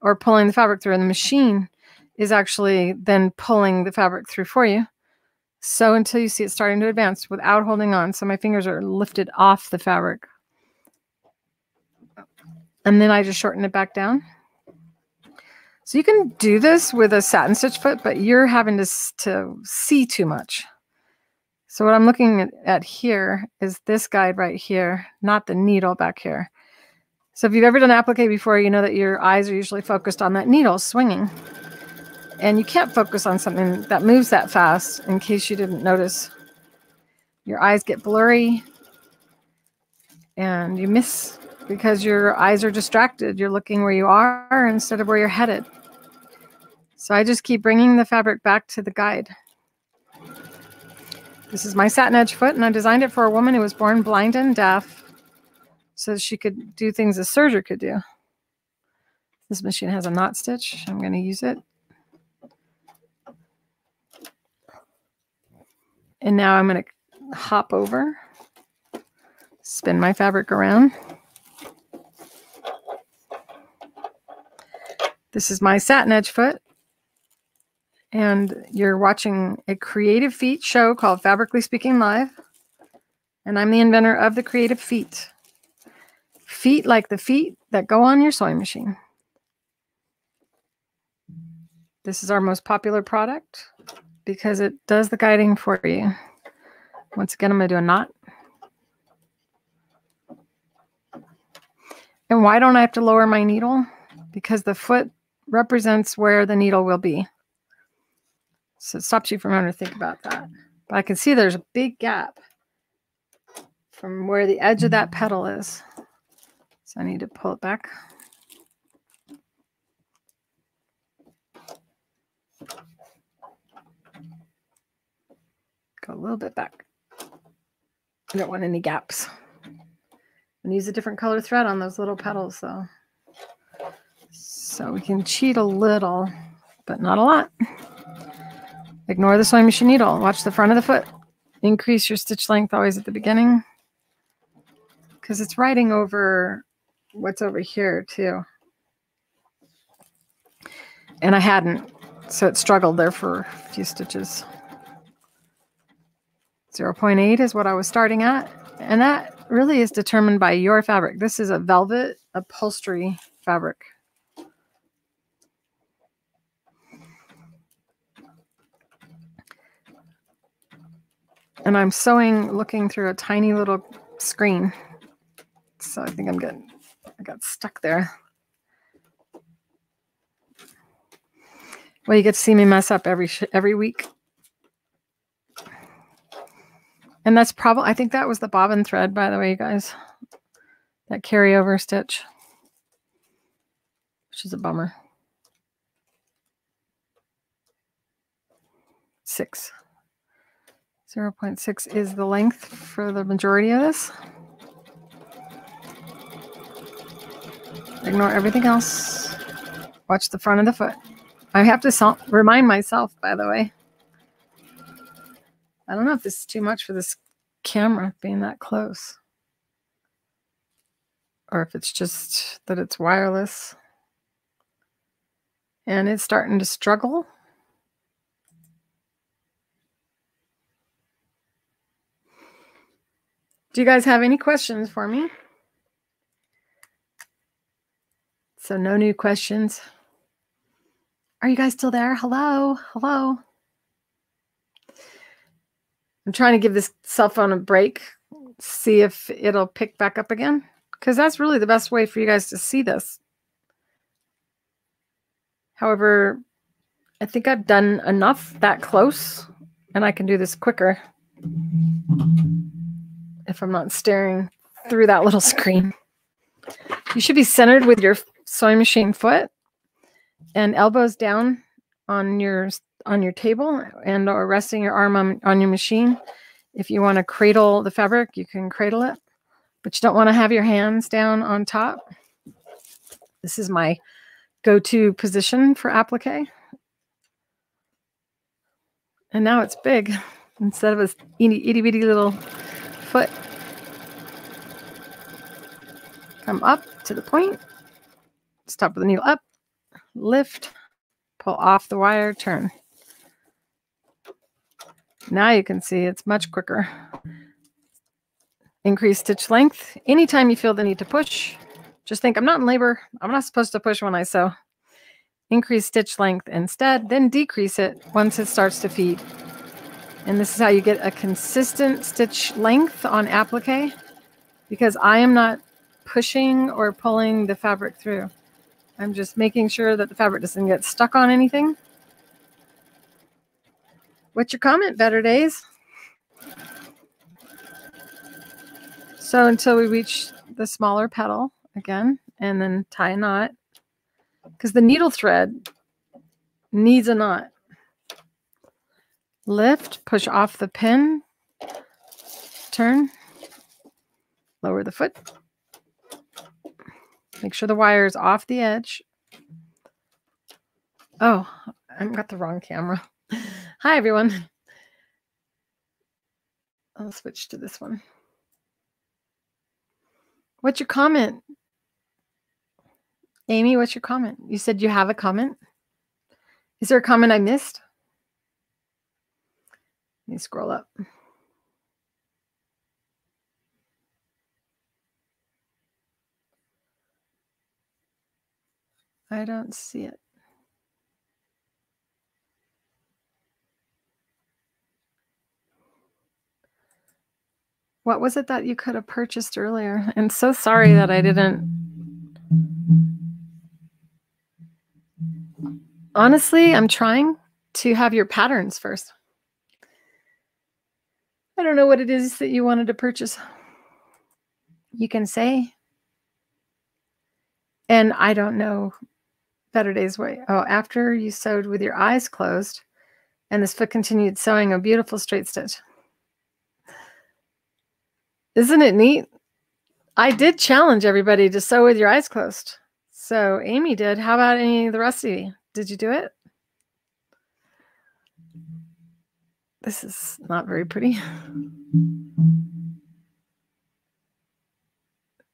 [SPEAKER 1] or pulling the fabric through. And the machine is actually then pulling the fabric through for you. So until you see it starting to advance without holding on. So my fingers are lifted off the fabric. And then I just shorten it back down. So you can do this with a satin stitch foot, but you're having to, to see too much. So what I'm looking at, at here is this guide right here, not the needle back here. So if you've ever done applique before, you know that your eyes are usually focused on that needle swinging. And you can't focus on something that moves that fast in case you didn't notice. Your eyes get blurry and you miss because your eyes are distracted. You're looking where you are instead of where you're headed. So I just keep bringing the fabric back to the guide. This is my Satinedge foot, and I designed it for a woman who was born blind and deaf so she could do things a serger could do. This machine has a knot stitch. I'm going to use it. And now I'm going to hop over, spin my fabric around. This is my Satinedge foot. and you're watching a creative feet show called Fabricly Speaking Live. And I'm the inventor of the creative feet. Feet like the feet that go on your sewing machine. This is our most popular product because it does the guiding for you. Once again, I'm going to do a knot. And why don't I have to lower my needle? Because the foot represents where the needle will be. So it stops you from having to think about that. But I can see there's a big gap from where the edge of that petal is. So I need to pull it back. Go a little bit back. I don't want any gaps. And use a different color thread on those little petals though. So we can cheat a little, but not a lot. Ignore the sewing machine needle. Watch the front of the foot. Increase your stitch length always at the beginning because it's writing over what's over here too. And I hadn't, so it struggled there for a few stitches. 0.8 is what I was starting at. And that really is determined by your fabric. This is a velvet upholstery fabric. And I'm sewing looking through a tiny little screen. So I think I'm getting, I got stuck there. Well, you get to see me mess up every every week. And that's probably, I think that was the bobbin thread, by the way, you guys. That carryover stitch, which is a bummer. Six. 0 0.6 is the length for the majority of this. Ignore everything else. Watch the front of the foot. I have to remind myself, by the way. I don't know if this is too much for this camera being that close. Or if it's just that it's wireless. And it's starting to struggle. Do you guys have any questions for me? So, no new questions. Are you guys still there? Hello? Hello? I'm trying to give this cell phone a break, see if it'll pick back up again, because that's really the best way for you guys to see this. However, I think I've done enough that close, and I can do this quicker if I'm not staring through that little screen. You should be centered with your sewing machine foot and elbows down on your on your table and or resting your arm on, on your machine. If you want to cradle the fabric, you can cradle it, but you don't want to have your hands down on top. This is my go-to position for applique. And now it's big instead of a itty, itty bitty little foot. Come up to the point. Stop with the needle up. Lift. Pull off the wire. Turn. Now you can see it's much quicker. Increase stitch length. Anytime you feel the need to push, just think I'm not in labor. I'm not supposed to push when I sew. Increase stitch length instead, then decrease it once it starts to feed. And this is how you get a consistent stitch length on applique because I am not pushing or pulling the fabric through. I'm just making sure that the fabric doesn't get stuck on anything. What's your comment, Better Days? So until we reach the smaller petal again, and then tie a knot, because the needle thread needs a knot. Lift, push off the pin, turn, lower the foot. Make sure the wire is off the edge. Oh, I've got the wrong camera. Hi, everyone. I'll switch to this one. What's your comment? Amy, what's your comment? You said you have a comment? Is there a comment I missed? Let me scroll up. I don't see it. What was it that you could have purchased earlier? I'm so sorry that I didn't. Honestly, I'm trying to have your patterns first. I don't know what it is that you wanted to purchase. You can say. And I don't know better days way. Oh, after you sewed with your eyes closed and this foot continued sewing a beautiful straight stitch. Isn't it neat? I did challenge everybody to sew with your eyes closed. So Amy did. How about any of the rest of you? Did you do it? This is not very pretty.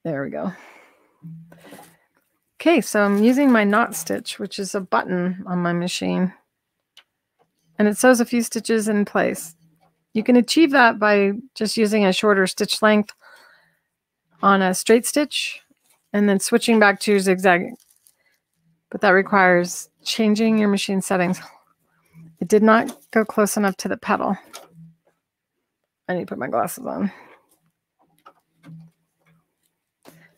[SPEAKER 1] There we go. Okay, so I'm using my knot stitch, which is a button on my machine. And it sews a few stitches in place. You can achieve that by just using a shorter stitch length on a straight stitch and then switching back to zigzag. But that requires changing your machine settings. It did not go close enough to the pedal. I need to put my glasses on.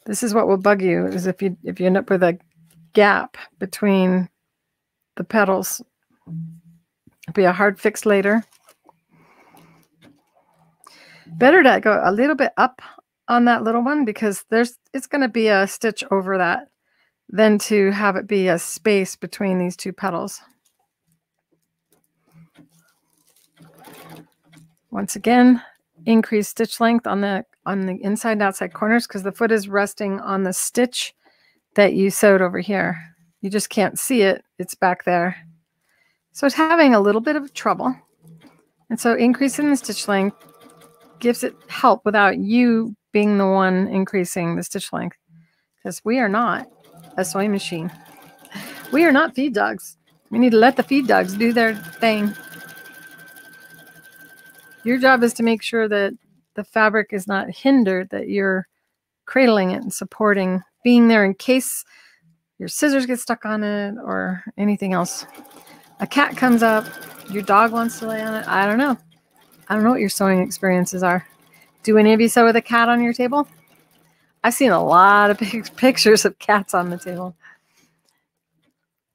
[SPEAKER 1] This is what will bug you is if you if you end up with a gap between the petals. It'll be a hard fix later. Better to go a little bit up on that little one because there's it's going to be a stitch over that than to have it be a space between these two petals. Once again, increase stitch length on the on the inside and outside corners because the foot is resting on the stitch that you sewed over here. You just can't see it. It's back there. So it's having a little bit of trouble. And so increasing the stitch length gives it help without you being the one increasing the stitch length because we are not a sewing machine. We are not feed dogs. We need to let the feed dogs do their thing. Your job is to make sure that the fabric is not hindered, that you're cradling it and supporting, being there in case your scissors get stuck on it or anything else. A cat comes up, your dog wants to lay on it. I don't know. I don't know what your sewing experiences are. Do any of you sew with a cat on your table? I've seen a lot of pictures of cats on the table.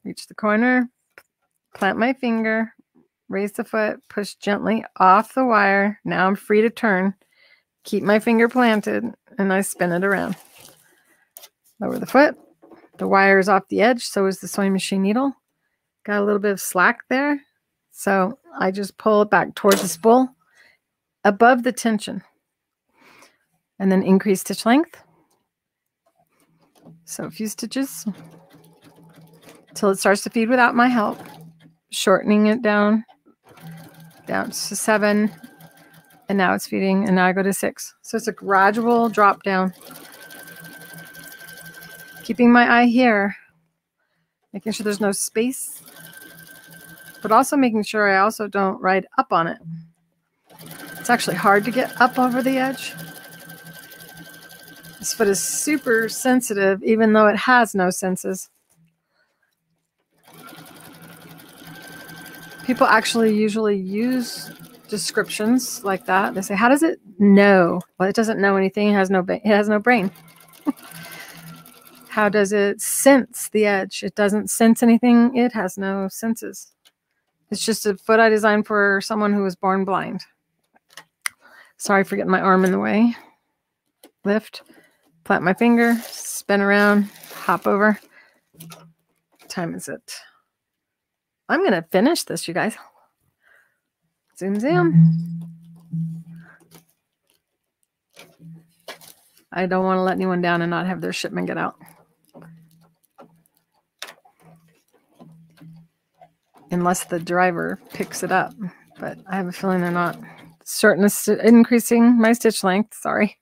[SPEAKER 1] Reach the corner, plant my finger, raise the foot, push gently off the wire. Now I'm free to turn. Keep my finger planted and I spin it around. Lower the foot. The wire is off the edge, so is the sewing machine needle. Got a little bit of slack there. So I just pull it back towards the spool above the tension and then increase stitch length. So a few stitches till it starts to feed without my help, shortening it down, down to seven, and now it's feeding, and now I go to six. So it's a gradual drop down. Keeping my eye here, making sure there's no space, but also making sure I also don't ride up on it. It's actually hard to get up over the edge. This foot is super sensitive, even though it has no senses. People actually usually use descriptions like that. They say, "How does it know?" Well, it doesn't know anything. It has no. It has no brain. How does it sense the edge? It doesn't sense anything. It has no senses. It's just a foot I designed for someone who was born blind. Sorry for getting my arm in the way. Lift, plant my finger, spin around, hop over. What time is it? I'm going to finish this, you guys. Zoom, zoom. Mm-hmm. I don't want to let anyone down and not have their shipment get out. Unless the driver picks it up. But I have a feeling they're not shorten increasing my stitch length. Sorry.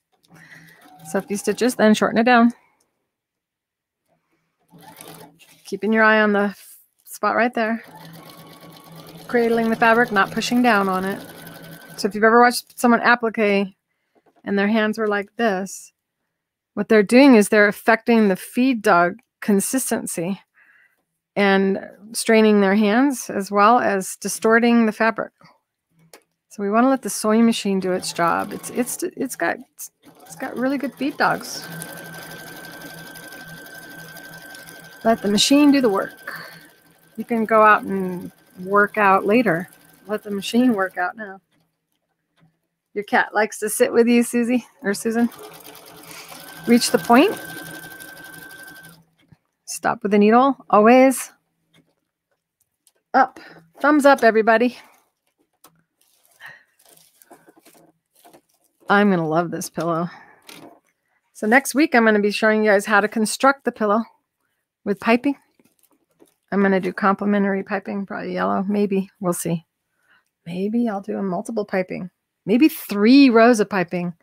[SPEAKER 1] So a few stitches, then shorten it down. Keeping your eye on the spot right there. Cradling the fabric, not pushing down on it. So if you've ever watched someone applique and their hands were like this, what they're doing is they're affecting the feed dog consistency and straining their hands as well as distorting the fabric. So we want to let the sewing machine do its job. It's it's it's got it's got really good feed dogs. Let the machine do the work. You can go out and work out later. Let the machine work out now. Your cat likes to sit with you, Susie or Susan. Reach the point. Stop with the needle. Always up. Thumbs up, everybody. I'm going to love this pillow. So next week, I'm going to be showing you guys how to construct the pillow with piping. I'm going to do complementary piping, probably yellow, maybe. We'll see. Maybe I'll do a multiple piping. Maybe three rows of piping.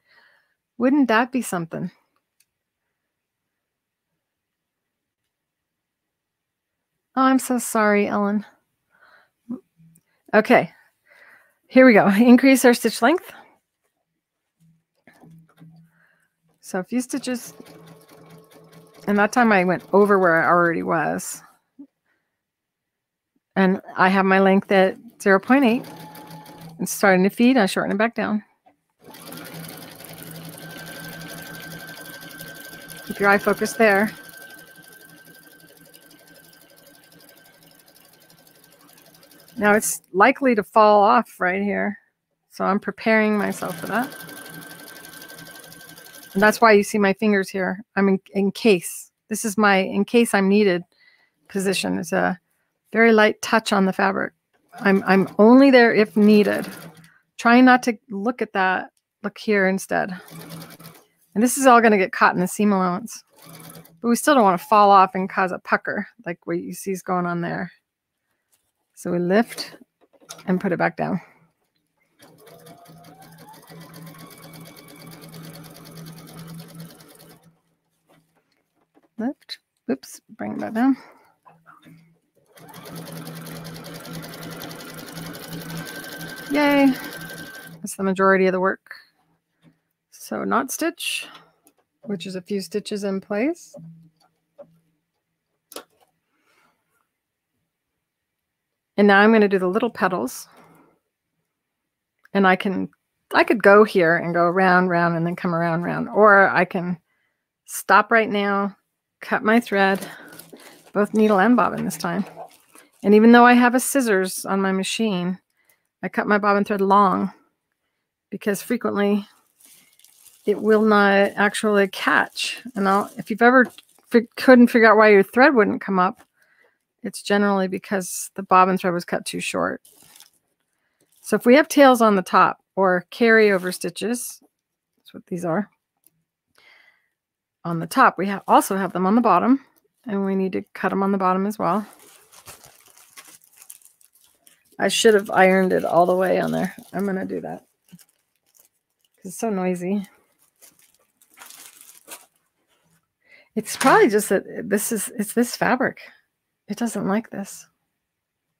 [SPEAKER 1] Wouldn't that be something? Oh, I'm so sorry, Ellen. Okay, here we go. Increase our stitch length. So a few stitches and that time I went over where I already was. And I have my length at 0 0.8. It's starting to feed. I shorten it back down. Keep your eye focused there. Now it's likely to fall off right here. So I'm preparing myself for that. And that's why you see my fingers here. I'm in, in case. This is my in case I'm needed position. It's a very light touch on the fabric. I'm, I'm only there if needed. Trying not to look at that. Look here instead. And this is all going to get caught in the seam allowance. But we still don't want to fall off and cause a pucker like what you see is going on there. So we lift and put it back down. lift. Oops, bring that down. Yay. That's the majority of the work. So knot stitch, which is a few stitches in place. And now I'm going to do the little petals. And I can, I could go here and go around, round, and then come around, round. Or I can stop right now, cut my thread, both needle and bobbin this time. And even though I have a scissors on my machine, I cut my bobbin thread long because frequently it will not actually catch. And I'll, if you've ever couldn't figure out why your thread wouldn't come up, it's generally because the bobbin thread was cut too short. So if we have tails on the top or carryover stitches, that's what these are, on the top. We have also have them on the bottom, and we need to cut them on the bottom as well. I should have ironed it all the way on there. I'm going to do that. because It's so noisy. It's probably just that this is, it's this fabric. It doesn't like this.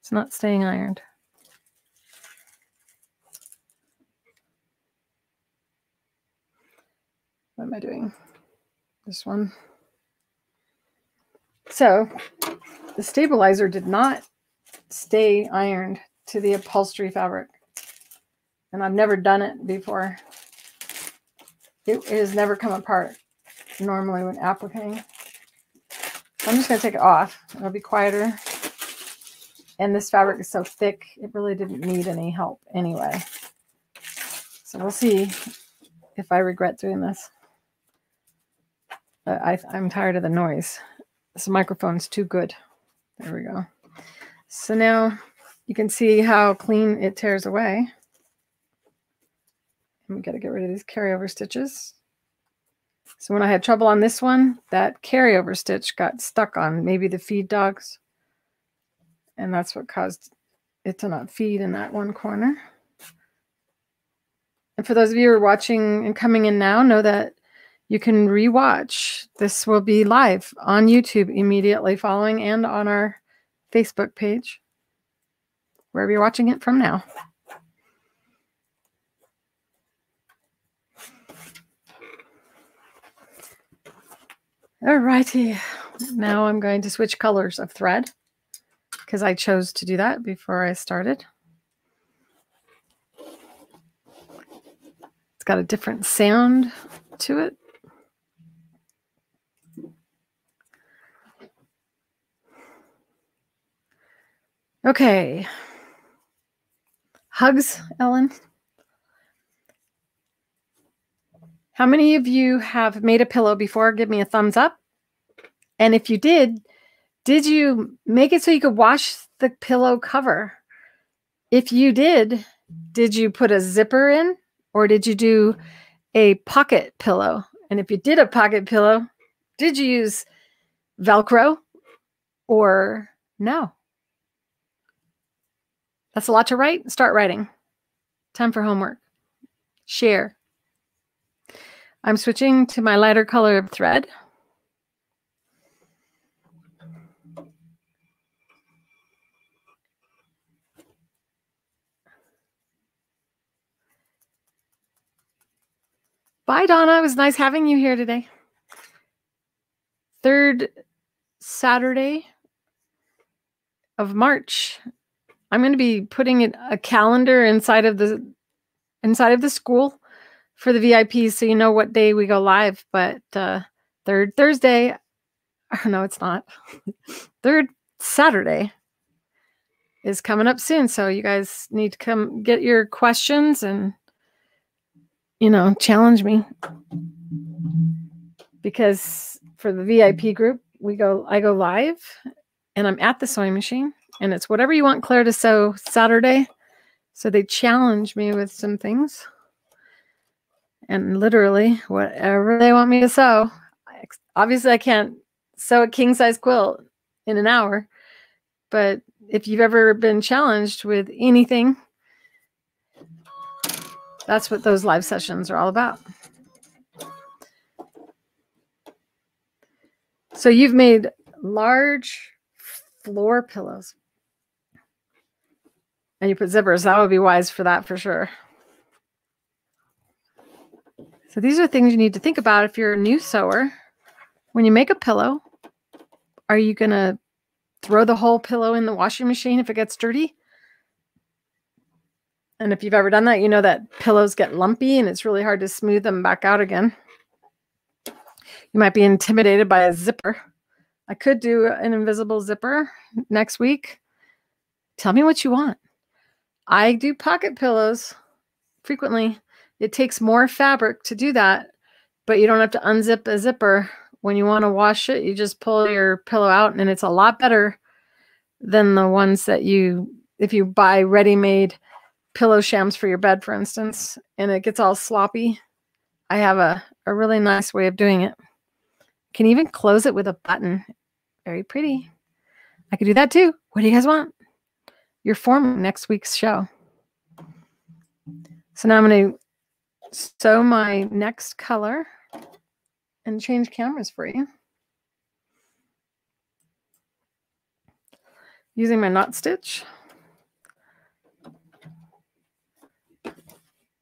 [SPEAKER 1] It's not staying ironed. What am I doing? this one. So the stabilizer did not stay ironed to the upholstery fabric. And I've never done it before. It, it has never come apart normally when appliquing. I'm just going to take it off. It'll be quieter. And this fabric is so thick, it really didn't need any help anyway. So we'll see if I regret doing this. I, I'm tired of the noise. This microphone's too good. There we go. So now you can see how clean it tears away. And we got to get rid of these carryover stitches. So when I had trouble on this one, that carryover stitch got stuck on maybe the feed dogs. And that's what caused it to not feed in that one corner. And for those of you who are watching and coming in now, know that you can rewatch. This will be live on YouTube immediately following and on our Facebook page, wherever you're watching it from now. All righty, now I'm going to switch colors of thread because I chose to do that before I started. It's got a different sound to it. Okay, Hugs, Ellen. How many of you have made a pillow before? Give me a thumbs up. And if you did, did you make it so you could wash the pillow cover? If you did, did you put a zipper in or did you do a pocket pillow? And if you did a pocket pillow, did you use Velcro or no? That's a lot to write. Start writing. Time for homework. Share. I'm switching to my lighter color of thread. Bye, Donna. It was nice having you here today. Third Saturday of March. I'm going to be putting it, a calendar inside of the inside of the school for the VIPs so you know what day we go live. But uh, third Thursday, oh, no, it's not. third Saturday is coming up soon. So you guys need to come get your questions and, you know, challenge me. Because for the VIP group, we go, I go live and I'm at the sewing machine and it's whatever you want Clare to sew Saturday. So they challenge me with some things. And literally, whatever they want me to sew. Obviously, I can't sew a king size quilt in an hour. But if you've ever been challenged with anything, that's what those live sessions are all about. So you've made large floor pillows. And you put zippers. That would be wise for that for sure. So these are things you need to think about if you're a new sewer. When you make a pillow, are you going to throw the whole pillow in the washing machine if it gets dirty? And if you've ever done that, you know that pillows get lumpy and it's really hard to smooth them back out again. You might be intimidated by a zipper. I could do an invisible zipper next week. Tell me what you want. I do pocket pillows frequently. It takes more fabric to do that, but you don't have to unzip a zipper. When you want to wash it, you just pull your pillow out and it's a lot better than the ones that you, if you buy ready-made pillow shams for your bed, for instance, and it gets all sloppy. I have a, a really nice way of doing it. Can even close it with a button. Very pretty. I could do that too. What do you guys want? You're forming next week's show. So now I'm going to sew my next color and change cameras for you. Using my knot stitch.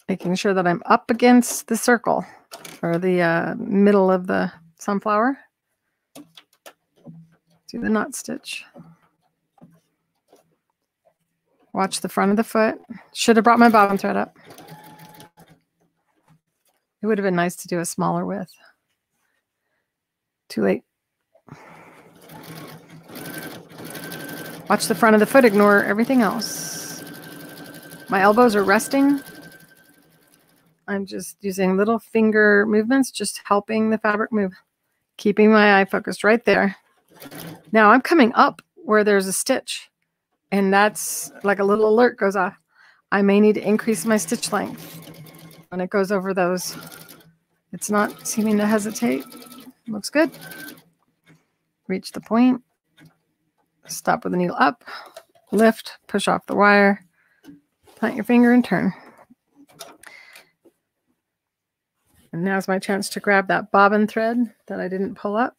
[SPEAKER 1] Making sure that I'm up against the circle or the uh, middle of the sunflower. Do the knot stitch. Watch the front of the foot. Should have brought my bottom thread up. It would have been nice to do a smaller width. Too late. Watch the front of the foot, ignore everything else. My elbows are resting. I'm just using little finger movements, just helping the fabric move. Keeping my eye focused right there. Now I'm coming up where there's a stitch and that's like a little alert goes off. I may need to increase my stitch length when it goes over those. It's not seeming to hesitate. Looks good. Reach the point. Stop with the needle up. Lift, push off the wire. Plant your finger and turn. And now's my chance to grab that bobbin thread that I didn't pull up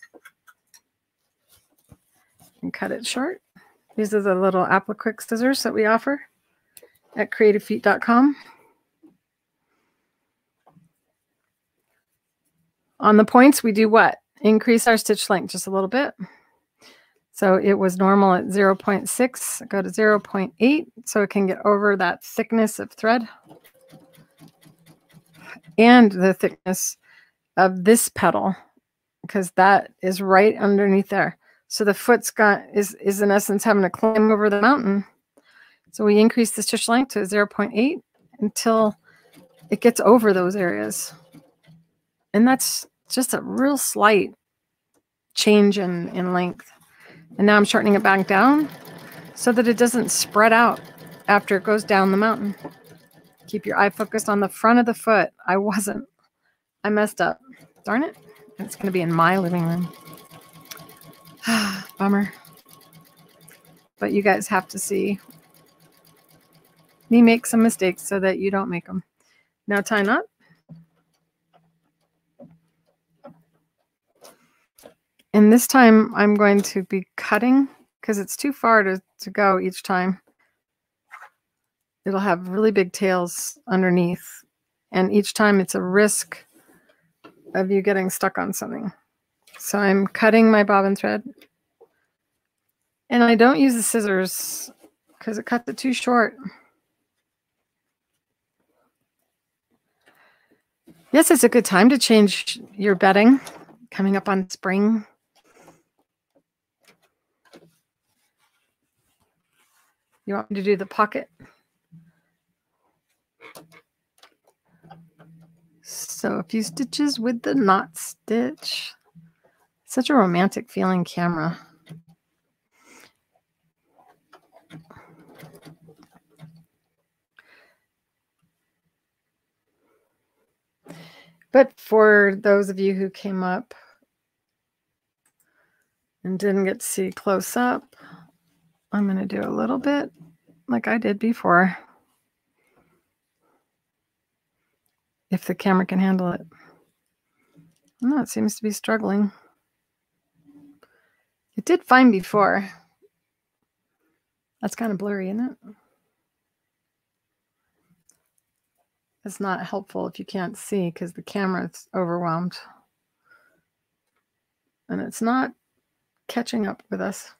[SPEAKER 1] and cut it short. These are the little applique scissors that we offer at creativefeet.com. On the points, we do what? increase our stitch length just a little bit. So it was normal at 0 0.6, go to 0 0.8 so it can get over that thickness of thread and the thickness of this petal because that is right underneath there. So the foot's got is is in essence having to climb over the mountain. So we increase the stitch length to 0 0.8 until it gets over those areas. And that's just a real slight change in, in length. And now I'm shortening it back down so that it doesn't spread out after it goes down the mountain. Keep your eye focused on the front of the foot. I wasn't. I messed up. Darn it. It's going to be in my living room. Bummer. But you guys have to see me make some mistakes so that you don't make them. Now tie knot. And this time I'm going to be cutting because it's too far to, to go each time. It'll have really big tails underneath. And each time it's a risk of you getting stuck on something. So I'm cutting my bobbin thread. And I don't use the scissors because it cuts it too short. Yes, it's a good time to change your bedding coming up on spring. You want me to do the pocket? So a few stitches with the knot stitch. Such a romantic feeling camera. But for those of you who came up and didn't get to see close up, I'm going to do a little bit like I did before. If the camera can handle it. No, it seems to be struggling. Did fine before. That's kind of blurry, isn't it? It's not helpful if you can't see because the camera is overwhelmed. And it's not catching up with us.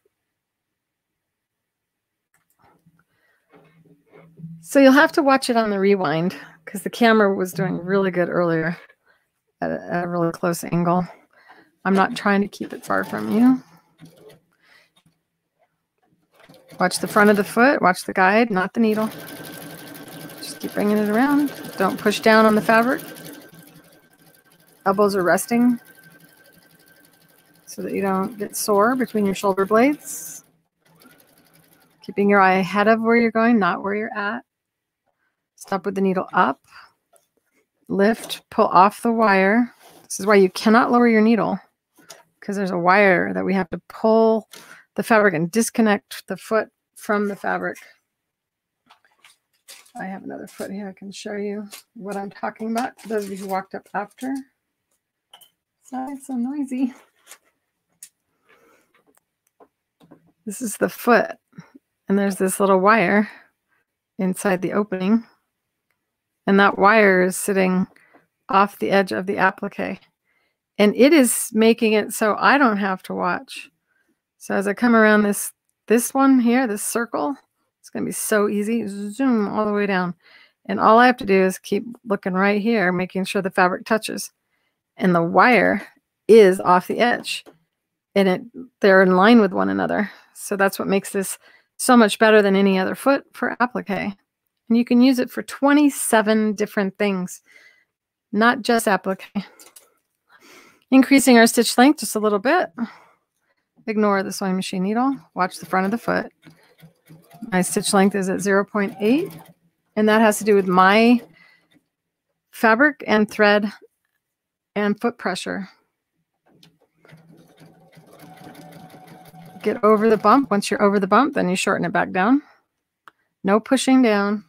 [SPEAKER 1] So you'll have to watch it on the rewind because the camera was doing really good earlier at a, at a really close angle. I'm not trying to keep it far from you. Watch the front of the foot, watch the guide, not the needle. Just keep bringing it around. Don't push down on the fabric. Elbows are resting so that you don't get sore between your shoulder blades. Keeping your eye ahead of where you're going, not where you're at. Stop with the needle up. Lift, pull off the wire. This is why you cannot lower your needle because there's a wire that we have to pull the fabric and disconnect the foot from the fabric. I have another foot here. I can show you what I'm talking about. Those of you who walked up after. Sorry, it's so noisy. This is the foot. And there's this little wire inside the opening. And that wire is sitting off the edge of the applique. And it is making it so I don't have to watch. So as I come around this this one here, this circle, it's going to be so easy. Zoom all the way down. And all I have to do is keep looking right here, making sure the fabric touches. And the wire is off the edge. And it they're in line with one another. So that's what makes this so much better than any other foot for applique. And you can use it for 27 different things, not just applique. Increasing our stitch length just a little bit. Ignore the sewing machine needle. Watch the front of the foot. My stitch length is at 0.8, and that has to do with my fabric and thread and foot pressure. Get over the bump. Once you're over the bump, then you shorten it back down. No pushing down.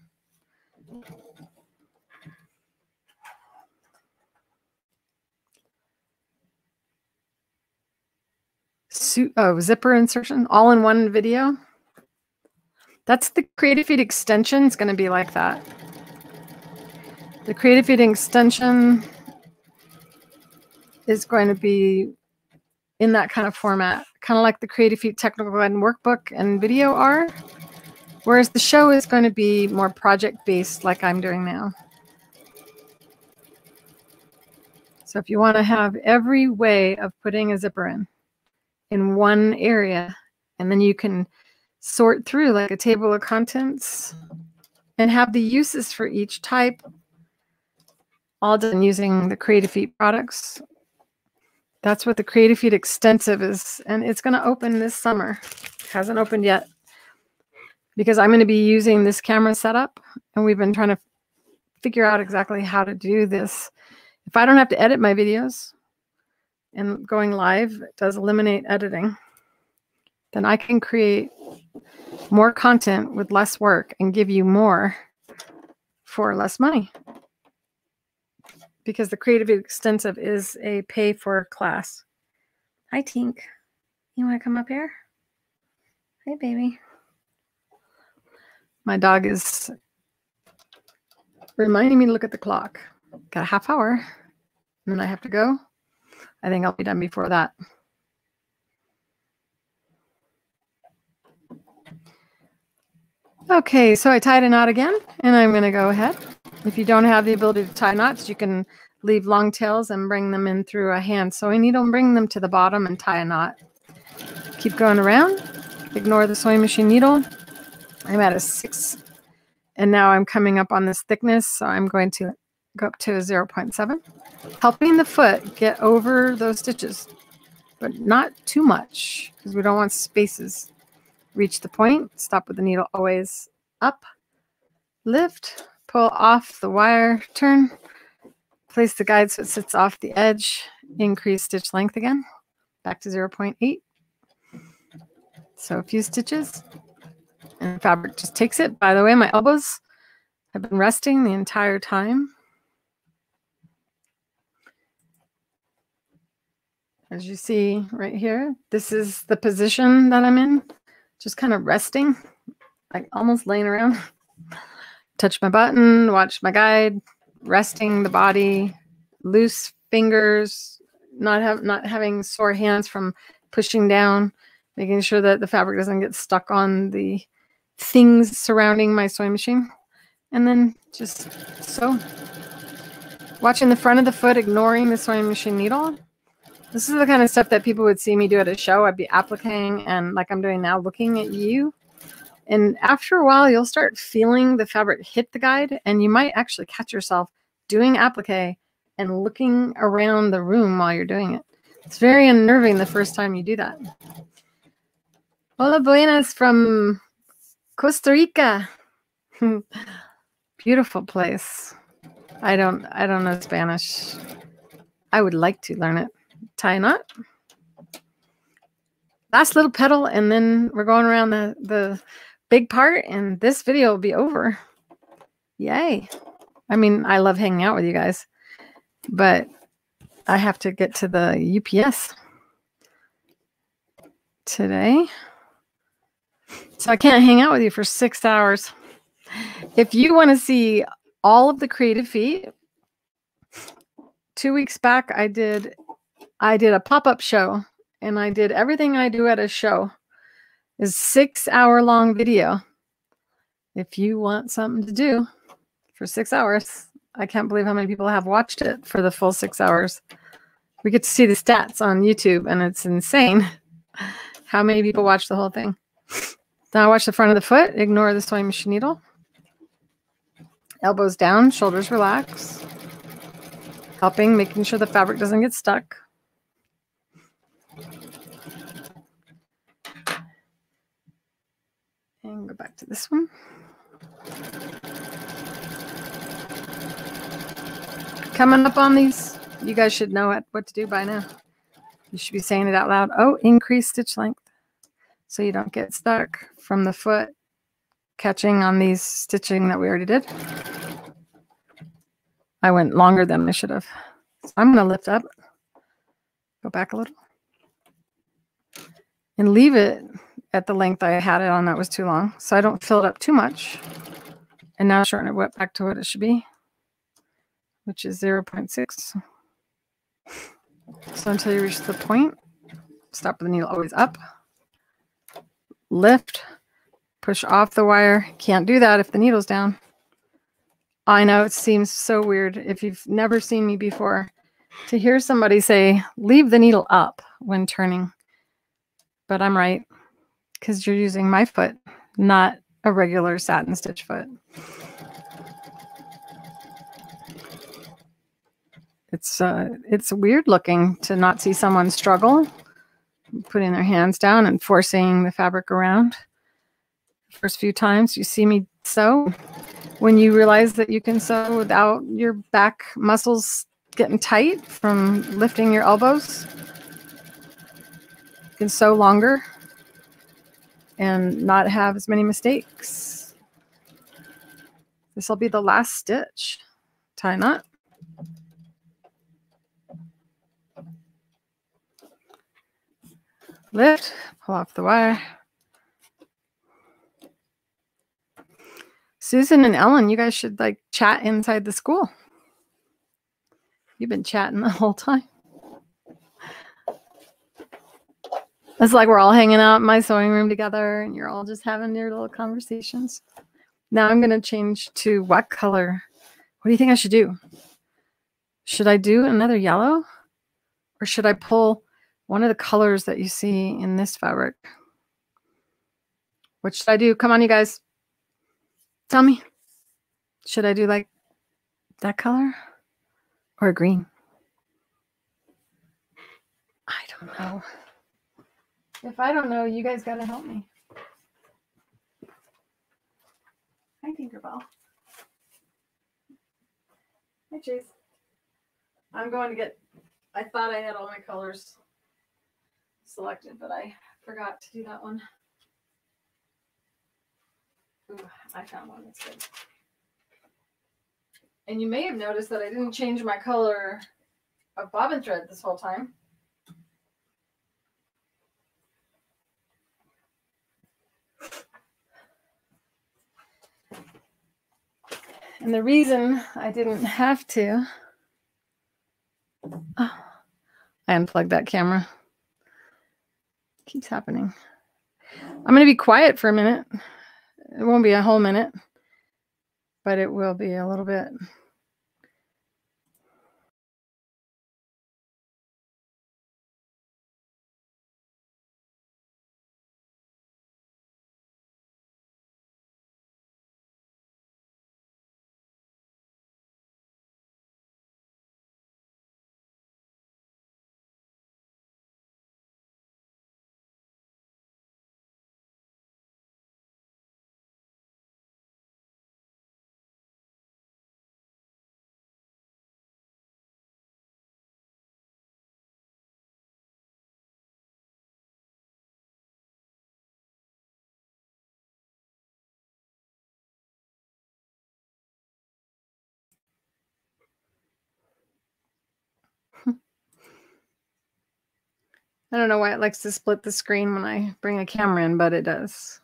[SPEAKER 1] Oh, zipper insertion all in one video. That's the Creative Feet extension. It's going to be like that. The Creative Feet extension is going to be in that kind of format, kind of like the Creative Feet Technical Guide and Workbook and video are. Whereas the show is going to be more project based, like I'm doing now. So if you want to have every way of putting a zipper in, in one area, and then you can sort through like a table of contents and have the uses for each type all done using the Creative Feet products. That's what the Creative Feet Extensive is, and it's going to open this summer. It hasn't opened yet because I'm going to be using this camera setup, and we've been trying to figure out exactly how to do this. If I don't have to edit my videos, and going live does eliminate editing, then I can create more content with less work and give you more for less money. Because the Creative Extensive is a pay for class. Hi, Tink. You want to come up here? Hey, baby. My dog is reminding me to look at the clock. Got a half hour, and then I have to go. I think I'll be done before that. Okay, so I tied a knot again, and I'm going to go ahead. If you don't have the ability to tie knots, you can leave long tails and bring them in through a hand sewing needle and bring them to the bottom and tie a knot. Keep going around. Ignore the sewing machine needle. I'm at a six, and now I'm coming up on this thickness, so I'm going to go up to a 0.7, helping the foot get over those stitches, but not too much because we don't want spaces reach the point, stop with the needle always up, lift, pull off the wire, turn, place the guide so it sits off the edge, increase stitch length again, back to 0.8. So a few stitches and fabric just takes it. By the way, my elbows have been resting the entire time. As you see right here, this is the position that I'm in just kind of resting, like almost laying around. Touch my button, watch my guide, resting the body, loose fingers, not have not having sore hands from pushing down, making sure that the fabric doesn't get stuck on the things surrounding my sewing machine. And then just sew. Watching the front of the foot, ignoring the sewing machine needle, this is the kind of stuff that people would see me do at a show. I'd be appliquing and like I'm doing now, looking at you. And after a while, you'll start feeling the fabric hit the guide, and you might actually catch yourself doing applique and looking around the room while you're doing it. It's very unnerving the first time you do that. Hola, buenas from Costa Rica. Beautiful place. I don't I don't know Spanish. I would like to learn it tie a knot. Last little petal, and then we're going around the, the big part, and this video will be over. Yay. I mean, I love hanging out with you guys, but I have to get to the UPS today. So I can't hang out with you for six hours. If you want to see all of the creative feet, two weeks back I did I did a pop-up show and I did everything I do at a show is six hour long video. If you want something to do for six hours, I can't believe how many people have watched it for the full six hours. We get to see the stats on YouTube and it's insane how many people watch the whole thing. Now watch the front of the foot, ignore the sewing machine needle. Elbows down, shoulders relax. Helping, making sure the fabric doesn't get stuck. And go back to this one. Coming up on these, you guys should know what to do by now. You should be saying it out loud. Oh, increase stitch length. So you don't get stuck from the foot catching on these stitching that we already did. I went longer than I should have. So I'm going to lift up, go back a little, and leave it at the length I had it on that was too long. So I don't fill it up too much. And now shorten it back to what it should be, which is 0 0.6. So until you reach the point, stop the needle always up, lift, push off the wire. Can't do that if the needle's down. I know it seems so weird if you've never seen me before to hear somebody say, leave the needle up when turning. But I'm right because you're using my foot, not a regular satin stitch foot. It's uh, it's weird looking to not see someone struggle, putting their hands down and forcing the fabric around. First few times you see me sew, when you realize that you can sew without your back muscles getting tight from lifting your elbows, you can sew longer and not have as many mistakes. This will be the last stitch. Tie knot. Lift, pull off the wire. Susan and Ellen, you guys should like chat inside the school. You've been chatting the whole time. It's like we're all hanging out in my sewing room together and you're all just having your little conversations. Now I'm going to change to what color? What do you think I should do? Should I do another yellow? Or should I pull one of the colors that you see in this fabric? What should I do? Come on, you guys. Tell me. Should I do like that color or green? I don't know. If I don't know, you guys got to help me. Hi, Tinkerbell. Hi, Chase. I'm going to get, I thought I had all my colors selected, but I forgot to do that one. Ooh, I found one that's good. And you may have noticed that I didn't change my color of bobbin thread this whole time. And the reason I didn't have to, oh, I unplugged that camera. Keeps happening. I'm going to be quiet for a minute. It won't be a whole minute, but it will be a little bit. I don't know why it likes to split the screen when I bring a camera in, but it does.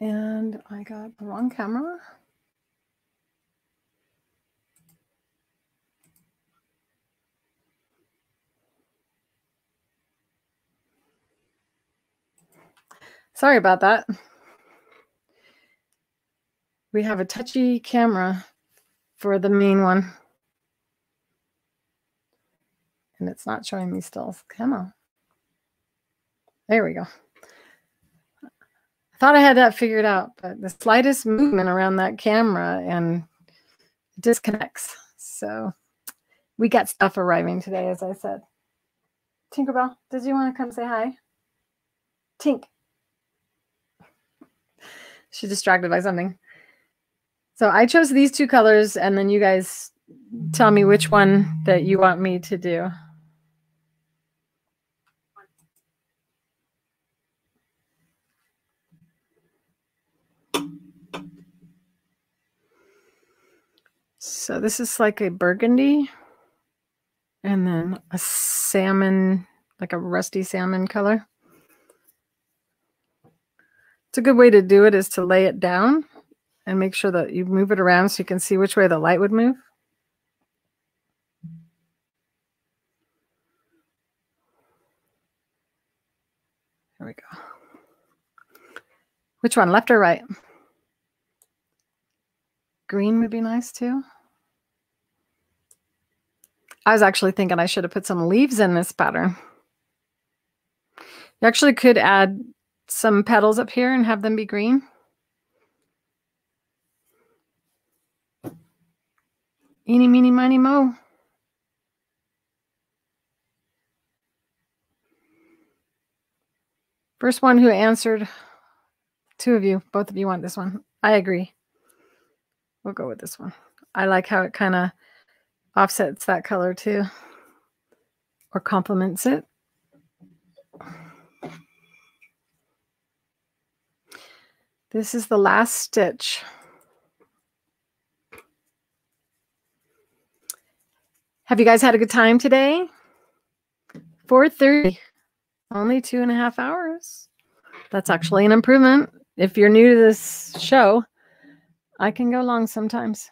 [SPEAKER 1] And I got the wrong camera. Sorry about that. We have a touchy camera for the main one. And it's not showing me still. Come on. There we go. I thought I had that figured out, but the slightest movement around that camera and disconnects. So we got stuff arriving today, as I said. Tinkerbell, did you want to come say hi? Tink. She's distracted by something. So I chose these two colors, and then you guys tell me which one that you want me to do. So this is like a burgundy and then a salmon, like a rusty salmon color. It's a good way to do it is to lay it down and make sure that you move it around so you can see which way the light would move. There we go. Which one, left or right? Green would be nice too. I was actually thinking I should have put some leaves in this pattern. You actually could add some petals up here and have them be green. Eeny, meeny, miny, mo. First one who answered, two of you, both of you want this one. I agree. We'll go with this one. I like how it kind of offsets that color too, or complements it. This is the last stitch. Have you guys had a good time today? 4.30, only two and a half hours. That's actually an improvement. If you're new to this show, I can go long sometimes.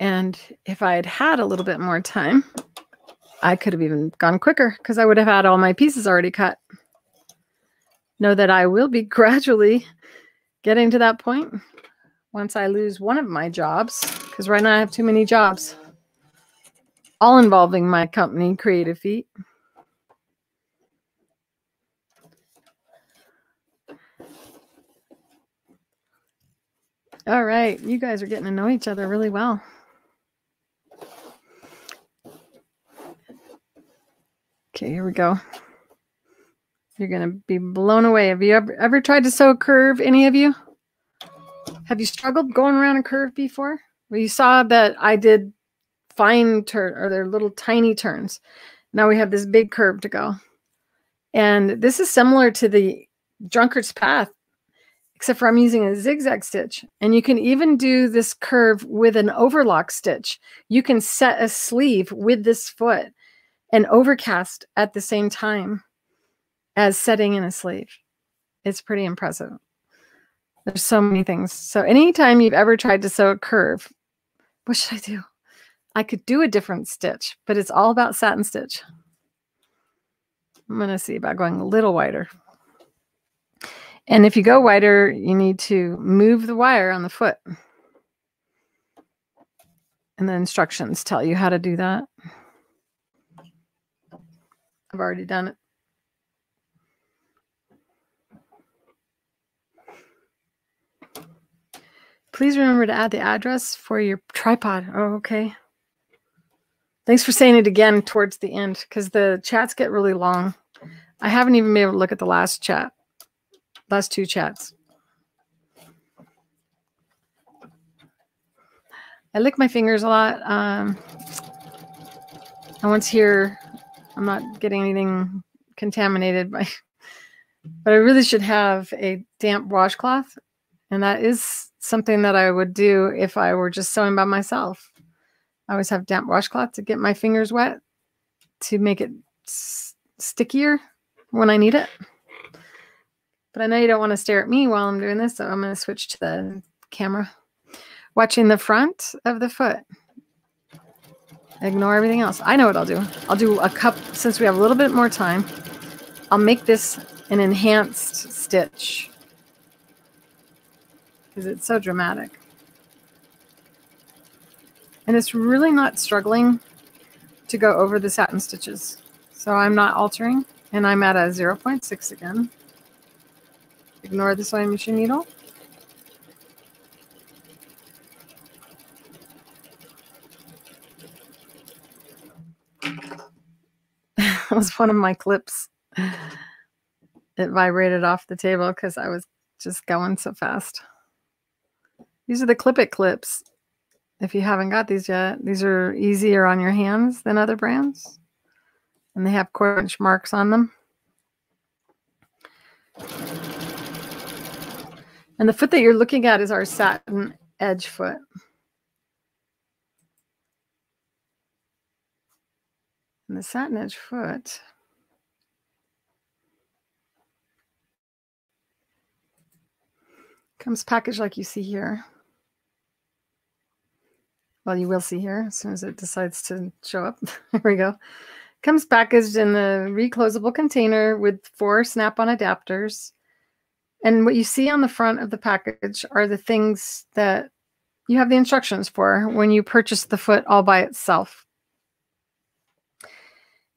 [SPEAKER 1] And if I had had a little bit more time, I could have even gone quicker because I would have had all my pieces already cut. Know that I will be gradually getting to that point once I lose one of my jobs because right now I have too many jobs, all involving my company, Creative Feet. All right, you guys are getting to know each other really well. Okay, here we go. You're going to be blown away. Have you ever, ever tried to sew a curve, any of you? Have you struggled going around a curve before? Well, you saw that I did fine turn, or they're little tiny turns. Now we have this big curve to go. And this is similar to the drunkard's path, except for I'm using a zigzag stitch. And you can even do this curve with an overlock stitch. You can set a sleeve with this foot and overcast at the same time as setting in a sleeve. It's pretty impressive. There's so many things. So anytime you've ever tried to sew a curve, what should I do? I could do a different stitch, but it's all about satin stitch. I'm going to see about going a little wider. And if you go wider, you need to move the wire on the foot. And the instructions tell you how to do that. I've already done it. Please remember to add the address for your tripod. Oh, okay. Thanks for saying it again towards the end because the chats get really long. I haven't even been able to look at the last chat, last two chats. I lick my fingers a lot. Um, I once here I'm not getting anything contaminated by, but I really should have a damp washcloth. And that is something that I would do if I were just sewing by myself. I always have damp washcloth to get my fingers wet to make it stickier when I need it. But I know you don't want to stare at me while I'm doing this, so I'm going to switch to the camera. Watching the front of the foot. Ignore everything else. I know what I'll do. I'll do a cup, since we have a little bit more time, I'll make this an enhanced stitch. Because it's so dramatic. And it's really not struggling to go over the satin stitches. So I'm not altering, and I'm at a 0.6 again. Ignore the sewing machine needle. That was one of my clips. It vibrated off the table because I was just going so fast. These are the Clip It clips. If you haven't got these yet, these are easier on your hands than other brands. And they have quarter inch marks on them. And the foot that you're looking at is our satin edge foot. And the Satinedge foot comes packaged like you see here. Well, you will see here as soon as it decides to show up. Here we go. Comes packaged in the reclosable container with four snap-on adapters. And what you see on the front of the package are the things that you have the instructions for when you purchase the foot all by itself.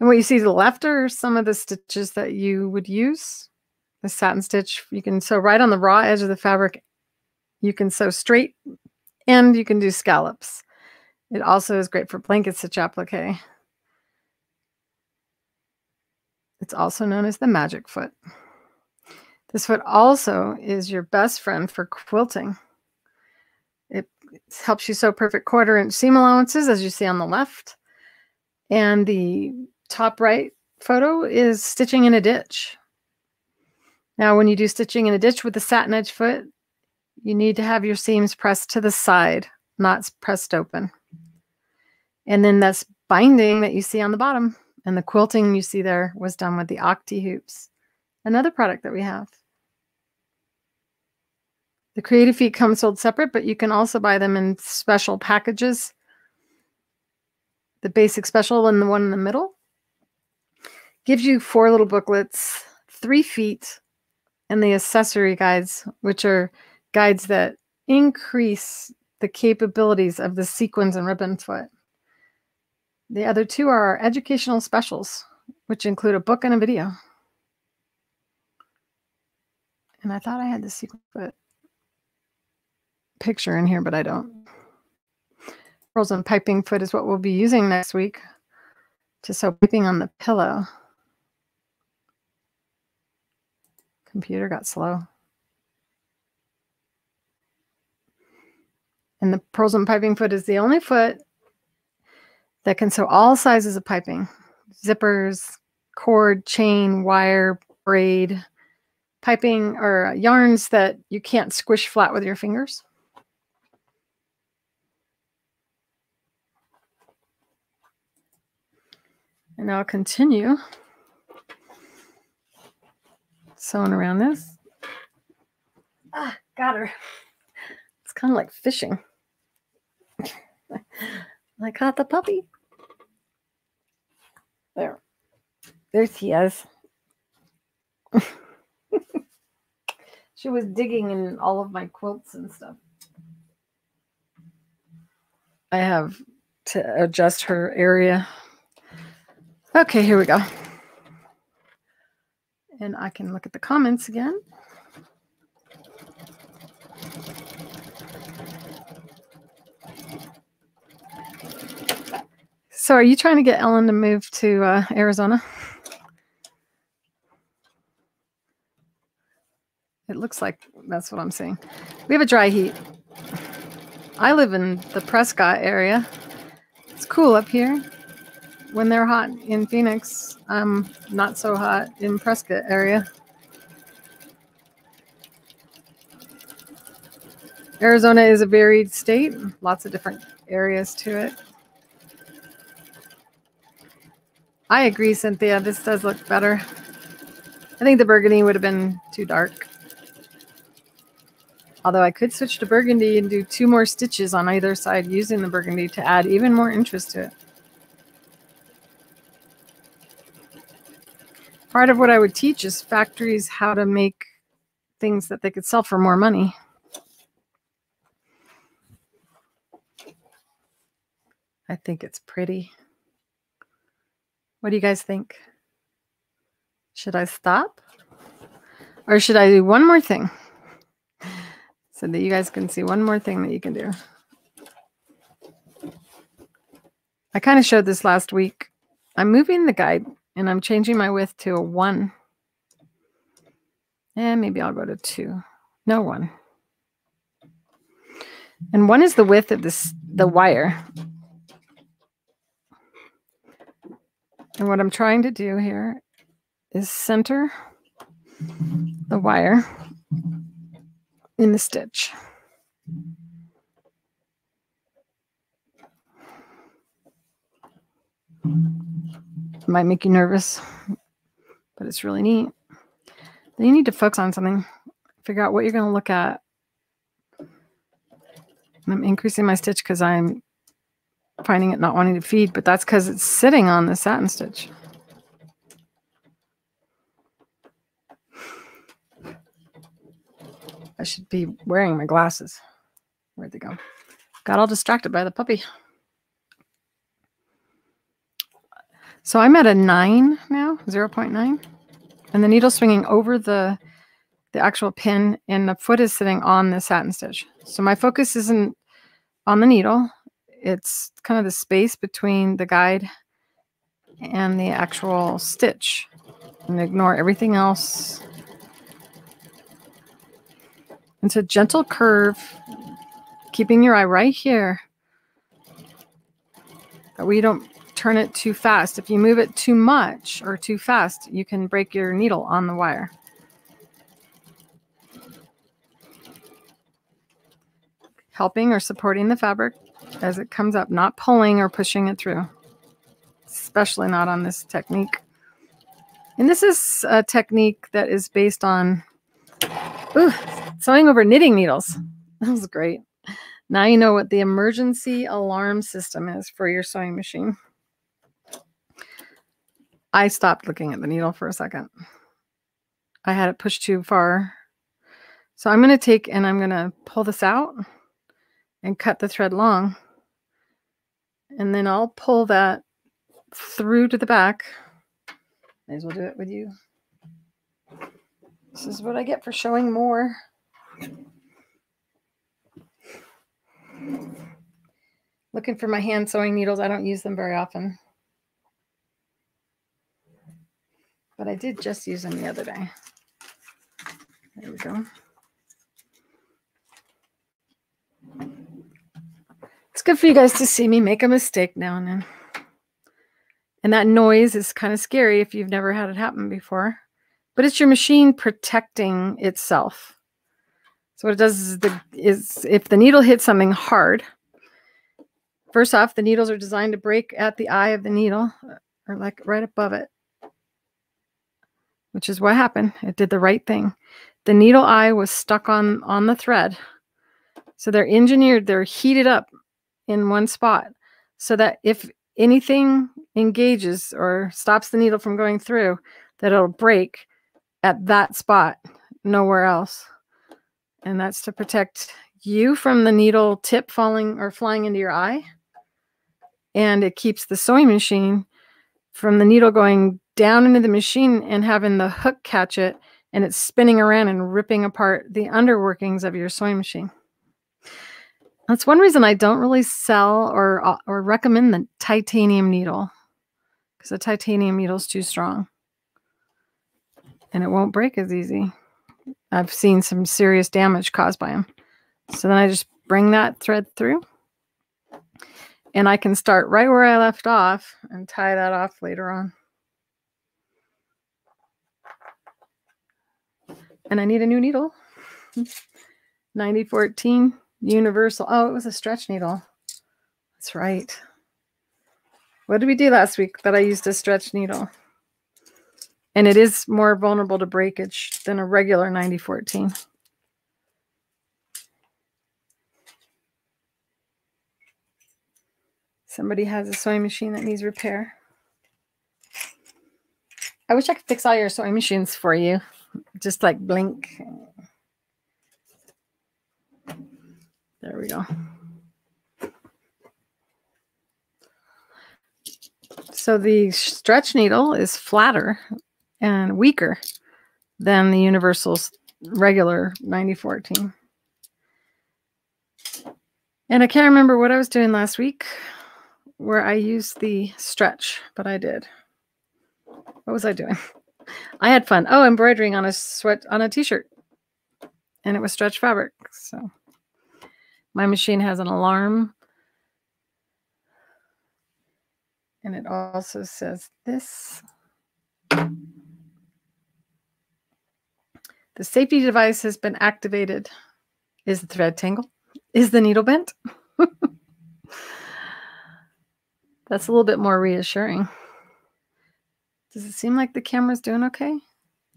[SPEAKER 1] And what you see to the left are some of the stitches that you would use. The satin stitch, you can sew right on the raw edge of the fabric. You can sew straight and you can do scallops. It also is great for blanket stitch applique. It's also known as the magic foot. This foot also is your best friend for quilting. It helps you sew perfect quarter inch seam allowances as you see on the left. And the top right photo is stitching in a ditch. Now, when you do stitching in a ditch with the Satinedge foot, you need to have your seams pressed to the side, not pressed open. And then that's binding that you see on the bottom. And the quilting you see there was done with the Octi hoops, another product that we have. The Creative Feet come sold separate, but you can also buy them in special packages. The basic special and the one in the middle gives you four little booklets, three feet, and the accessory guides, which are guides that increase the capabilities of the sequins and ribbon foot. The other two are our educational specials, which include a book and a video. And I thought I had the sequin foot picture in here, but I don't. Pearls and piping foot is what we'll be using next week to sew piping on the pillow. Computer got slow. And the pearls and piping foot is the only foot that can sew all sizes of piping zippers, cord, chain, wire, braid, piping, or yarns that you can't squish flat with your fingers. And I'll continue sewing around this. Ah, got her. It's kind of like fishing. I caught the puppy. There. There she is. she was digging in all of my quilts and stuff. I have to adjust her area. Okay, here we go. And I can look at the comments again. So, are you trying to get Ellen to move to uh, Arizona? It looks like that's what I'm seeing. We have a dry heat. I live in the Prescott area. It's cool up here. When they're hot in Phoenix, I'm not so hot in Prescott area. Arizona is a varied state, lots of different areas to it. I agree, Cynthia. This does look better. I think the burgundy would have been too dark. Although I could switch to burgundy and do two more stitches on either side using the burgundy to add even more interest to it. Part of what I would teach is factories how to make things that they could sell for more money. I think it's pretty. What do you guys think? Should I stop? Or should I do one more thing? So that you guys can see one more thing that you can do. I kind of showed this last week. I'm moving the guide and I'm changing my width to a one. And maybe I'll go to two. No one. And one is the width of this the wire. And what I'm trying to do here is center the wire in the stitch. It might make you nervous, but it's really neat. Then you need to focus on something, figure out what you're going to look at. I'm increasing my stitch because I'm finding it not wanting to feed, but that's because it's sitting on the satin stitch. I should be wearing my glasses. Where'd they go? Got all distracted by the puppy. So I'm at a 9 now, 0 0.9. And the needle swinging over the the actual pin and the foot is sitting on the satin stitch. So my focus isn't on the needle. It's kind of the space between the guide and the actual stitch. And ignore everything else. It's a gentle curve, keeping your eye right here. But we don't turn it too fast. If you move it too much or too fast, you can break your needle on the wire. Helping or supporting the fabric as it comes up, not pulling or pushing it through, especially not on this technique. And this is a technique that is based on ooh, sewing over knitting needles. That was great. Now you know what the emergency alarm system is for your sewing machine. I stopped looking at the needle for a second. I had it pushed too far. So I'm going to take and I'm going to pull this out and cut the thread long. And then I'll pull that through to the back. May as well do it with you. This is what I get for showing more. Looking for my hand sewing needles. I don't use them very often. But I did just use them the other day. There we go. It's good for you guys to see me make a mistake now and then. And that noise is kind of scary if you've never had it happen before. But it's your machine protecting itself. So what it does is, the, is if the needle hits something hard, first off, the needles are designed to break at the eye of the needle, uh, or like right above it which is what happened. It did the right thing. The needle eye was stuck on on the thread. So they're engineered, they're heated up in one spot so that if anything engages or stops the needle from going through, that it'll break at that spot, nowhere else. And that's to protect you from the needle tip falling or flying into your eye. And it keeps the sewing machine from the needle going down into the machine and having the hook catch it and it's spinning around and ripping apart the underworkings of your sewing machine. That's one reason I don't really sell or uh, or recommend the titanium needle because the titanium needle is too strong and it won't break as easy. I've seen some serious damage caused by them. So then I just bring that thread through and I can start right where I left off and tie that off later on. And I need a new needle. 9014 universal. Oh, it was a stretch needle. That's right. What did we do last week that I used a stretch needle? And it is more vulnerable to breakage than a regular 9014. Somebody has a sewing machine that needs repair. I wish I could fix all your sewing machines for you. Just like blink. There we go. So the stretch needle is flatter and weaker than the Universal's regular 9014. And I can't remember what I was doing last week where I used the stretch, but I did. What was I doing? I had fun. Oh, embroidering on a sweat on a t-shirt. And it was stretch fabric. So my machine has an alarm. And it also says this. The safety device has been activated. Is the thread tangled? Is the needle bent? That's a little bit more reassuring. Does it seem like the camera's doing okay?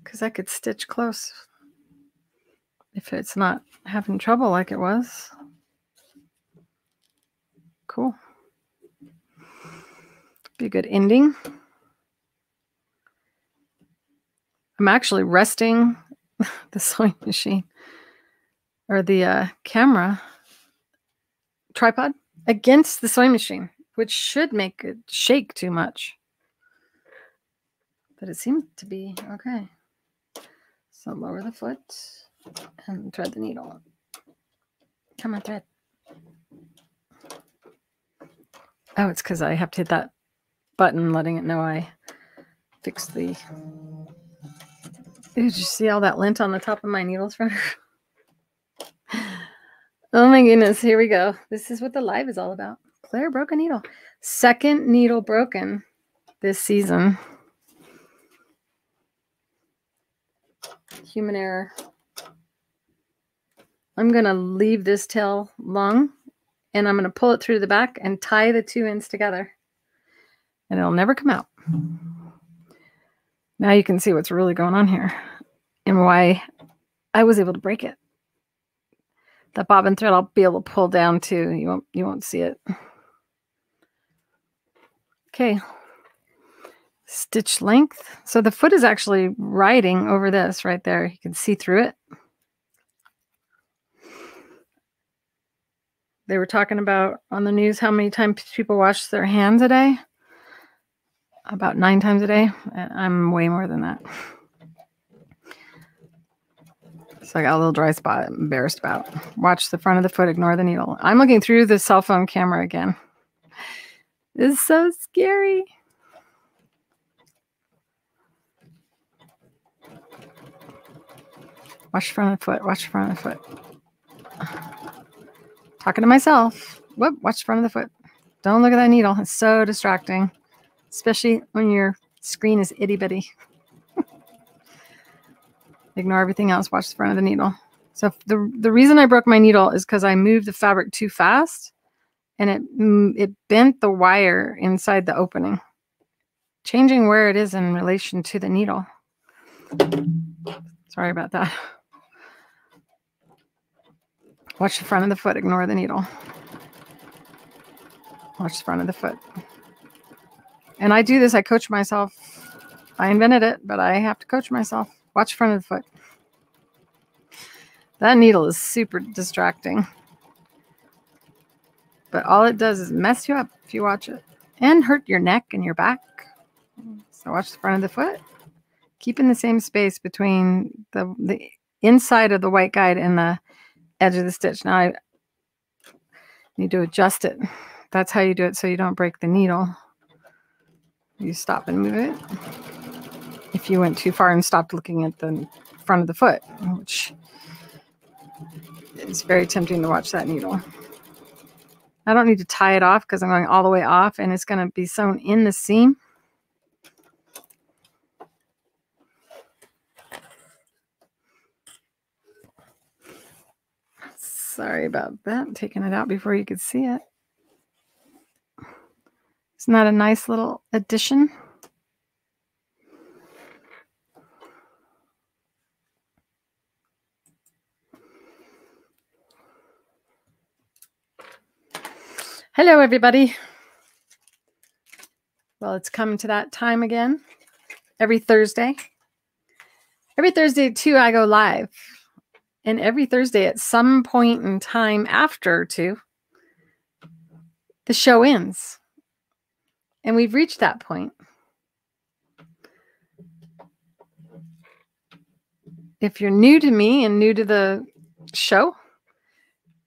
[SPEAKER 1] Because I could stitch close if it's not having trouble like it was. Cool. Be a good ending. I'm actually resting the sewing machine or the uh, camera tripod against the sewing machine, which should make it shake too much. But it seems to be okay. So lower the foot and thread the needle. Come on, thread. Oh, it's because I have to hit that button letting it know I fixed the. Did you see all that lint on the top of my needle threader? oh my goodness, here we go. This is what the live is all about. Clare broke a needle. Second needle broken this season. Human error. I'm going to leave this tail long and I'm going to pull it through the back and tie the two ends together. And it'll never come out. Now you can see what's really going on here and why I was able to break it. That bobbin thread I'll be able to pull down too. You won't you won't see it. Okay. Stitch length. So the foot is actually riding over this right there. You can see through it. They were talking about on the news how many times people wash their hands a day. About nine times a day. Uh, I'm way more than that. So I got a little dry spot embarrassed about. Watch the front of the foot, ignore the needle. I'm looking through the cell phone camera again. Is so scary. Watch front of the foot. Watch front of the foot. Talking to myself. Whoop, watch front of the foot. Don't look at that needle. It's so distracting, especially when your screen is itty bitty. Ignore everything else. Watch the front of the needle. So the, the reason I broke my needle is because I moved the fabric too fast and it, mm, it bent the wire inside the opening, changing where it is in relation to the needle. Sorry about that. Watch the front of the foot, ignore the needle. Watch the front of the foot. And I do this, I coach myself. I invented it, but I have to coach myself. Watch front of the foot. That needle is super distracting. But all it does is mess you up if you watch it and hurt your neck and your back. So watch the front of the foot. Keep in the same space between the, the inside of the white guide and the edge of the stitch. Now I need to adjust it. That's how you do it so you don't break the needle. You stop and move it. If you went too far and stopped looking at the front of the foot, which is very tempting to watch that needle. I don't need to tie it off because I'm going all the way off and it's going to be sewn in the seam. Sorry about that. taking it out before you could see it. Isn't that a nice little addition? Hello, everybody. Well, it's come to that time again. Every Thursday. Every Thursday, too, I go live and every Thursday at some point in time after two, the show ends. And we've reached that point. If you're new to me and new to the show,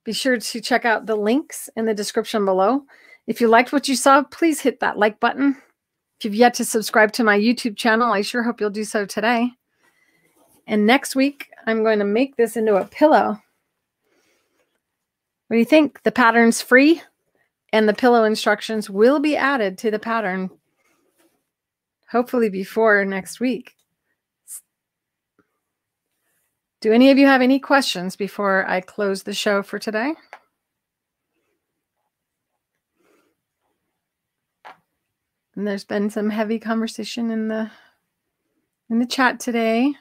[SPEAKER 1] be sure to check out the links in the description below. If you liked what you saw, please hit that like button. If you've yet to subscribe to my YouTube channel, I sure hope you'll do so today. And next week, I'm going to make this into a pillow. What do you think? The pattern's free and the pillow instructions will be added to the pattern hopefully before next week. Do any of you have any questions before I close the show for today? And there's been some heavy conversation in the in the chat today.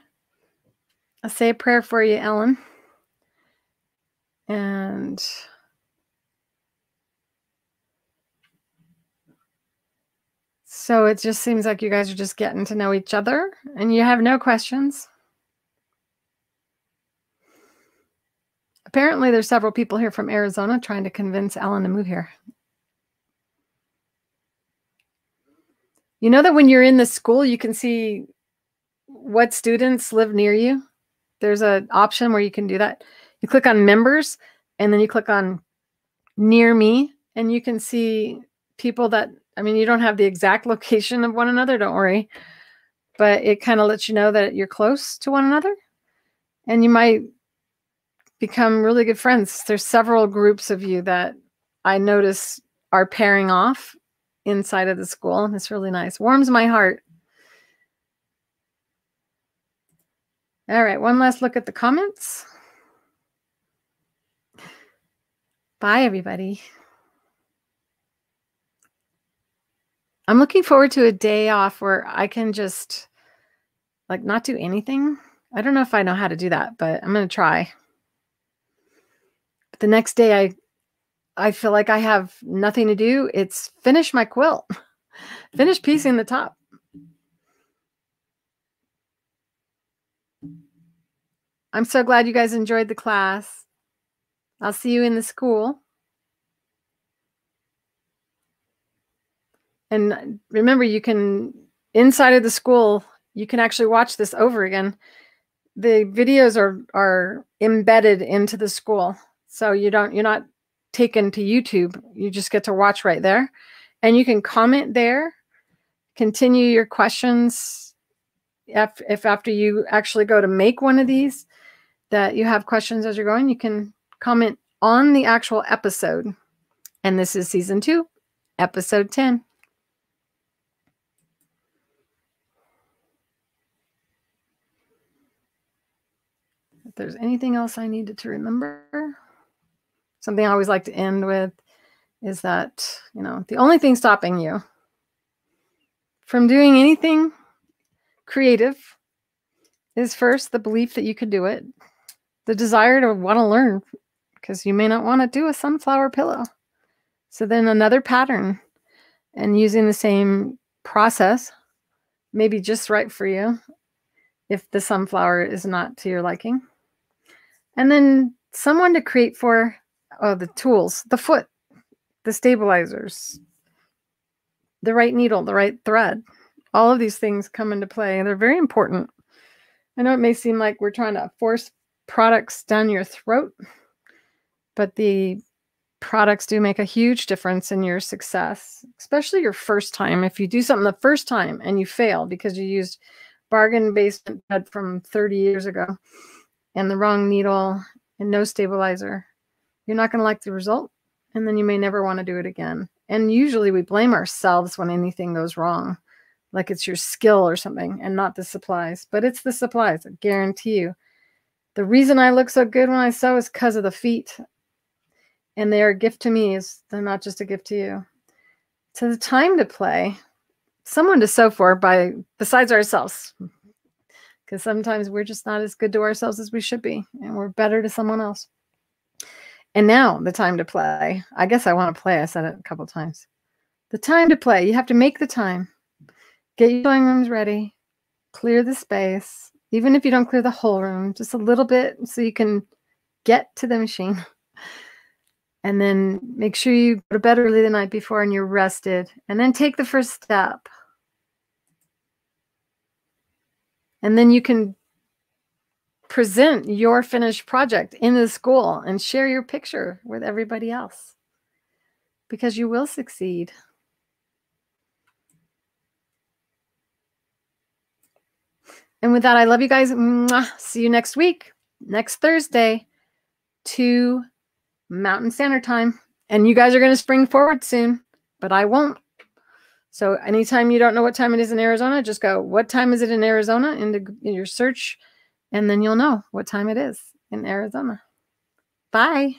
[SPEAKER 1] I'll say a prayer for you, Ellen. And So it just seems like you guys are just getting to know each other and you have no questions. Apparently, there's several people here from Arizona trying to convince Ellen to move here. You know that when you're in the school, you can see what students live near you. There's an option where you can do that. You click on members and then you click on near me and you can see people that I mean, you don't have the exact location of one another, don't worry. But it kind of lets you know that you're close to one another. And you might become really good friends. There's several groups of you that I notice are pairing off inside of the school. And it's really nice. Warms my heart. All right, one last look at the comments. Bye, everybody. I'm looking forward to a day off where I can just like not do anything. I don't know if I know how to do that, but I'm going to try. The next day I I feel like I have nothing to do. It's finish my quilt. finish mm-hmm. piecing the top. I'm so glad you guys enjoyed the class. I'll see you in the school. And remember, you can, inside of the school, you can actually watch this over again. The videos are, are embedded into the school. So you don't, you're not taken to YouTube. You just get to watch right there. And you can comment there, continue your questions. If, if after you actually go to make one of these, that you have questions as you're going, you can comment on the actual episode. And this is season two, episode 10. If there's anything else I needed to remember, something I always like to end with is that, you know, the only thing stopping you from doing anything creative is first the belief that you could do it, the desire to want to learn, because you may not want to do a sunflower pillow. So then another pattern and using the same process, maybe just right for you if the sunflower is not to your liking. And then someone to create for oh, the tools, the foot, the stabilizers, the right needle, the right thread. All of these things come into play and they're very important. I know it may seem like we're trying to force products down your throat, but the products do make a huge difference in your success, especially your first time. If you do something the first time and you fail because you used bargain basement thread from 30 years ago and the wrong needle and no stabilizer, you're not going to like the result. And then you may never want to do it again. And usually we blame ourselves when anything goes wrong, like it's your skill or something and not the supplies. But it's the supplies, I guarantee you. The reason I look so good when I sew is because of the feet and they are a gift to me is they're not just a gift to you so the time to play someone to sew for by besides ourselves because sometimes we're just not as good to ourselves as we should be and we're better to someone else and now the time to play. I guess i want to play. I said it a couple times. The time to play. You have to make the time. Get your sewing rooms ready. Clear the space. Even if you don't clear the whole room just a little bit so you can get to the machine. And then make sure you go to bed early the night before and you're rested. And then take the first step. And then you can present your finished project in the school and share your picture with everybody else because you will succeed. And with that, I love you guys. See you next week, next Thursday, 2 Mountain Standard Time. And you guys are going to spring forward soon, but I won't. So anytime you don't know what time it is in Arizona, just go, what time is it in Arizona into in your search, and then you'll know what time it is in Arizona. Bye.